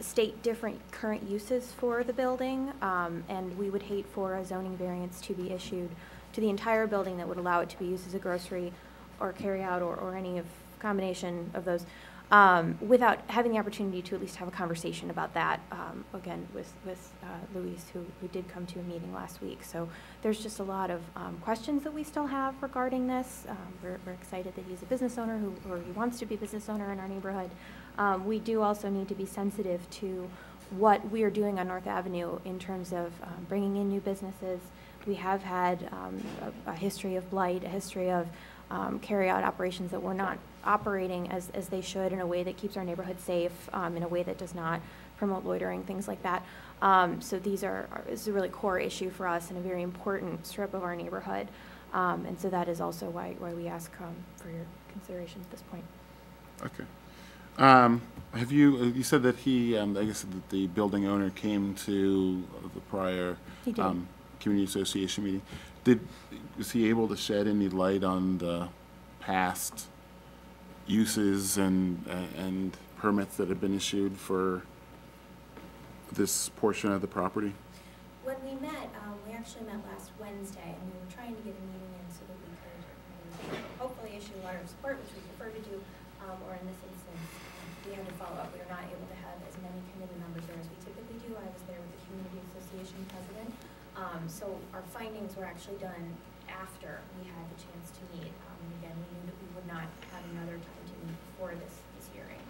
state different current uses for the building, um, and we would hate for a zoning variance to be issued to the entire building that would allow it to be used as a grocery or carry-out or, or any of, combination of those, um, without having the opportunity to at least have a conversation about that, um, again, with, with, uh, Luis, who, who did come to a meeting last week. So there's just a lot of, um, questions that we still have regarding this. Um, we're, we're excited that he's a business owner who, or he wants to be a business owner in our neighborhood. Um, we do also need to be sensitive to what we are doing on North Avenue in terms of, um, bringing in new businesses. We have had, um, a, a history of blight, a history of, um, carry-out operations that were not operating as, as they should in a way that keeps our neighborhood safe, um, in a way that does not promote loitering, things like that. Um, so these are, are- this is a really core issue for us and a very important strip of our neighborhood. And so that is also why, why we ask, for your consideration at this point. Okay. Um, have you, uh, you said that he, um, I guess that the building owner came to the prior, um, community association meeting. Did, was he able to shed any light on the past uses and, and permits that have been issued for this portion of the property? When we met, um, we actually met last Wednesday, and we were trying to get a meeting in so that we could um, hopefully issue a letter of support, which we prefer to do, um, or in this instance, um, we follow up. We were not able to have as many committee members there as we typically do. I was there with the community association president. Um, so our findings were actually done after we had the chance to meet. Um, and again, we knew that we would not have another time to meet before this, this hearing.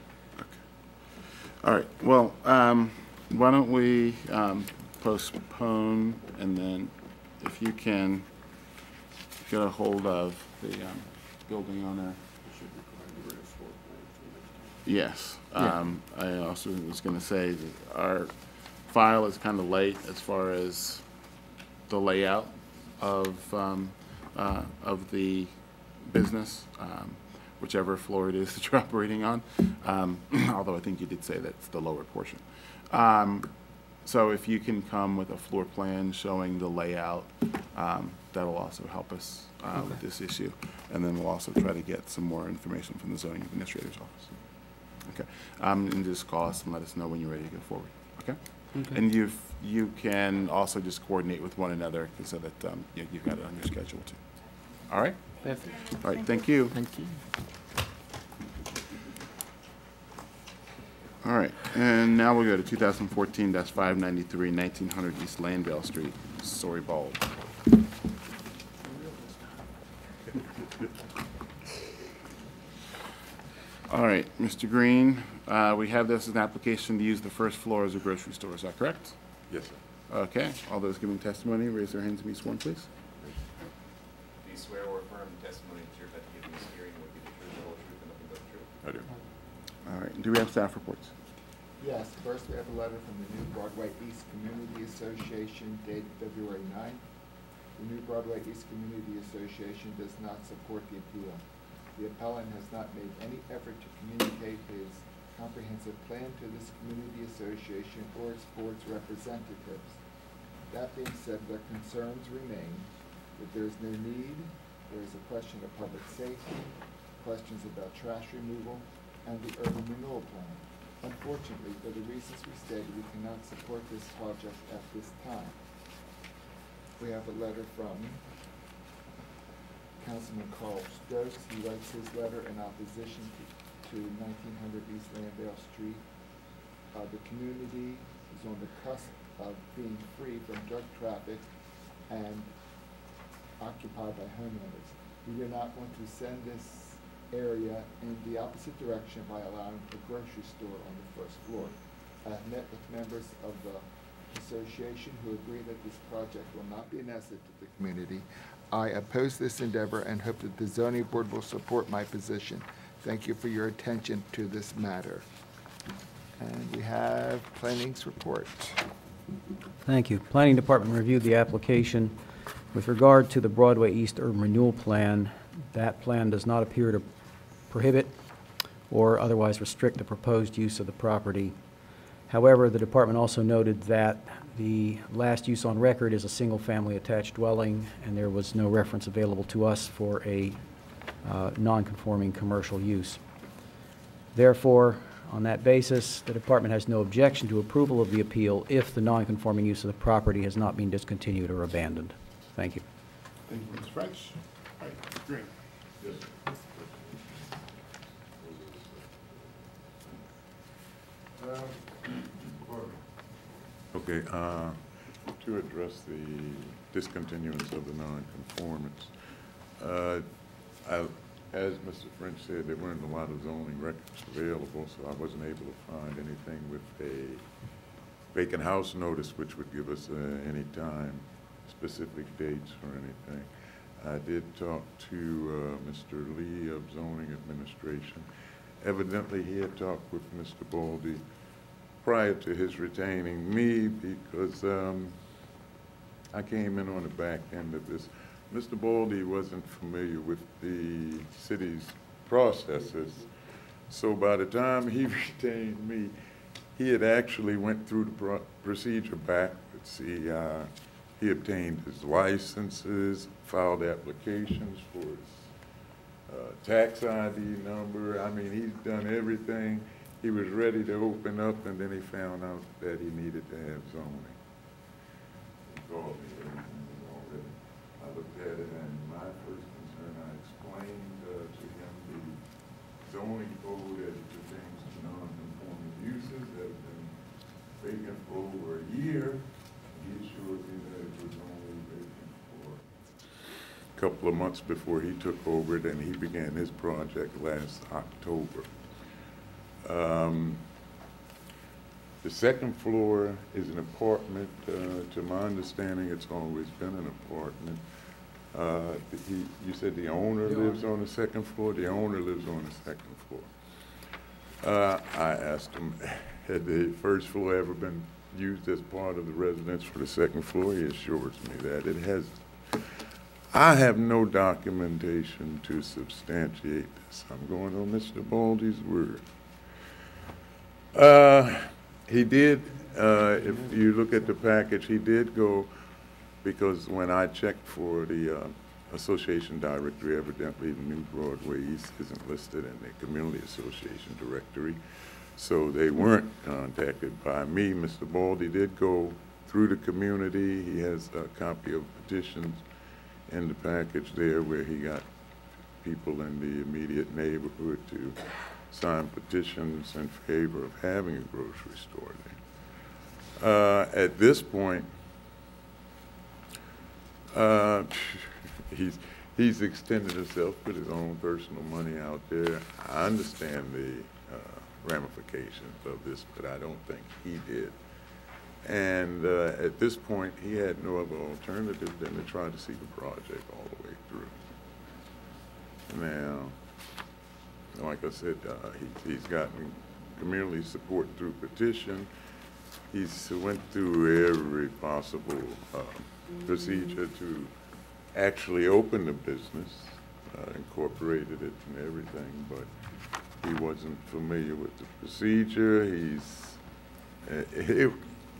All right, well, um, why don't we, um, postpone, and then if you can get a hold of the, um, building owner. Yes, Yeah. um, I also was gonna say, that our file is kind of late as far as the layout of, um, uh, of the business, um, whichever floor it is that you're operating on, um, although I think you did say that's the lower portion. Um, So if you can come with a floor plan showing the layout, um, that'll also help us uh, with this issue. And then we'll also try to get some more information from the zoning administrator's office. Okay, um, and just call us and let us know when you're ready to go forward, okay? Okay. And you've, you can also just coordinate with one another so that, um, you- you've got it on your schedule too. All right? Perfect. All right, thank you. Thank you. All right, and now we'll go to 2014-593, 1900 East Lanvale Street, Sorry Bulb. All right, Mr. Green, uh, we have this as an application to use the first floor as a grocery store, is that correct? Yes, sir. Okay, all those giving testimony, raise their hands and be sworn, please. Do you swear or affirm the testimony that you're about to give in this hearing will be the truth, the whole truth, and nothing but the truth? I do. All right, do we have staff reports? Yes, first we have a letter from the New Broadway East Community Association dated February 9th. The New Broadway East Community Association does not support the appeal. The appellant has not made any effort to communicate his comprehensive plan to this community association or its board's representatives. That being said, their concerns remain that there is no need, there is a question of public safety, questions about trash removal, and the urban renewal plan. Unfortunately, for the reasons we stated, we cannot support this project at this time. We have a letter from Councilman Carl Stokes. He writes his letter in opposition to, to nineteen hundred East Lanvale Street. Uh, the community is on the cusp of being free from drug traffic and occupied by homeowners. We do not want to send this area in the opposite direction by allowing a grocery store on the first floor. I have met with members of the association who agree that this project will not be an asset to the community. I oppose this endeavor and hope that the zoning board will support my position. Thank you for your attention to this matter. And we have planning's report. Thank you. Planning Department reviewed the application. With regard to the Broadway East Urban Renewal Plan, that plan does not appear to prohibit or otherwise restrict the proposed use of the property. However, the department also noted that the last use on record is a single-family attached dwelling, and there was no reference available to us for a uh, non-conforming commercial use. Therefore, on that basis, the department has no objection to approval of the appeal if the non-conforming use of the property has not been discontinued or abandoned. Thank you. Thank you, Ms. French. All right, Mr. Green. Yes, sir. Okay, uh, to address the discontinuance of the nonconformance, uh, as Mr. French said, there weren't a lot of zoning records available, so I wasn't able to find anything with a vacant house notice, which would give us uh, any time, specific dates or anything. I did talk to uh, Mr. Lee of zoning administration. Evidently, he had talked with Mr. Baldy prior to his retaining me because um, I came in on the back end of this. Mr. Baldy wasn't familiar with the city's processes, so by the time he retained me, he had actually went through the pro- procedure backwards. He, uh, he obtained his licenses, filed applications for his uh, tax ID number. I mean, he's done everything. He was ready to open up, and then he found out that he needed to have zoning. I looked at it, and my first concern, I explained uh, to him the zoning code as it pertains to non-conforming uses that have been vacant for over a year. He assured me that it was only vacant for a couple of months before he took over it, and he began his project last October. Um, The second floor is an apartment. Uh, To my understanding, it's always been an apartment. Uh, he- You said the owner The lives owner. on the second floor? The owner lives on the second floor. Uh, I asked him, had the first floor ever been used as part of the residence for the second floor? He assures me that it has. I have no documentation to substantiate this. I'm going on Mr. Baldy's word. Uh, He did, uh, if you look at the package, he did go, because when I checked for the uh, association directory, evidently New Broadway East isn't listed in the Community Association directory, so they weren't contacted by me. Mr. Baldy did go through the community. He has a copy of petitions in the package there where he got people in the immediate neighborhood to sign petitions in favor of having a grocery store there. Uh, At this point, uh, he's, he's extended himself, put his own personal money out there. I understand the uh, ramifications of this, but I don't think he did. And uh, at this point, he had no other alternative than to try to see the project all the way through. Now, like I said, uh, he, he's gotten community support through petition. He's went through every possible uh, procedure to actually open the business, uh, incorporated it and everything, but he wasn't familiar with the procedure. He's, uh, it,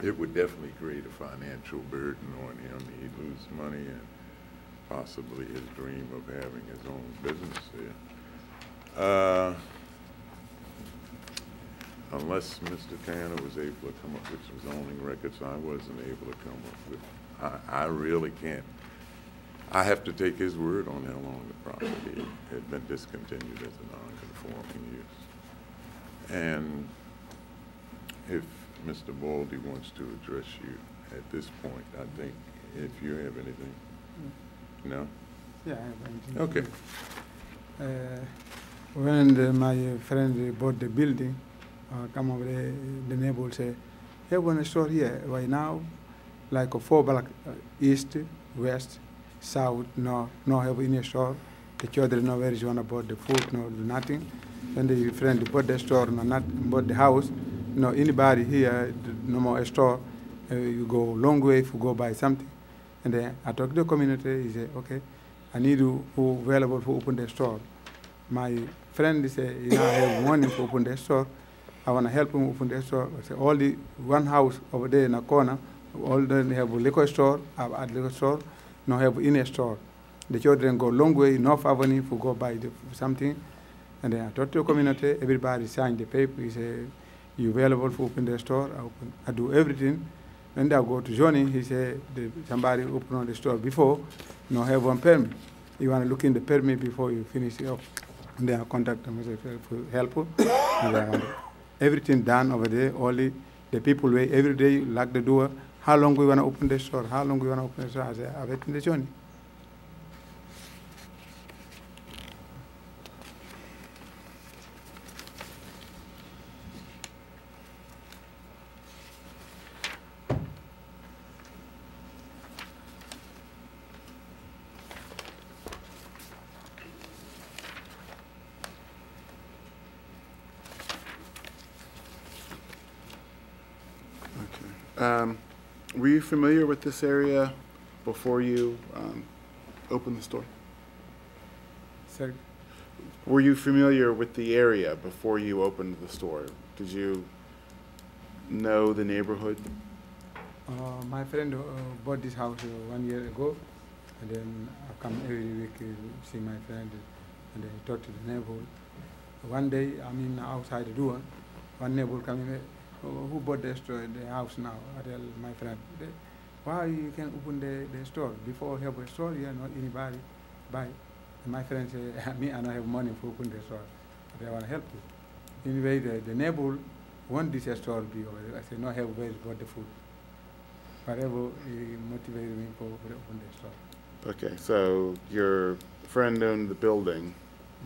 it would definitely create a financial burden on him. He'd lose money and possibly his dream of having his own business there. Uh, Unless Mr. Tanner was able to come up with some zoning records, I wasn't able to come up with, I, I really can't. I have to take his word on how long the property had been discontinued as a non-conforming use. And if Mr. Baldy wants to address you at this point, I think if you have anything, no? Yeah, I have anything. Okay. Uh, when the, my friend bought the building, uh, come over there, the neighbor say, hey, one store here right now, like a four block, uh, east, west, south, north, no have any store. The children know where is one about the food, no do nothing. When the friend bought the store, no not bought the house, no anybody here, no more store. Uh, you go long way if you go buy something. And then I talk to the community, he say, okay, I need you who available for open the store. My friend say, you know, I have money to open the store. I want to help him open the store. I say, all the one house over there in the corner, all them have a liquor store, have a liquor store, no have in a store. The children go long way, North Avenue, for go buy the, something. And then I talk to the community, everybody sign the paper, he say, you available for open the store, I, open, I do everything. When I go to zoning, he the, somebody open on the store before, no have one permit. You want to look in the permit before you finish it up. And then I contact them, I say, for help. and everything done over there, only the people wait every day, lock the door. How long we want to open the store? How long we want to open the store? I say, I wait in the zoning. Um, Were you this area before you um, opened the store? Sir, Were you familiar with the area before you opened the store? Did you know the neighborhood? uh, my friend uh, bought this house uh, one year ago, and then I come every week uh, see my friend, and then talk to the neighborhood. One day, I mean, outside the door, one neighbor come in, uh, who bought the store, the house now? I tell my friend, "The- why you can open the, the store? Before have a store here, not anybody buy. And my friend say, me, I don't have money for open the store, but I want to help you. Anyway, the, the neighbor want this store be over there. I say, no, have where bought the food. Whatever he motivated me for, for open the store. Okay, so your friend owned the building,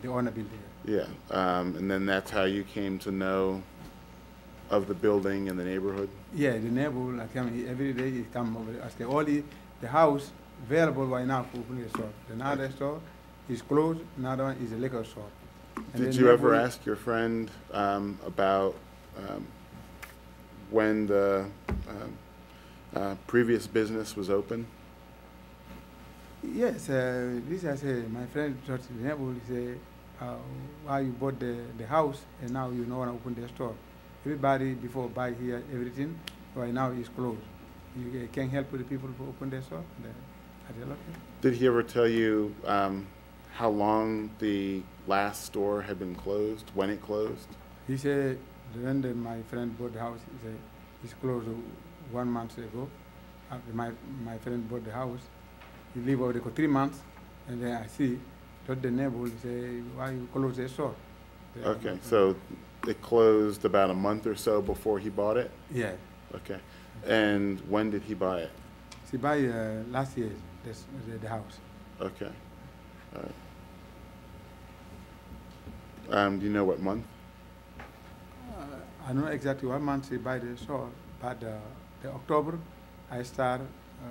The owner building. yeah, um, and then that's how you came to know of the building and the neighborhood? Yeah, the neighbor, like, come he- every day he come over, ask, only the house available right now for opening a store. Another store is closed, another one is a liquor store. And Did you ever ask your friend um, about um, when the um, uh, previous business was open? Yes, uh, this I say, my friend to the neighbor, he say, uh, why you bought the, the house and now you know want to open the store. Everybody before buy here everything, right now is closed. You uh, can help the people to open their store? Then I said, okay. Did he ever tell you um, how long the last store had been closed, when it closed? He said, when the, my friend bought the house, he said, it's closed one month ago. After my, my friend bought the house, he live over there for three months, and then I see, told the neighbor, he say, why you close the store? Okay, so it closed about a month or so before he bought it? Yeah. Okay. And when did he buy it? She buy uh, last year, this, the, the house. Okay. All right. Um, do you know what month? Uh, I know exactly what month he buy the store, but uh, the October, I start uh,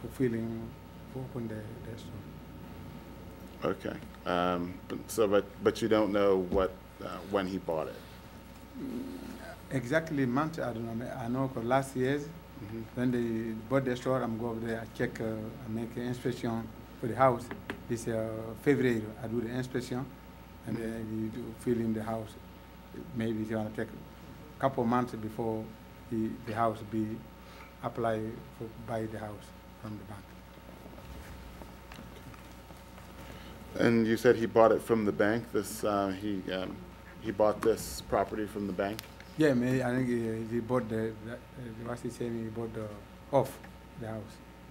fulfilling, open the, the store. Okay. Um, but, so, but, but you don't know what, uh, when he bought it? Exactly month, I don't know. I know 'cause last year, Mm-hmm. when they bought the store, I'm go over there, I check, uh, I make an inspection for the house. This uh, February, I do the inspection, and then you do fill in the house. Maybe it's gonna take a couple months before the, the house be apply for buy the house from the bank. And you said he bought it from the bank, this, uh, he, um, he bought this property from the bank? Yeah, I think he, he bought the, the uh, he said, he bought the off the house.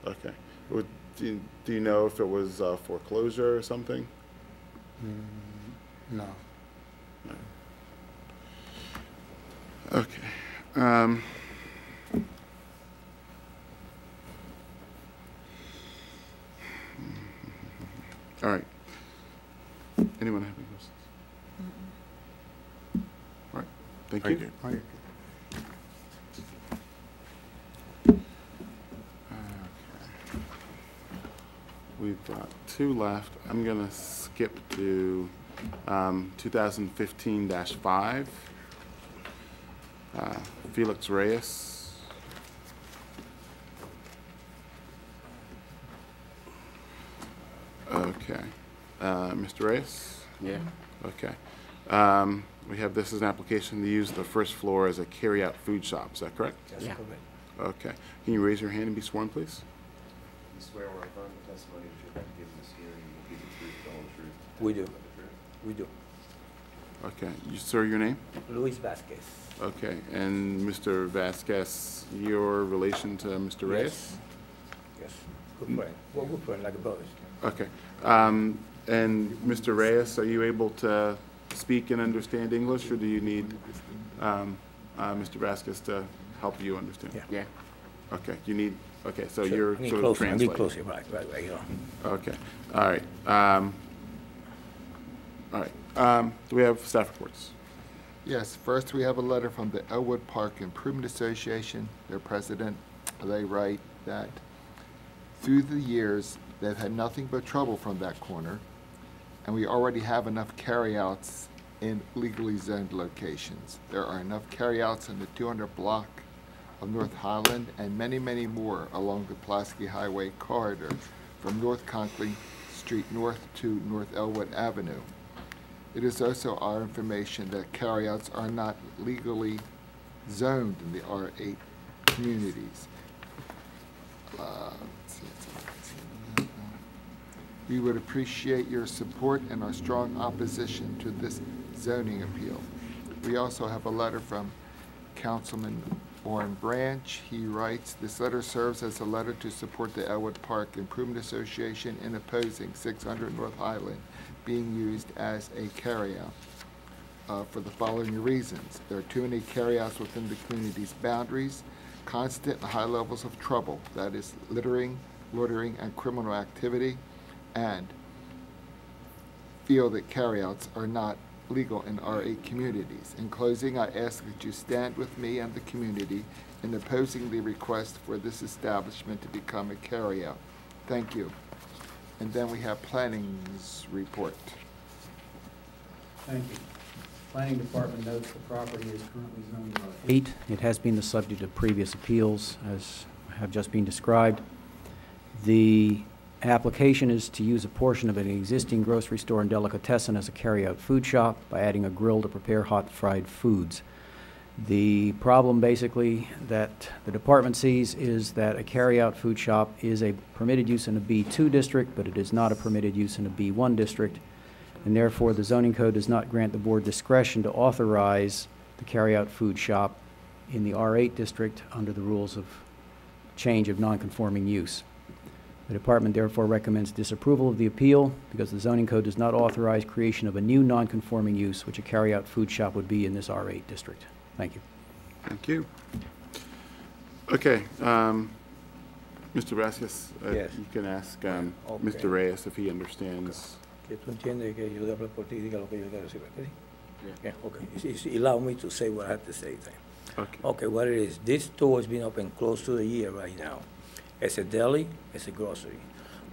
Okay. Would, do you, do you know if it was uh, foreclosure or something? Mm, no. Okay. Um, All right. Anyone have any questions? All right, thank Thank you. you. All right. Okay. We've got two left. I'm gonna skip to um, 2015-5. Uh, Felix Reyes. Okay. Uh, Mr. Reyes? Yeah. Okay. Um, We have this as an application to use the first floor as a carry-out food shop, is that correct? That's Yeah. Okay. Can you raise your hand and be sworn, please? You swear or affirm the testimony that you're about to give this hearing will be the truth, the whole truth? We do. nothing but the truth? We do. Okay. You, sir, your name? Luis Vasquez. Okay. And Mr. Vasquez, your relation to Mr. Reyes? Yes. yes. Good friend. Well, good friend, like brothers. Okay. Um, And Mr. Reyes, are you able to speak and understand English, or do you need um, uh, Mr. Vasquez to help you understand? Yeah. Yeah. Okay, you need, okay, so Sure. you're I need sort of closer, I need translating. closer, right, right, right, here. Okay, all right. Um, All right, um, do we have staff reports? Yes, first we have a letter from the Ellwood Park Improvement Association. Their president, they write that through the years, they've had nothing but trouble from that corner, and we already have enough carryouts in legally zoned locations. There are enough carryouts in the 200 block of North Highland and many, many more along the Pulaski Highway corridor from North Conkling Street north to North Ellwood Avenue. It is also our information that carryouts are not legally zoned in the R8 communities. Uh, let's see, let's see, let's see. We would appreciate your support and our strong opposition to this zoning appeal. We also have a letter from Councilman Warren Branch. He writes, "This letter serves as a letter to support the Ellwood Park Improvement Association in opposing 600 North Highland being used as a carryout uh, for the following reasons. There are too many carryouts within the community's boundaries, constant high levels of trouble, that is littering, loitering, and criminal activity, and feel that carryouts are not legal in R8 communities. In closing, I ask that you stand with me and the community in opposing the request for this establishment to become a carryout. Thank you. And then we have planning's report. Thank you. Planning Department notes the property is currently zoned R8. It has been the subject of previous appeals, as have just been described. The application is to use a portion of an existing grocery store and delicatessen as a carryout food shop by adding a grill to prepare hot fried foods. The problem basically that the department sees is that a carryout food shop is a permitted use in a B2 district, but it is not a permitted use in a B1 district, and therefore the zoning code does not grant the board discretion to authorize the carryout food shop in the R8 district under the rules of change of nonconforming use. The department therefore recommends disapproval of the appeal because the zoning code does not authorize creation of a new nonconforming use, which a carryout food shop would be in this R8 district. Thank you. Thank you. Okay, um, Mr. Vasquez, uh, Yes. you can ask um, Okay. Mr. Reyes if he understands. Que tú entiendes que yo debo hablar por ti diga lo que yo quiero decir, ¿verdad? Yeah. Yeah, okay. It's- it's allow me to say what I have to say then. Okay. Okay, what it is, this store has been open close to a year right now. It's a deli, it's a grocery.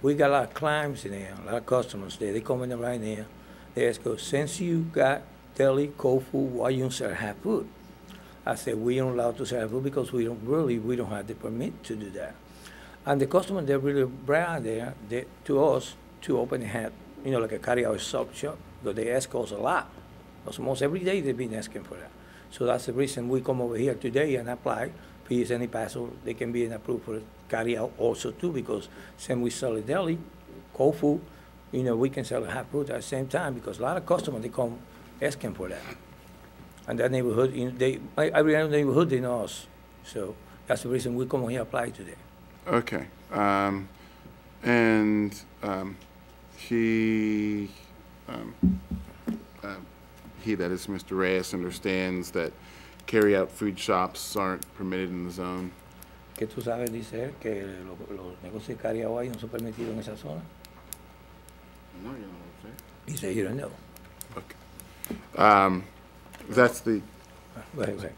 We got a lot of clients in there, a lot of customers there. They come in right there. They ask us, since you got deli, food, why you don't sell hot food? I said, we don't allow to sell food because we don't really, we don't have the permit to do that. And the customer, they really brought there, they, to us, to open a hat, you know, like a carry-out sub shop, because they ask us a lot. Because almost every day they've been asking for that. So that's the reason we come over here today and apply. Please, any pastor, they can be approved for carry-out also too, because same we sell a deli, food, you know, we can sell hot food at the same time, because a lot of customers, they come asking for that. And that neighborhood, you know, they, every other neighborhood, they know us. So that's the reason we come here apply today. Okay, um, and um, he, um, uh, he, that is Mr. Reyes, understands that carry-out food shops aren't permitted in the zone. Que tú sabes, dice él, que lo- los negocios de carry-out no son permitidos en esa zona. He said he don't know. Um, That's the, Wait, wait.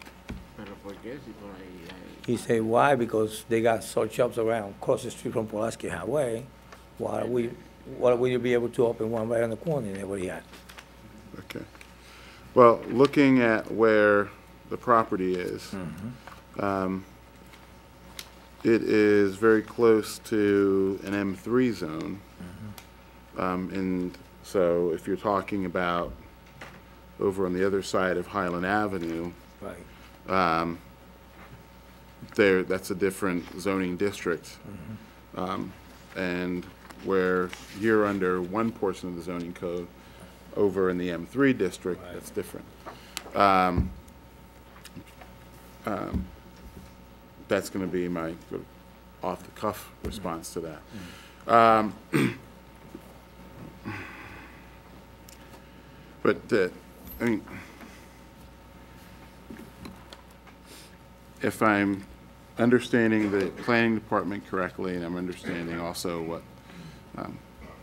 He said, why? Because they got salt shops around, across the street from Pulaski Highway. Why are we, why would you be able to open one right on the corner there where he had? okay. Well, looking at where the property is, um, it is very close to an M3 zone. Um, And so if you're talking about over on the other side of Highland Avenue, Right. um, there, that's a different zoning district. Um, And where you're under one portion of the zoning code, over in the M3 district, that's different. Um, um, That's going to be my sort of off-the-cuff response to that. Um, But, the- I mean, if I'm understanding the planning department correctly, and I'm understanding also what, um,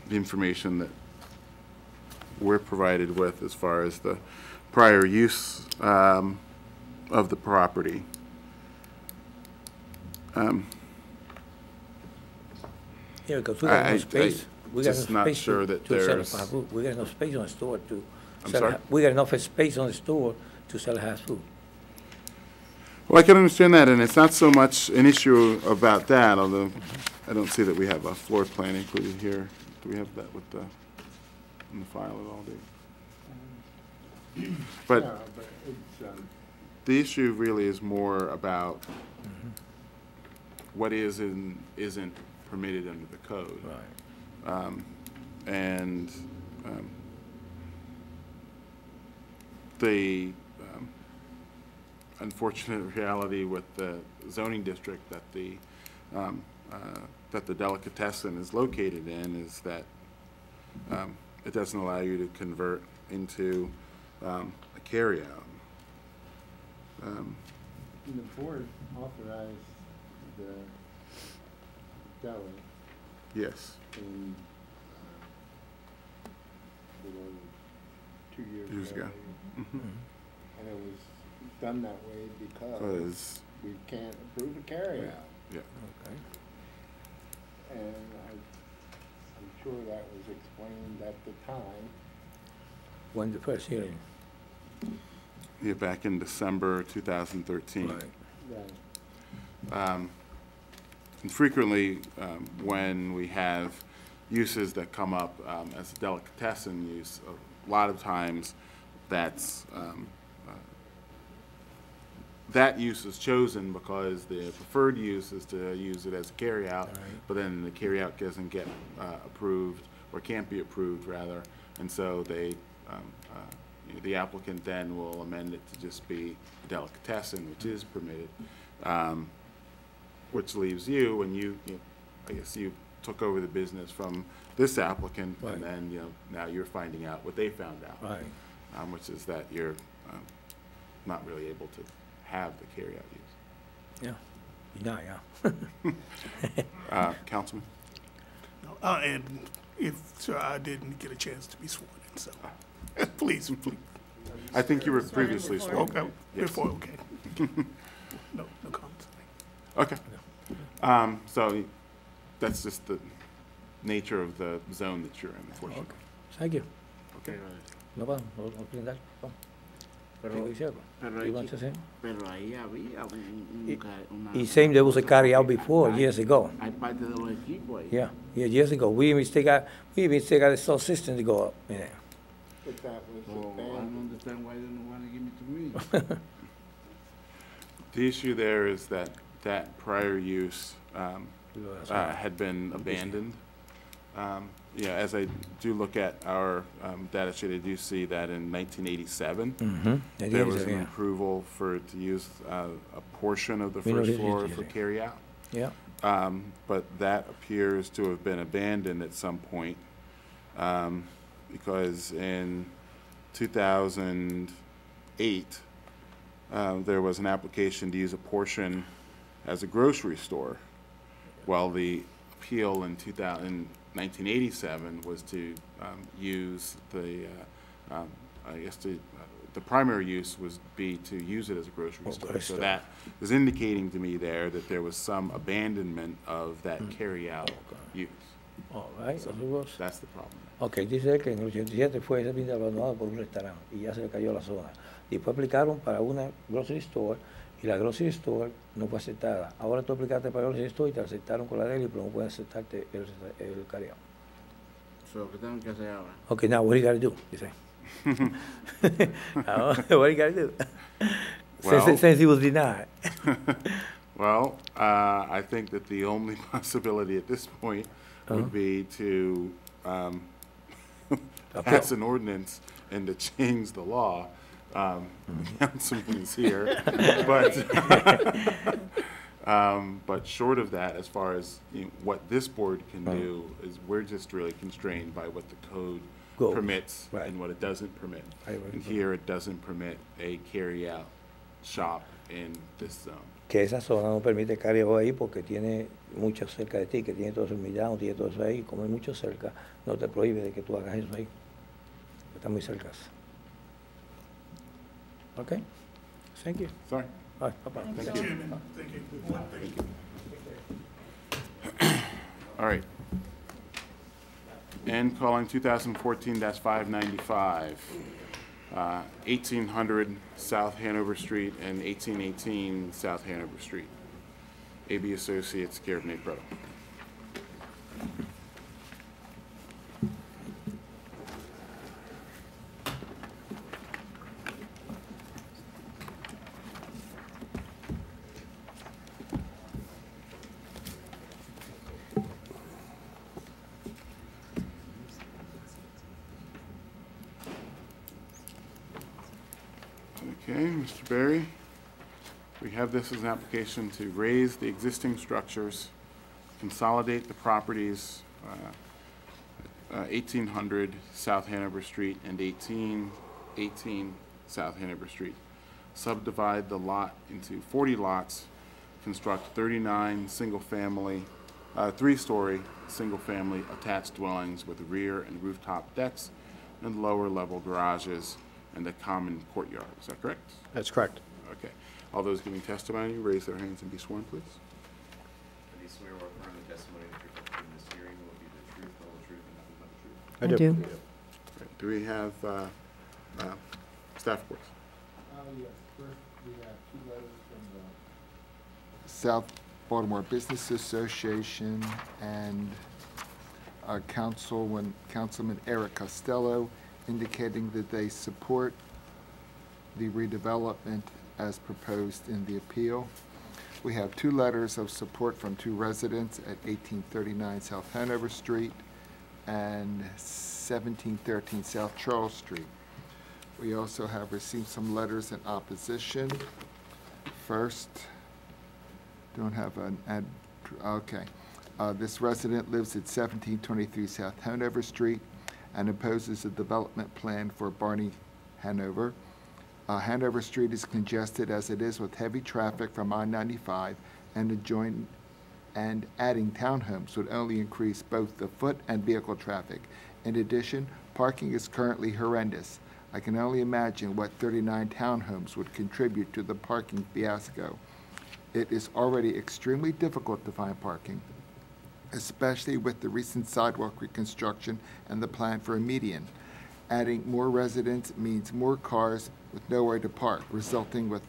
the information that we're provided with as far as the prior use, um, of the property. Um, Yeah, because we I- got I- no space. We got just no not space sure to, that to sell there's- fast food. We got no space on the store to. I'm sell sorry? ha- We got enough space on the store to sell fast food. Well, I can understand that, and it's not so much an issue about that, although I don't see that we have a floor plan included here. Do we have that with the, in the file at all, Dave? But No, but it's, um, the issue really is more about what is and isn't permitted under the code. Right. Um, And um, the um, unfortunate reality with the zoning district that the, um, uh, that the delicatessen is located in is that um, it doesn't allow you to convert into um, a carryout. Um, the board authorized the deli Yes. in, uh, a little two years Years ago. ago. Mhm. And it was done that way because Because- we can't approve a carryout. Yeah. Okay. And I, I'm sure that was explained at the time. When the first hearing. Yeah, back in December 2013. Right. Right. Um, And frequently, um, when we have uses that come up um, as a delicatessen use, a lot of times that's, um, uh, that use is chosen because the preferred use is to use it as a carryout, but then the carryout doesn't get uh, approved, or can't be approved, rather, and so they, um, uh, you know, the applicant then will amend it to just be delicatessen, which is permitted. Um, which leaves you, when you, you- I guess you took over the business from this applicant, Right. and then, you know, now you're finding out what they found out. Right. Um, which is that you're, um, not really able to have the carryout use. Yeah. Yeah, yeah. Uh, Councilman? Uh, and if, sir, I didn't get a chance to be sworn in, so, please, please. I think you were previously sworn. Okay, Yes. before, okay. No, no comments. Okay. Um, so that's just the nature of the zone that you're in, unfortunately. Thank you. Okay. No problem. No, no tienen nada. Vamos. Pero- ¿Qué hicieron? pero You ahí want to sí- say? Pero ahí había un, un Y- ca- una... He same there was a carry out before, years ago. Hay parte de los equipos ahí. Yeah, yeah, years ago. We even still got, we even still got a salt system to go up in there. But that was So I abandoned. don't understand why they don't want to give it to me. The issue there is that that prior use um, uh, had been abandoned. Um, Yeah, as I do look at our um, data sheet, I do see that in 1987, Mhm. It there was an yeah. approval for, to use uh, a portion of the We first floor for carryout. Yeah. Um, But that appears to have been abandoned at some point, um, because in 2008, um, there was an application to use a portion as a grocery store, while the appeal in 2000, in 1987 was to um, use the, uh, um, I guess the, the primary use was be to use it as a grocery Oh, store. So that is indicating to me there that there was some abandonment of that carry-out use. All right, So That's the problem. Ok, dice que en el 87 fue ese abandonado por un restaurante y ya se le cayó la zona. Después aplicaron para una grocery store y la store no fue aceptada. Ahora tú aplicaste para store y te aceptaron con la deli, pero no pueden aceptarte el, el. So, ¿qué tengo que hacer ahora? Okay, now what do you gotta do? You say. What do you gotta do? Well- since, since he was denied. Well, uh, I think that the only possibility at this point Uh-huh. would be to um, pass an ordinance and to change the law. Um, Mm-hmm. Is here, but, um, but short of that, as far as, you know, what this board can do, is we're just really constrained by what the code permits right. and what it doesn't permit. And here, it doesn't permit a carry-out shop in this zone. que esa zona no permite carry-out ahí porque tiene mucho cerca de ti, que tiene todo eso millado, tiene todo eso ahí, como hay mucho cerca, no te prohíbe de que tú hagas eso ahí. Está muy cerca. Ok? Thank you. Sorry. Bye, bye-bye. Thank you. you. Thank you. Thank you. All right. And calling 2014-595, uh, 1800 South Hanover Street and 1818 South Hanover Street. AB Associates, care of Nate Brotto. Okay, Mr. Berry, we have this as an application to raze the existing structures, consolidate the properties, uh, uh, 1800 South Hanover Street and 1818 South Hanover Street. Subdivide the lot into 40 lots, construct 39 single-family, uh, three-story, single-family attached dwellings with rear and rooftop decks and lower-level garages and a common courtyard. Is that correct? That's correct. Okay. All those giving testimony, raise their hands and be sworn, please. Do swear or affirm the testimony that you're giving in this hearing will be the truth, the whole truth, and nothing but the truth? I I do. do. Great. Do we have uh, uh, staff reports? Uh, yes, first, we have two letters from the South Baltimore Business Association and uh, Councilman, Councilman Eric Costello indicating that they support the redevelopment as proposed in the appeal. We have two letters of support from two residents at 1839 South Hanover Street and 1713 South Charles Street. We also have received some letters in opposition. First, don't have an ad, okay. Uh, this resident lives at 1723 South Hanover Street and opposes a development plan for Barney Hanover. Uh, Hanover Street is congested as it is with heavy traffic from I-95 and adjoin, and adding townhomes would only increase both the foot and vehicle traffic. In addition, parking is currently horrendous. I can only imagine what 39 townhomes would contribute to the parking fiasco. It is already extremely difficult to find parking, especially with the recent sidewalk reconstruction and the plan for a median. Adding more residents means more cars with nowhere to park, resulting with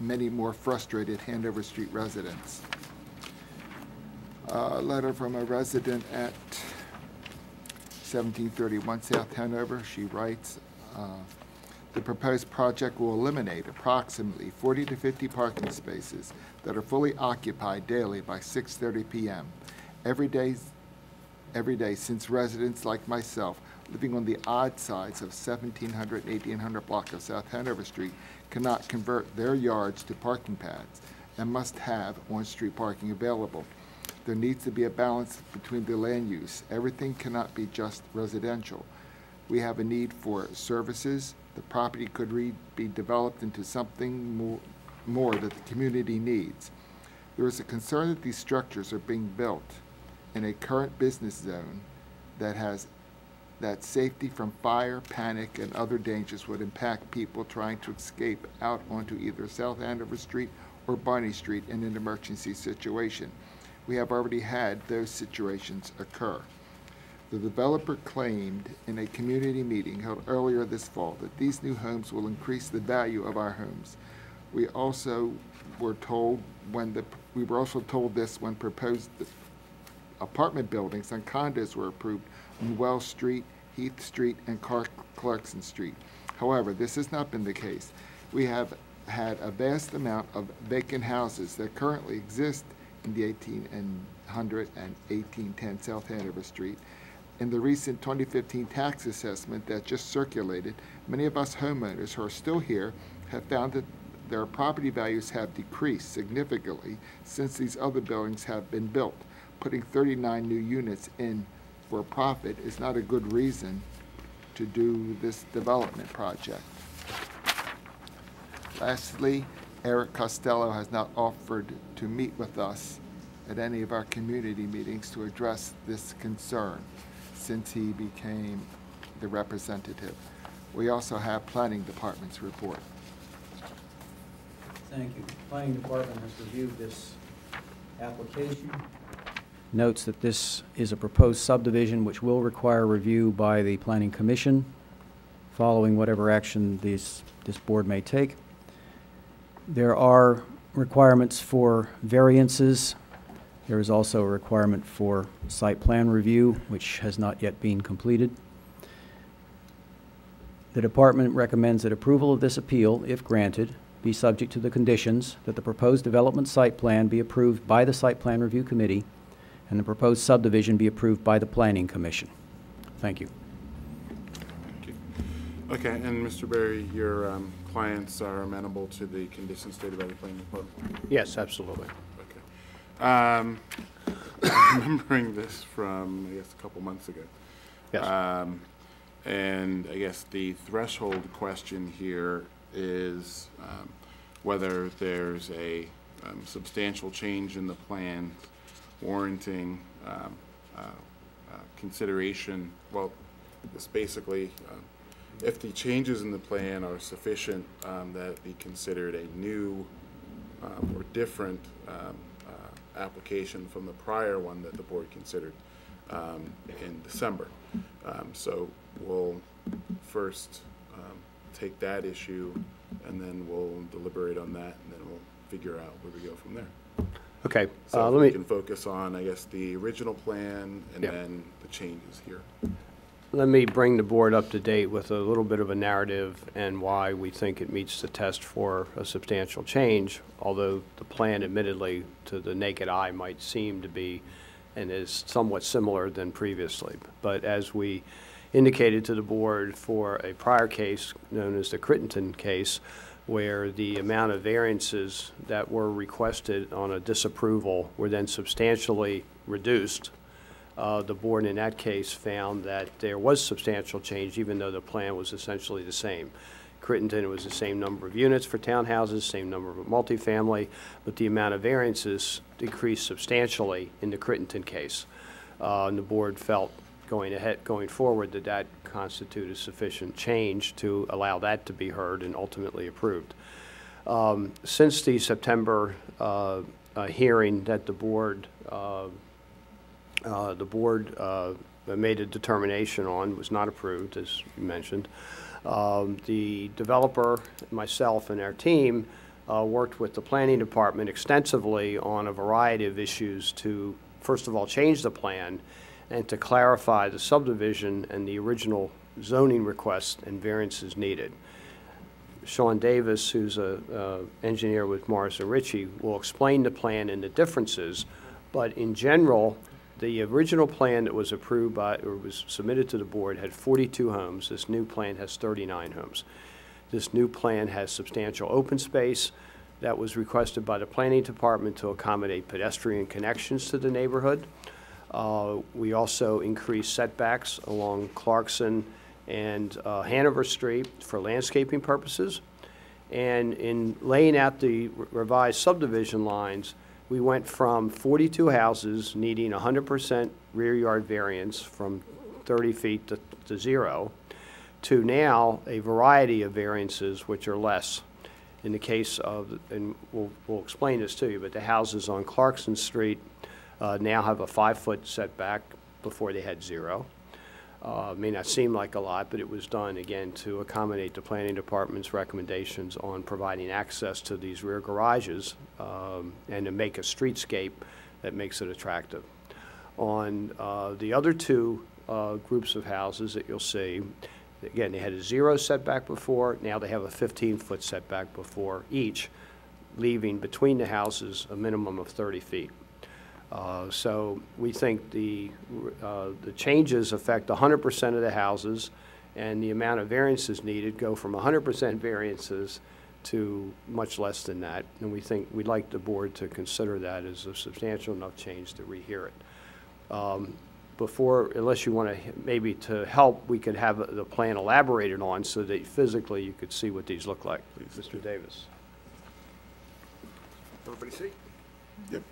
many more frustrated Hanover Street residents. A letter from a resident at 1731 South Hanover, she writes, uh, the proposed project will eliminate approximately 40 to 50 parking spaces that are fully occupied daily by 6:30 PM. Every day, every day since residents like myself living on the odd sides of 1700, and 1800 block of South Hanover Street cannot convert their yards to parking pads and must have on-street parking available. There needs to be a balance between the land use. Everything cannot be just residential. We have a need for services. The property could be developed into something more, more that the community needs. There is a concern that these structures are being built in a current business zone that has that safety from fire, panic, and other dangers would impact people trying to escape out onto either South Hanover Street or Barney Street in an emergency situation. We have already had those situations occur. The developer claimed in a community meeting held earlier this fall that these new homes will increase the value of our homes. We also were told when the, we were also told this when proposed apartment buildings and condos were approved on Wells Street, Heath Street, and Clark- Clarkson Street. However, this has not been the case. We have had a vast amount of vacant houses that currently exist in the 1800 and 1810 South Hanover Street. In the recent 2015 tax assessment that just circulated, many of us homeowners who are still here have found that their property values have decreased significantly since these other buildings have been built. Putting 39 new units in for profit is not a good reason to do this development project. Lastly, Eric Costello has not offered to meet with us at any of our community meetings to address this concern since he became the representative. We also have Planning Department's report. Thank you. Planning Department has reviewed this application. Notes that this is a proposed subdivision which will require review by the Planning Commission following whatever action this, this board may take. There are requirements for variances. There is also a requirement for site plan review, which has not yet been completed. The department recommends that approval of this appeal, if granted, be subject to the conditions that the proposed development site plan be approved by the Site Plan Review Committee and the proposed subdivision be approved by the Planning Commission. Thank you. Thank you. Okay, and Mr. Berry, your um, clients are amenable to the conditions stated by the planning department? Yes, absolutely. Okay. Um, I'm remembering this from, I guess, a couple months ago. Yes. Um, And I guess the threshold question here is um, whether there's a um, substantial change in the plan warranting um, uh, uh, consideration, well, it's basically, um, if the changes in the plan are sufficient, um, that be considered a new um, or different um, uh, application from the prior one that the board considered um, in December. Um, So we'll first um, take that issue, and then we'll deliberate on that, and then we'll figure out where we go from there. Okay, So uh, if let we me, can focus on, I guess, the original plan and Yeah. then the changes here. let me bring the board up to date with a little bit of a narrative and why we think it meets the test for a substantial change, although the plan admittedly, to the naked eye, might seem to be and is somewhat similar than previously. But as we indicated to the board for a prior case known as the Crittenton case, where the amount of variances that were requested on a disapproval were then substantially reduced, uh, the board in that case found that there was substantial change, even though the plan was essentially the same. Crittenton was the same number of units for townhouses, same number of multifamily, but the amount of variances decreased substantially in the Crittenton case. Uh, and the board felt going ahead, going forward, that that constituted sufficient change to allow that to be heard and ultimately approved. Um, Since the September uh, uh, hearing that the board, uh, uh, the board uh, made a determination on, was not approved, as you mentioned, um, the developer, myself, and our team uh, worked with the planning department extensively on a variety of issues to, first of all, change the plan and to clarify the subdivision and the original zoning requests and variances needed. Sean Davis, who's an uh, engineer with Morris and Ritchie, will explain the plan and the differences, but in general, the original plan that was approved by, or was submitted to the board had 42 homes. This new plan has 39 homes. This new plan has substantial open space that was requested by the planning department to accommodate pedestrian connections to the neighborhood. Uh, We also increased setbacks along Clarkson and uh, Hanover Street for landscaping purposes. And in laying out the revised subdivision lines, we went from 42 houses needing 100% rear yard variance from 30 feet to, to zero, to now a variety of variances which are less. In the case of, and we'll, we'll explain this to you, but the houses on Clarkson Street uh, now have a five-foot setback before they had zero. Uh, May not seem like a lot, but it was done, again, to accommodate the planning department's recommendations on providing access to these rear garages um, and to make a streetscape that makes it attractive. On uh, the other two uh, groups of houses that you'll see, again, they had a zero setback before, now they have a 15-foot setback before each, leaving between the houses a minimum of 30 feet. Uh, So we think the, uh, the changes affect 100% of the houses, and the amount of variances needed go from 100% variances to much less than that. And we think, we'd like the board to consider that as a substantial enough change to rehear it. Um, Before, unless you want to, maybe to help, we could have the plan elaborated on so that physically you could see what these look like. Please. Mr. Davis. Everybody see? Yep.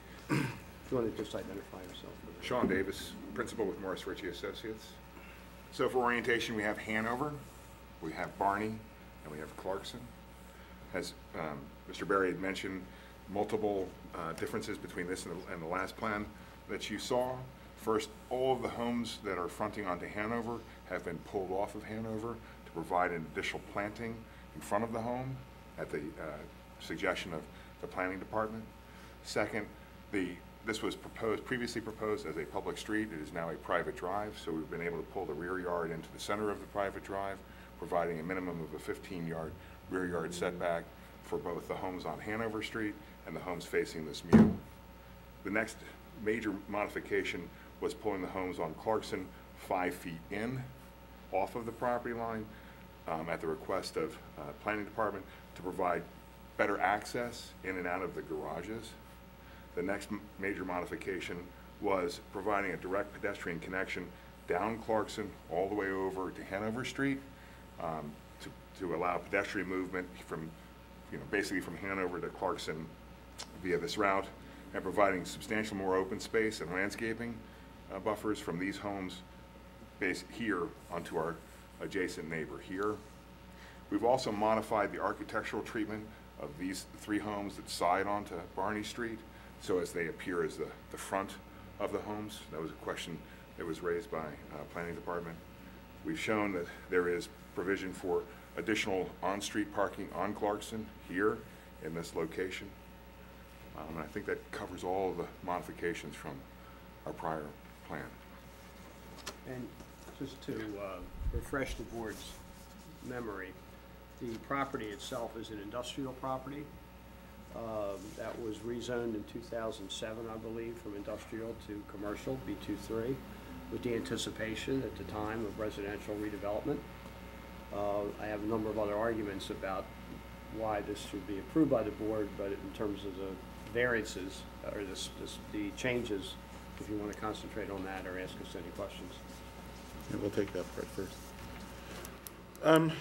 You want to just identify yourself. Sean Davis, principal with Morris Ritchie Associates. So for orientation, we have Hanover, we have Barney, and we have Clarkson. As um, Mr. Barry had mentioned, multiple uh, differences between this and the, and the last plan that you saw. First, all of the homes that are fronting onto Hanover have been pulled off of Hanover to provide an additional planting in front of the home at the uh, suggestion of the planning department. Second, the, this was proposed, previously proposed as a public street. It is now a private drive, so we've been able to pull the rear yard into the center of the private drive, providing a minimum of a 15-yard rear yard setback for both the homes on Hanover Street and the homes facing this mule. The next major modification was pulling the homes on Clarkson five feet in, off of the property line, um, at the request of, uh, planning department to provide better access in and out of the garages. The next major modification was providing a direct pedestrian connection down Clarkson all the way over to Hanover Street, um, to, to allow pedestrian movement from, you know, basically from Hanover to Clarkson via this route, and providing substantial more open space and landscaping uh, buffers from these homes base here onto our adjacent neighbor here. We've also modified the architectural treatment of these three homes that side onto Barney Street, so as they appear as the, the front of the homes. That was a question that was raised by uh, Planning Department. We've shown that there is provision for additional on-street parking on Clarkson here in this location. Um, and I think that covers all of the modifications from our prior plan. And just to uh, refresh the board's memory, the property itself is an industrial property um, that was rezoned in 2007, I believe, from industrial to commercial, B23, with the anticipation at the time of residential redevelopment. Uh, I have a number of other arguments about why this should be approved by the board, but in terms of the variances, or this, this, the changes, if you want to concentrate on that or ask us any questions. Yeah, we'll take that part first. Um,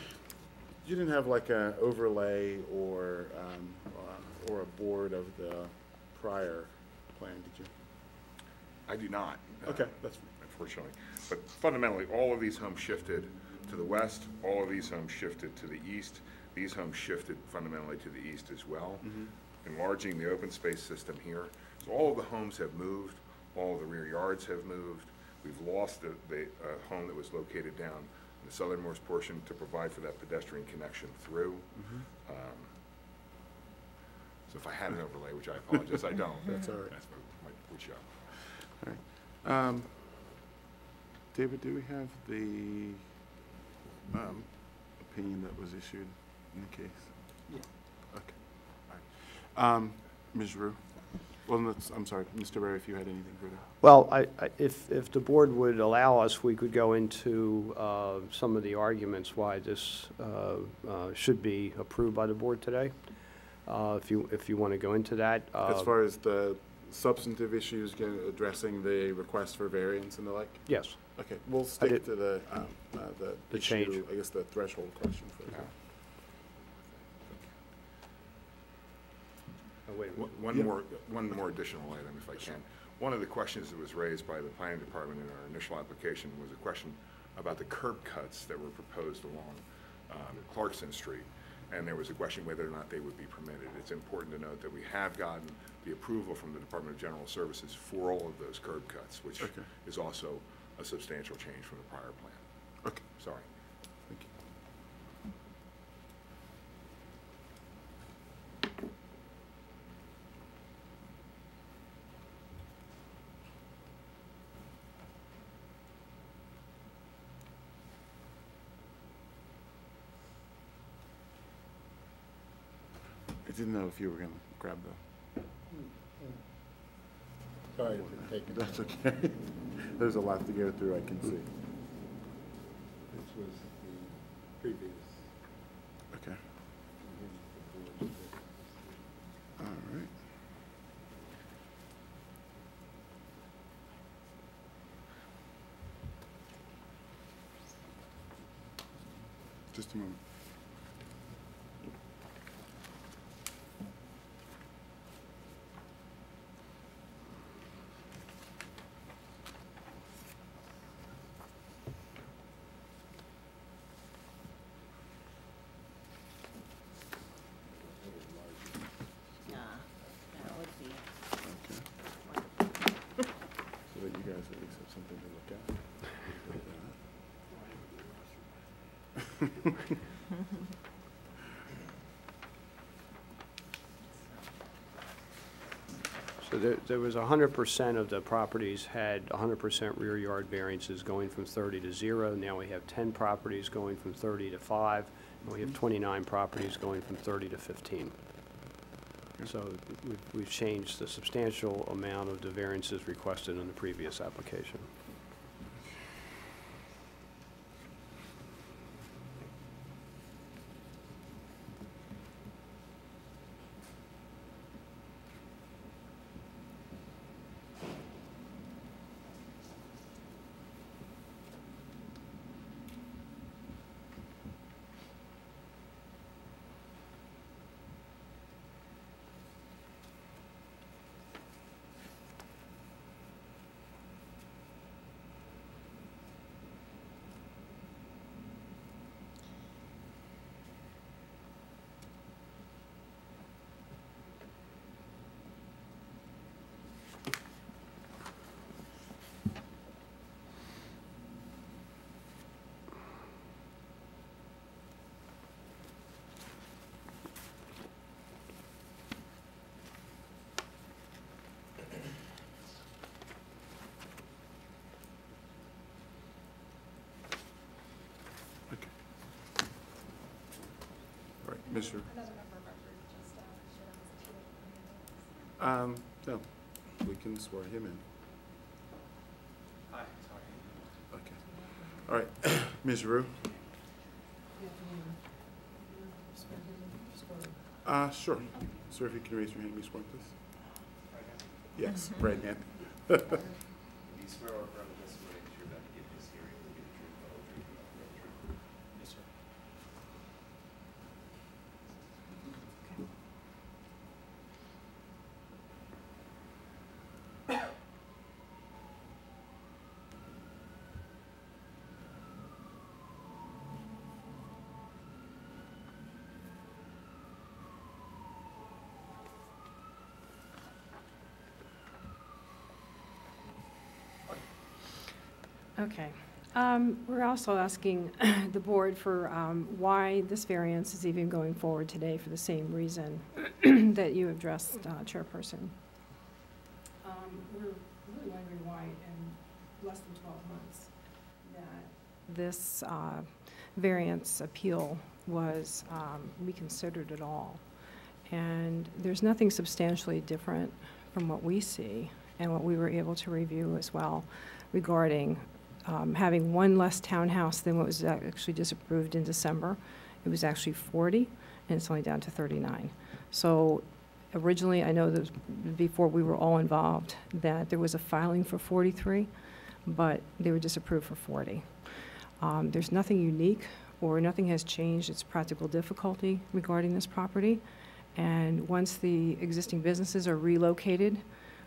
you didn't have like an overlay or, um, uh, or a board of the prior plan, did you? I do not. uh, Okay, that's- Unfortunately. But fundamentally, all of these homes shifted to the west, all of these homes shifted to the east. These homes shifted fundamentally to the east as well, Mhm. enlarging the open space system here. So all of the homes have moved, all of the rear yards have moved. We've lost the, the uh, home that was located down in the southernmost portion to provide for that pedestrian connection through. Mhm. Um, So if I had an overlay, which I apologize, I don't. That's all right. That's what I would. All right. Um, David, do we have the, um, opinion that was issued in the case? Yeah. Okay, all right. Um, Ms. Rue? Well, that's, I'm sorry, Mr. Berry, if you had anything further. Well, I, I- if, if the board would allow us, we could go into uh, some of the arguments why this uh, uh, should be approved by the board today, Uh, if you, if you want to go into that. As Uh, far as the substantive issues, get- addressing the request for variance and the like? Yes. Okay, we'll stick did- to the, um, uh, the The issue, change. I guess the threshold question for now. Uh, wait. One Yeah. more, one more additional item, if I can. One of the questions that was raised by the planning department in our initial application was a question about the curb cuts that were proposed along um, Clarkson Street. And there was a question whether or not they would be permitted. It's important to note that we have gotten the approval from the Department of General Services for all of those curb cuts, which Okay. is also a substantial change from the prior plan. Okay. Sorry. Didn't know if you were gonna grab the. Sorry for taking. That's okay. There's a lot to go through, I can see. This was the previous. Okay. All right. Just a moment. So that you guys at least have something to look at. So there, there was hundred percent of the properties had hundred percent rear yard variances going from thirty to zero. Now we have ten properties going from thirty to five, and we have twenty-nine properties going from thirty to fifteen. So we've, we've changed the substantial amount of the variances requested in the previous application. Mr. Um, no, we can swear him in. Hi, sorry. Okay. All right, Ms. Rue? Uh, sure. Sir, if you can raise your hand, and be sworn, please. Yes, right hand. Do you swear or affirm the testimony that you're about to give in this hearing will be the truth, the whole truth, and nothing but the truth? Yes, sir. Okay. Um, We're also asking the board for um, why this variance is even going forward today for the same reason that you addressed, uh, Chairperson. Um, We're really wondering why in less than 12 months that this uh, variance appeal was um, reconsidered at all. And there's nothing substantially different from what we see and what we were able to review as well regarding um, having one less townhouse than what was actually disapproved in December. It was actually 40, and it's only down to 39. So originally, I know that before we were all involved, that there was a filing for 43, but they were disapproved for 40. Um, There's nothing unique or nothing has changed. It's practical difficulty regarding this property. And once the existing businesses are relocated,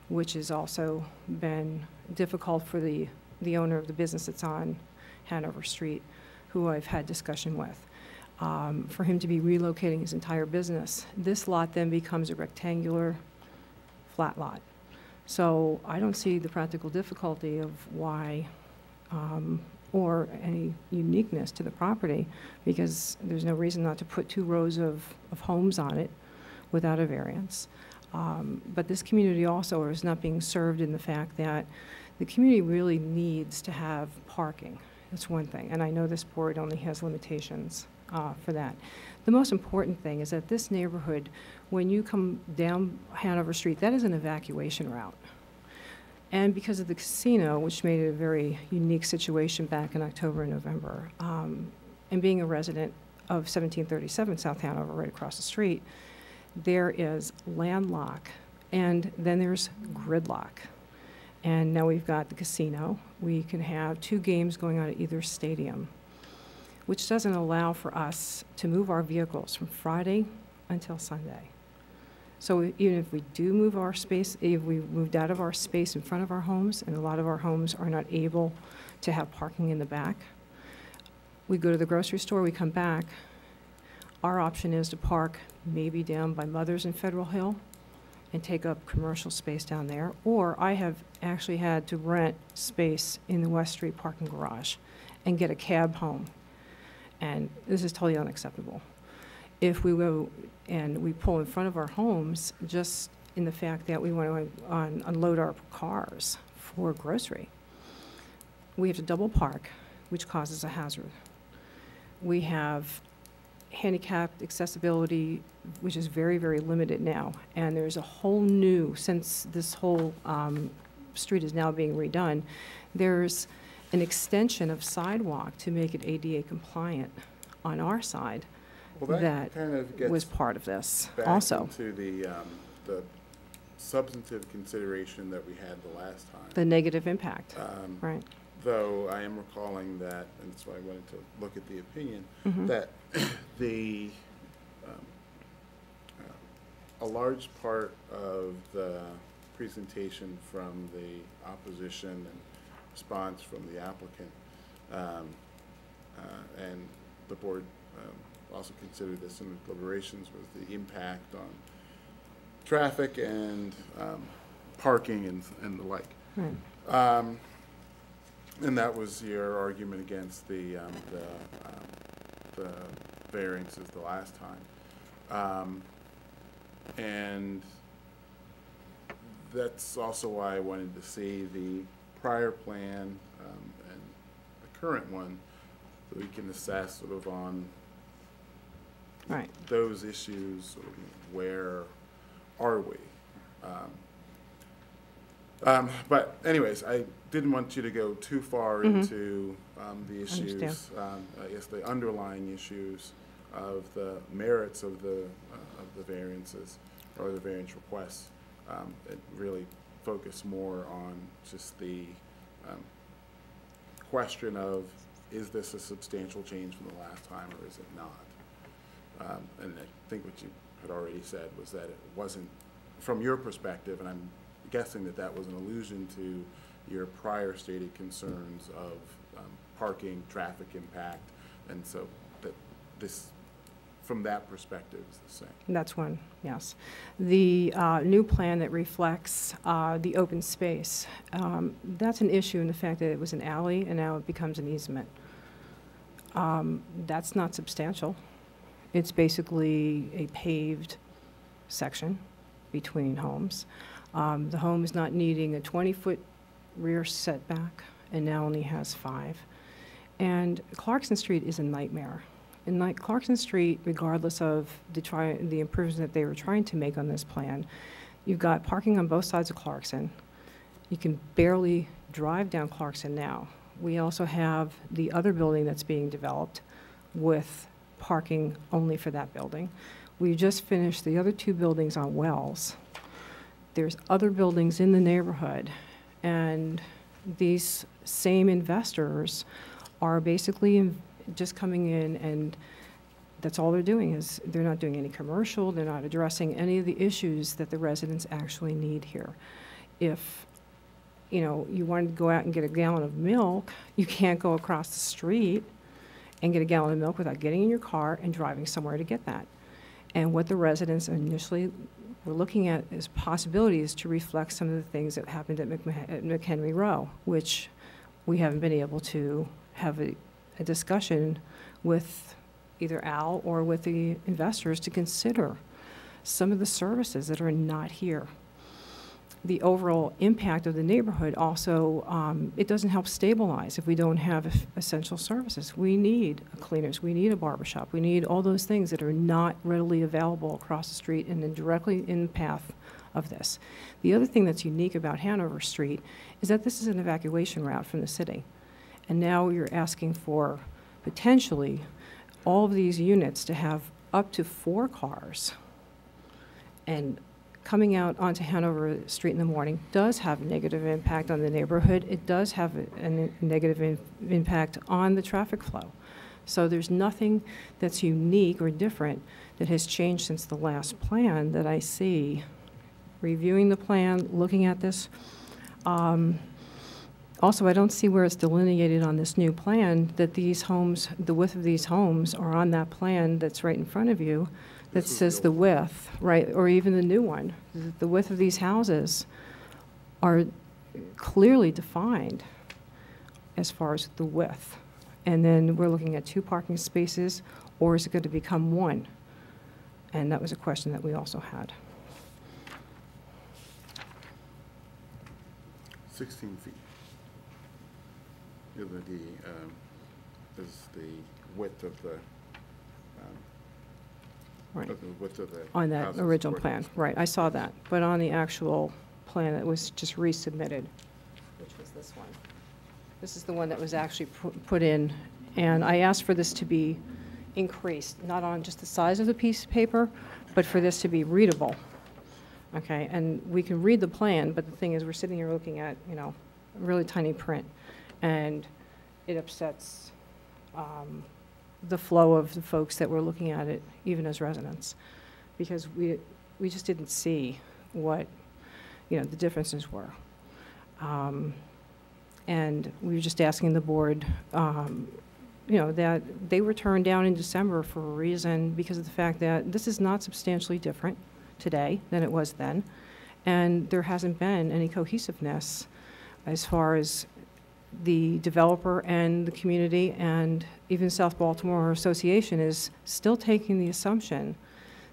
which has also been difficult for the, the owner of the business that's on Hanover Street, who I've had discussion with, um, for him to be relocating his entire business, this lot then becomes a rectangular flat lot. So I don't see the practical difficulty of why, um, or any uniqueness to the property, because there's no reason not to put two rows of, of homes on it without a variance. Um, But this community also is not being served in the fact that the community really needs to have parking. That's one thing, and I know this board only has limitations uh, for that. The most important thing is that this neighborhood, when you come down Hanover Street, that is an evacuation route. And because of the casino, which made it a very unique situation back in October and November, um, and being a resident of 1737 South Hanover, right across the street, there is landlock, and then there's gridlock. And now we've got the casino. We can have two games going on at either stadium, which doesn't allow for us to move our vehicles from Friday until Sunday. So even if we do move our space, if we moved out of our space in front of our homes, and a lot of our homes are not able to have parking in the back, we go to the grocery store, we come back, our option is to park maybe down by Mother's and Federal Hill and take up commercial space down there, or I have actually had to rent space in the West Street parking garage and get a cab home. And this is totally unacceptable. If we go and we pull in front of our homes, just in the fact that we want to un- unload our cars for grocery, we have to double park, which causes a hazard. We have handicapped accessibility, which is very, very limited now. And there's a whole new, since this whole um, street is now being redone, there's an extension of sidewalk to make it ADA compliant on our side Well, that kind of was part of this back also. into the, um, the substantive consideration that we had the last time. The negative impact, Um, right. Though I am recalling that, and that's why I wanted to look at the opinion, Mhm. that the, um, uh, a large part of the presentation from the opposition and response from the applicant, um, uh, and the board um, also considered this in the deliberations, was the impact on traffic and um, parking and, and the like. Um, And that was your argument against the, um, the, um, the variances the last time. Um, And that's also why I wanted to see the prior plan um, and the current one, so we can assess sort of on Right. those issues, sort of where are we? Um, um, But anyways, I didn't want you to go too far Mhm. into um, the issues, um, I guess the underlying issues of the merits of the, uh, of the variances or the variance requests. Um, And really focus more on just the um, question of, is this a substantial change from the last time or is it not? Um, And I think what you had already said was that it wasn't, from your perspective, and I'm guessing that that was an allusion to your prior stated concerns of um, parking, traffic impact, and so that this, from that perspective, is the same. That's one, yes. The uh, new plan that reflects uh, the open space, um, that's an issue in the fact that it was an alley and now it becomes an easement. Um, That's not substantial. It's basically a paved section between homes. Um, The home is not needing a 20-foot rear setback and now only has five. And Clarkson Street is a nightmare. And like Clarkson Street, regardless of the try, the improvements that they were trying to make on this plan, you've got parking on both sides of Clarkson. You can barely drive down Clarkson now. We also have the other building that's being developed with parking only for that building. We just finished the other two buildings on Wells. There's other buildings in the neighborhood, and these same investors are basically just coming in and that's all they're doing is, they're not doing any commercial, they're not addressing any of the issues that the residents actually need here. If, you know, you wanted to go out and get a gallon of milk, you can't go across the street and get a gallon of milk without getting in your car and driving somewhere to get that. And what the residents initially were looking at as possibilities to reflect some of the things that happened at McMah- at McHenry Row, which we haven't been able to have a, a discussion with either Al or with the investors to consider some of the services that are not here. The overall impact of the neighborhood also, um, it doesn't help stabilize if we don't have essential services. We need cleaners, we need a barbershop, we need all those things that are not readily available across the street and then directly in the path of this. The other thing that's unique about Hanover Street is that this is an evacuation route from the city. And now you're asking for potentially all of these units to have up to four cars. And coming out onto Hanover Street in the morning does have a negative impact on the neighborhood. It does have a, a negative in- impact on the traffic flow. So there's nothing that's unique or different that has changed since the last plan that I see. Reviewing the plan, looking at this. Um, also, I don't see where it's delineated on this new plan that these homes, the width of these homes are on that plan that's right in front of you that says the width, right, or even the new one. The- width of these houses are clearly defined as far as the width. And then we're looking at two parking spaces, or is it going to become one? And that was a question that we also had. Sixteen feet. Is the, um, is the width of the, Right. of the width of the. On that houses original plan, right, I saw that. But on the actual plan that was just resubmitted, which was this one. This is the one that was actually pu- put in, and I asked for this to be increased, not on just the size of the piece of paper, but for this to be readable. Okay, and we can read the plan, but the thing is, we're sitting here looking at, you know, really tiny print, and it upsets um, the flow of the folks that were looking at it, even as residents, because we, we just didn't see what, you know, the differences were. Um, And we were just asking the board, um, you know, that they were turned down in December for a reason, because of the fact that this is not substantially different today than it was then, and there hasn't been any cohesiveness as far as the developer and the community and even South Baltimore Association is still taking the assumption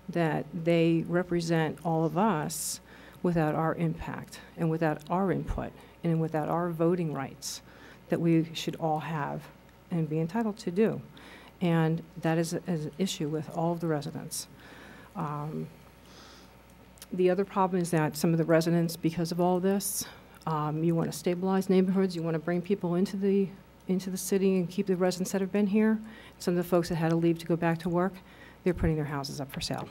that they represent all of us without our impact and without our input and without our voting rights that we should all have and be entitled to do. And that is, a- is an issue with all of the residents. Um, The other problem is that some of the residents, because of all this, um, you want to stabilize neighborhoods, you want to bring people into the, into the city and keep the residents that have been here. Some of the folks that had to leave to go back to work, they're putting their houses up for sale.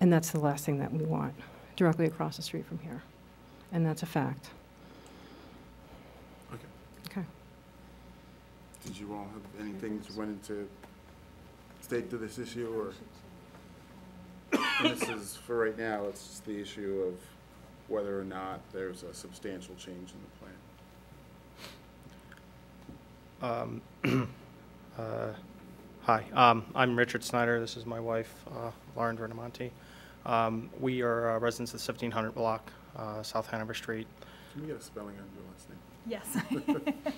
And that's the last thing that we want, directly across the street from here. And that's a fact. Okay. Okay. Did you all have anything that you wanted to state to this issue, or? This is, for right now, it's just the issue of whether or not there's a substantial change in the plan. Um, uh, Hi, um, I'm Richard Snyder. This is my wife, uh, Lauren Vernamonti. Um, We are uh, residents of the 1700 block, uh, South Hanover Street. Can we get a spelling on your last name? Yes.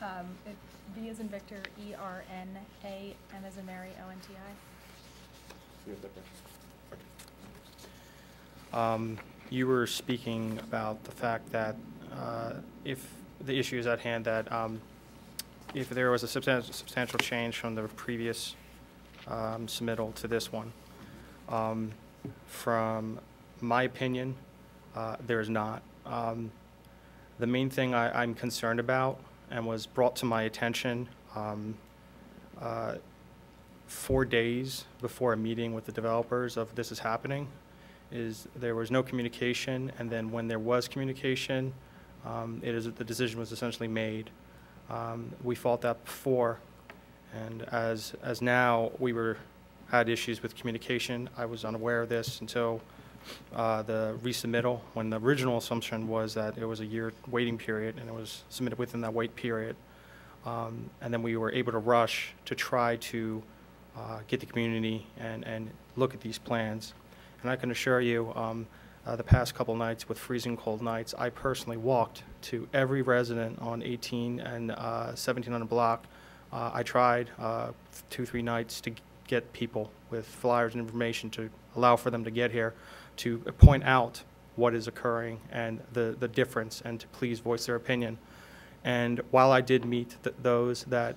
Um, it- V as in Victor, E R N A, M as in Mary, O N T I. See if that works. Um, You were speaking about the fact that uh, if the issue is at hand, that um, if there was a substantial, substantial change from the previous um, submittal to this one. Um, From my opinion, uh, there is not. Um, The main thing I, I'm concerned about and was brought to my attention um, uh, four days before a meeting with the developers of this is happening, is there was no communication, and then when there was communication, um, it is, the decision was essentially made. Um, We fought that before, And as, as now, we were, had issues with communication. I was unaware of this until uh, the resubmittal, when the original assumption was that it was a year waiting period, and it was submitted within that wait period. Um, And then we were able to rush to try to uh, get the community and, and look at these plans. And I can assure you, um, uh, the past couple nights with freezing cold nights, I personally walked to every resident on 18 and uh, 1700 block. Uh, I tried uh, two, three nights to get people with flyers and information to allow for them to get here, to point out what is occurring and the, the difference, and to please voice their opinion. And while I did meet th- those that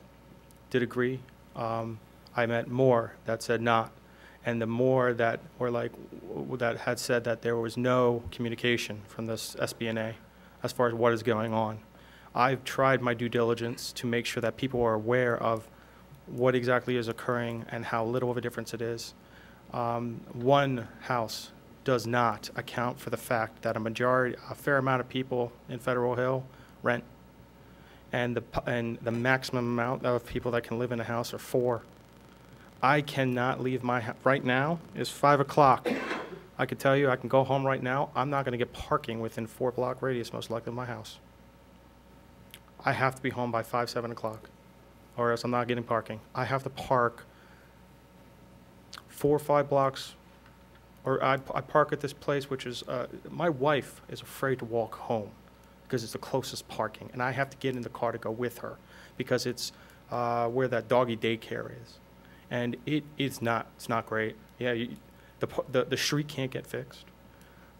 did agree, um, I met more that said not. And the more that were like, that had said that there was no communication from this SBNA as far as what is going on. I've tried my due diligence to make sure that people are aware of what exactly is occurring and how little of a difference it is. Um, one house does not account for the fact that a majority, a fair amount of people in Federal Hill rent. And the, and the maximum amount of people that can live in a house are four. I cannot leave my, hou- right now is five o'clock. I can tell you, I can go home right now, I'm not gonna get parking within four block radius most likely of my house. I have to be home by five, seven o'clock, or else I'm not getting parking. I have to park four or five blocks, or I, I park at this place, which is, uh, my wife is afraid to walk home because it's the closest parking, and I have to get in the car to go with her because it's uh, where that doggy daycare is, and it it's not it's not great. Yeah, you, the, the the street can't get fixed,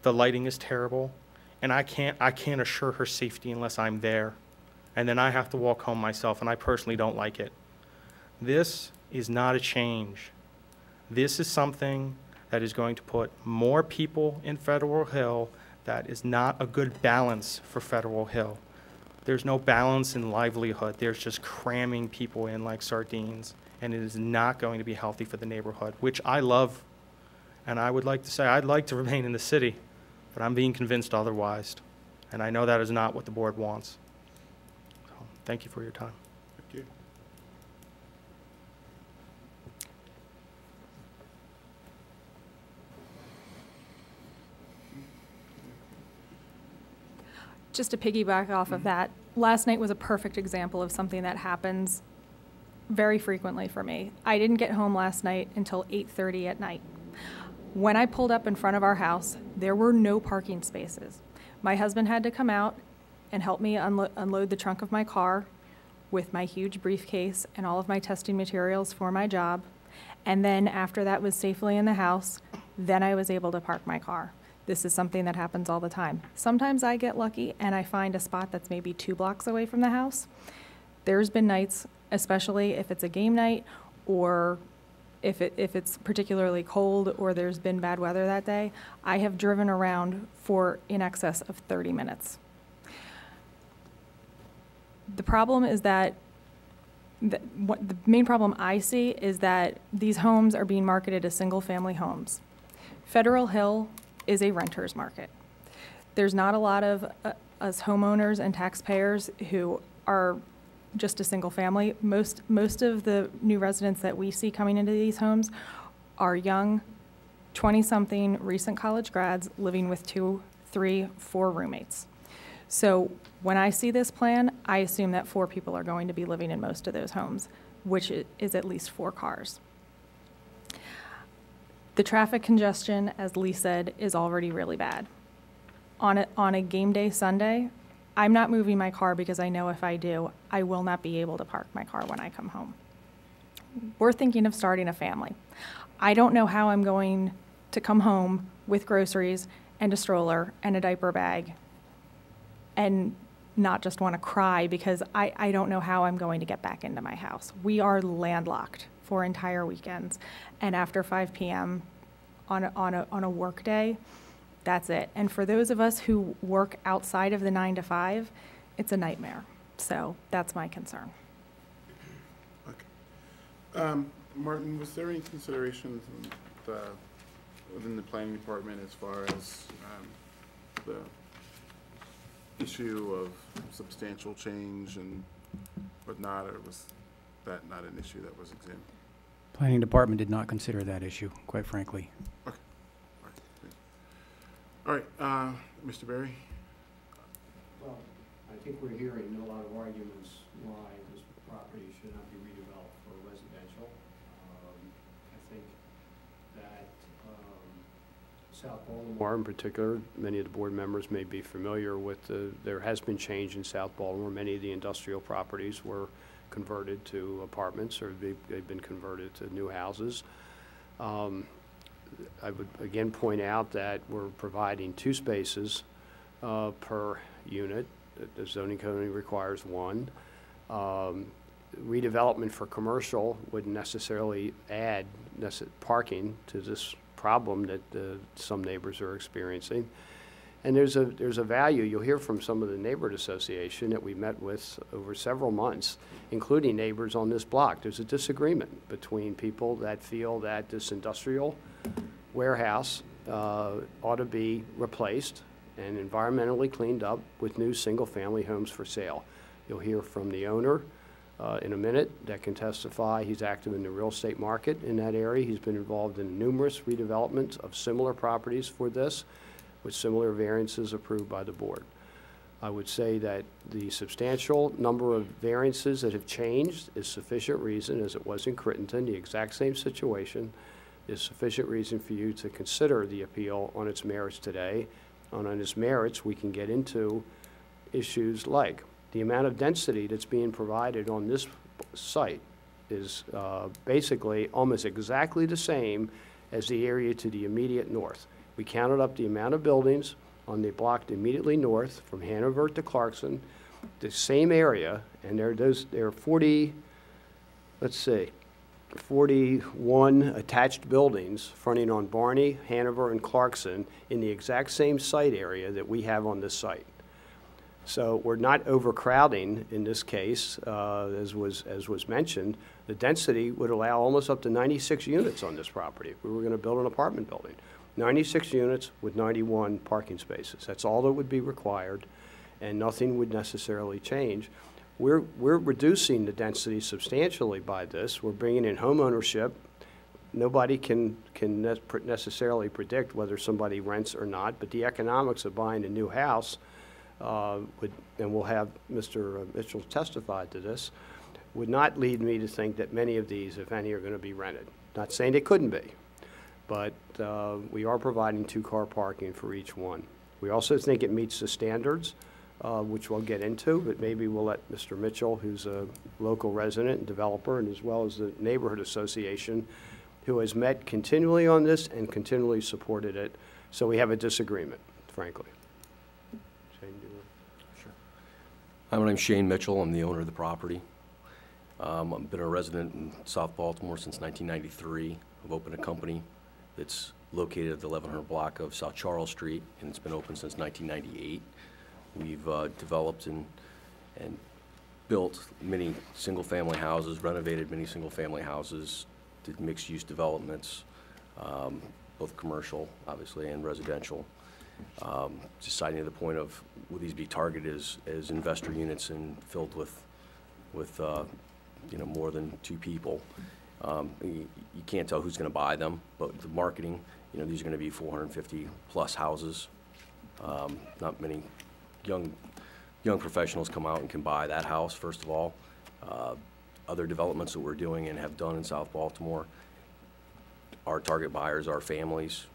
the lighting is terrible, and I can't I can't assure her safety unless I'm there, and then I have to walk home myself, and I personally don't like it. This is not a change. This is something that is going to put more people in Federal Hill. That is not a good balance for Federal Hill. There's no balance in livelihood. There's just cramming people in like sardines, and it is not going to be healthy for the neighborhood, which I love. And I would like to say I'd like to remain in the city, but I'm being convinced otherwise. And I know that is not what the board wants. So, thank you for your time. Thank you. Just to piggyback off of mm-hmm. that, last night was a perfect example of something that happens very frequently for me. I didn't get home last night until 8:30 at night. When I pulled up in front of our house, there were no parking spaces. My husband had to come out and help me unlo- unload the trunk of my car with my huge briefcase and all of my testing materials for my job. And then after that was safely in the house, then I was able to park my car. This is something that happens all the time. Sometimes I get lucky and I find a spot that's maybe two blocks away from the house. There's been nights, especially if it's a game night or if it, if it's particularly cold or there's been bad weather that day, I have driven around for in excess of 30 minutes. The problem is that the, what, the main problem I see is that these homes are being marketed as single-family homes. Federal Hill is a renter's market. There's not a lot of uh, us homeowners and taxpayers who are just a single family. Most, most of the new residents that we see coming into these homes are young, 20-something, recent college grads living with two, three, four roommates. So when I see this plan, I assume that four people are going to be living in most of those homes, which is at least four cars. The traffic congestion, as Lee said, is already really bad. On a, on a game day Sunday, I'm not moving my car because I know if I do, I will not be able to park my car when I come home. We're thinking of starting a family. I don't know how I'm going to come home with groceries and a stroller and a diaper bag and not just want to cry because I, I don't know how I'm going to get back into my house. We are landlocked for entire weekends. And after 5 p.m. on a, on a, on a work day, that's it. And for those of us who work outside of the 9 to 5, it's a nightmare. So that's my concern. Um, Martin, was there any considerations in the, within the planning department as far as, um, the issue of substantial change and whatnot, or was that not an issue that was examined? Planning Department did not consider that issue, quite frankly. All right, uh, Mr. Berry? Well, I think we're hearing a lot of arguments why this property should not be redeveloped for residential. Um, I think that, um, South Baltimore. In particular, many of the board members may be familiar with the, there has been change in South Baltimore. Many of the industrial properties were converted to apartments or they've, they've been converted to new houses. Um, I would again point out that we're providing two spaces uh, per unit. The zoning code requires one. Um, Redevelopment for commercial wouldn't necessarily add parking to this problem that uh, some neighbors are experiencing. And there's a, there's a value, you'll hear from some of the neighborhood association that we met with over several months, including neighbors on this block. There's a disagreement between people that feel that this industrial warehouse uh, ought to be replaced and environmentally cleaned up with new single-family homes for sale. You'll hear from the owner uh, in a minute that can testify. He's active in the real estate market in that area. He's been involved in numerous redevelopments of similar properties for this, with similar variances approved by the board. I would say that the substantial number of variances that have changed is sufficient reason, as it was in Crittenton, the exact same situation, is sufficient reason for you to consider the appeal on its merits today. And on its merits, we can get into issues like the amount of density that's being provided on this site is uh, basically almost exactly the same as the area to the immediate north. We counted up the amount of buildings on the block immediately north from Hanover to Clarkson, the same area, and there, those, there are 40, let's see, 41 attached buildings fronting on Barney, Hanover, and Clarkson in the exact same site area that we have on this site. So we're not overcrowding in this case, uh, as was, as was mentioned. The density would allow almost up to 96 units on this property if we were going to build an apartment building. 96 units with 91 parking spaces. That's all that would be required, and nothing would necessarily change. We're, we're reducing the density substantially by this. We're bringing in home ownership. Nobody can, can ne- necessarily predict whether somebody rents or not, but the economics of buying a new house uh, would, and we'll have Mr. Mitchell testify to this, would not lead me to think that many of these, if any, are going to be rented. Not saying they couldn't be, but uh, we are providing two-car parking for each one. We also think it meets the standards, uh, which we'll get into, but maybe we'll let Mr. Mitchell, who's a local resident and developer, and as well as the neighborhood association, who has met continually on this and continually supported it. So we have a disagreement, frankly. Shane, do Hi, my name's Shane Mitchell. I'm the owner of the property. Um, I've been a resident in South Baltimore since 1993. I've opened a company that's located at the 1100 block of South Charles Street, and it's been open since 1998. We've uh, developed and, and built many single-family houses, renovated many single-family houses, did mixed-use developments, um, both commercial, obviously, and residential. Um, Deciding to the point of, will these be targeted as, as investor units and filled with, with, uh, you know, more than two people? Um, You you can't tell who's going to buy them, but the marketing, you know, these are going to be 450-plus houses. Um, Not many young, young professionals come out and can buy that house, first of all. Uh, Other developments that we're doing and have done in South Baltimore, our target buyers are families,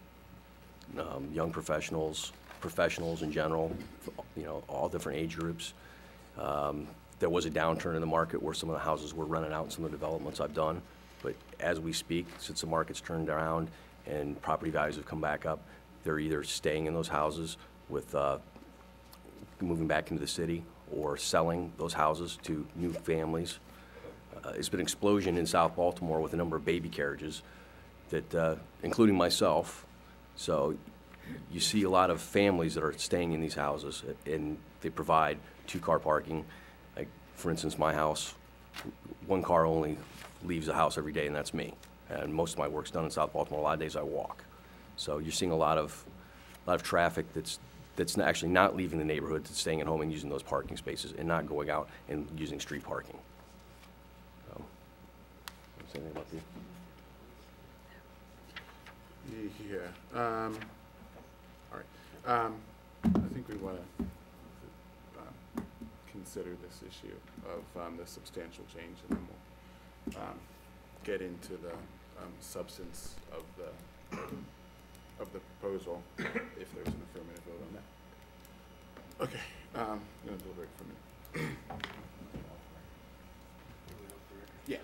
um, young professionals, professionals in general, you know, all different age groups. Um, There was a downturn in the market where some of the houses were running out some of the developments I've done. As we speak, since the market's turned around and property values have come back up, they're either staying in those houses with, uh, moving back into the city or selling those houses to new families. Uh, It's been an explosion in South Baltimore with a number of baby carriages that, uh, including myself. So you see a lot of families that are staying in these houses, and they provide two-car parking. Like, for instance, my house, one car only leaves the house every day, and that's me. And most of my work's done in South Baltimore. A lot of days I walk. So you're seeing a lot of, a lot of traffic that's, that's actually not leaving the neighborhood, that's staying at home and using those parking spaces and not going out and using street parking. So anything about Yeah, um, all right. Um, I think we want to, um, consider this issue of, um, the substantial change and then we'll, um, get into the, um, substance of the, of the proposal if there's an affirmative vote on that. Okay, um, I'm gonna deliberate for a minute. Yes.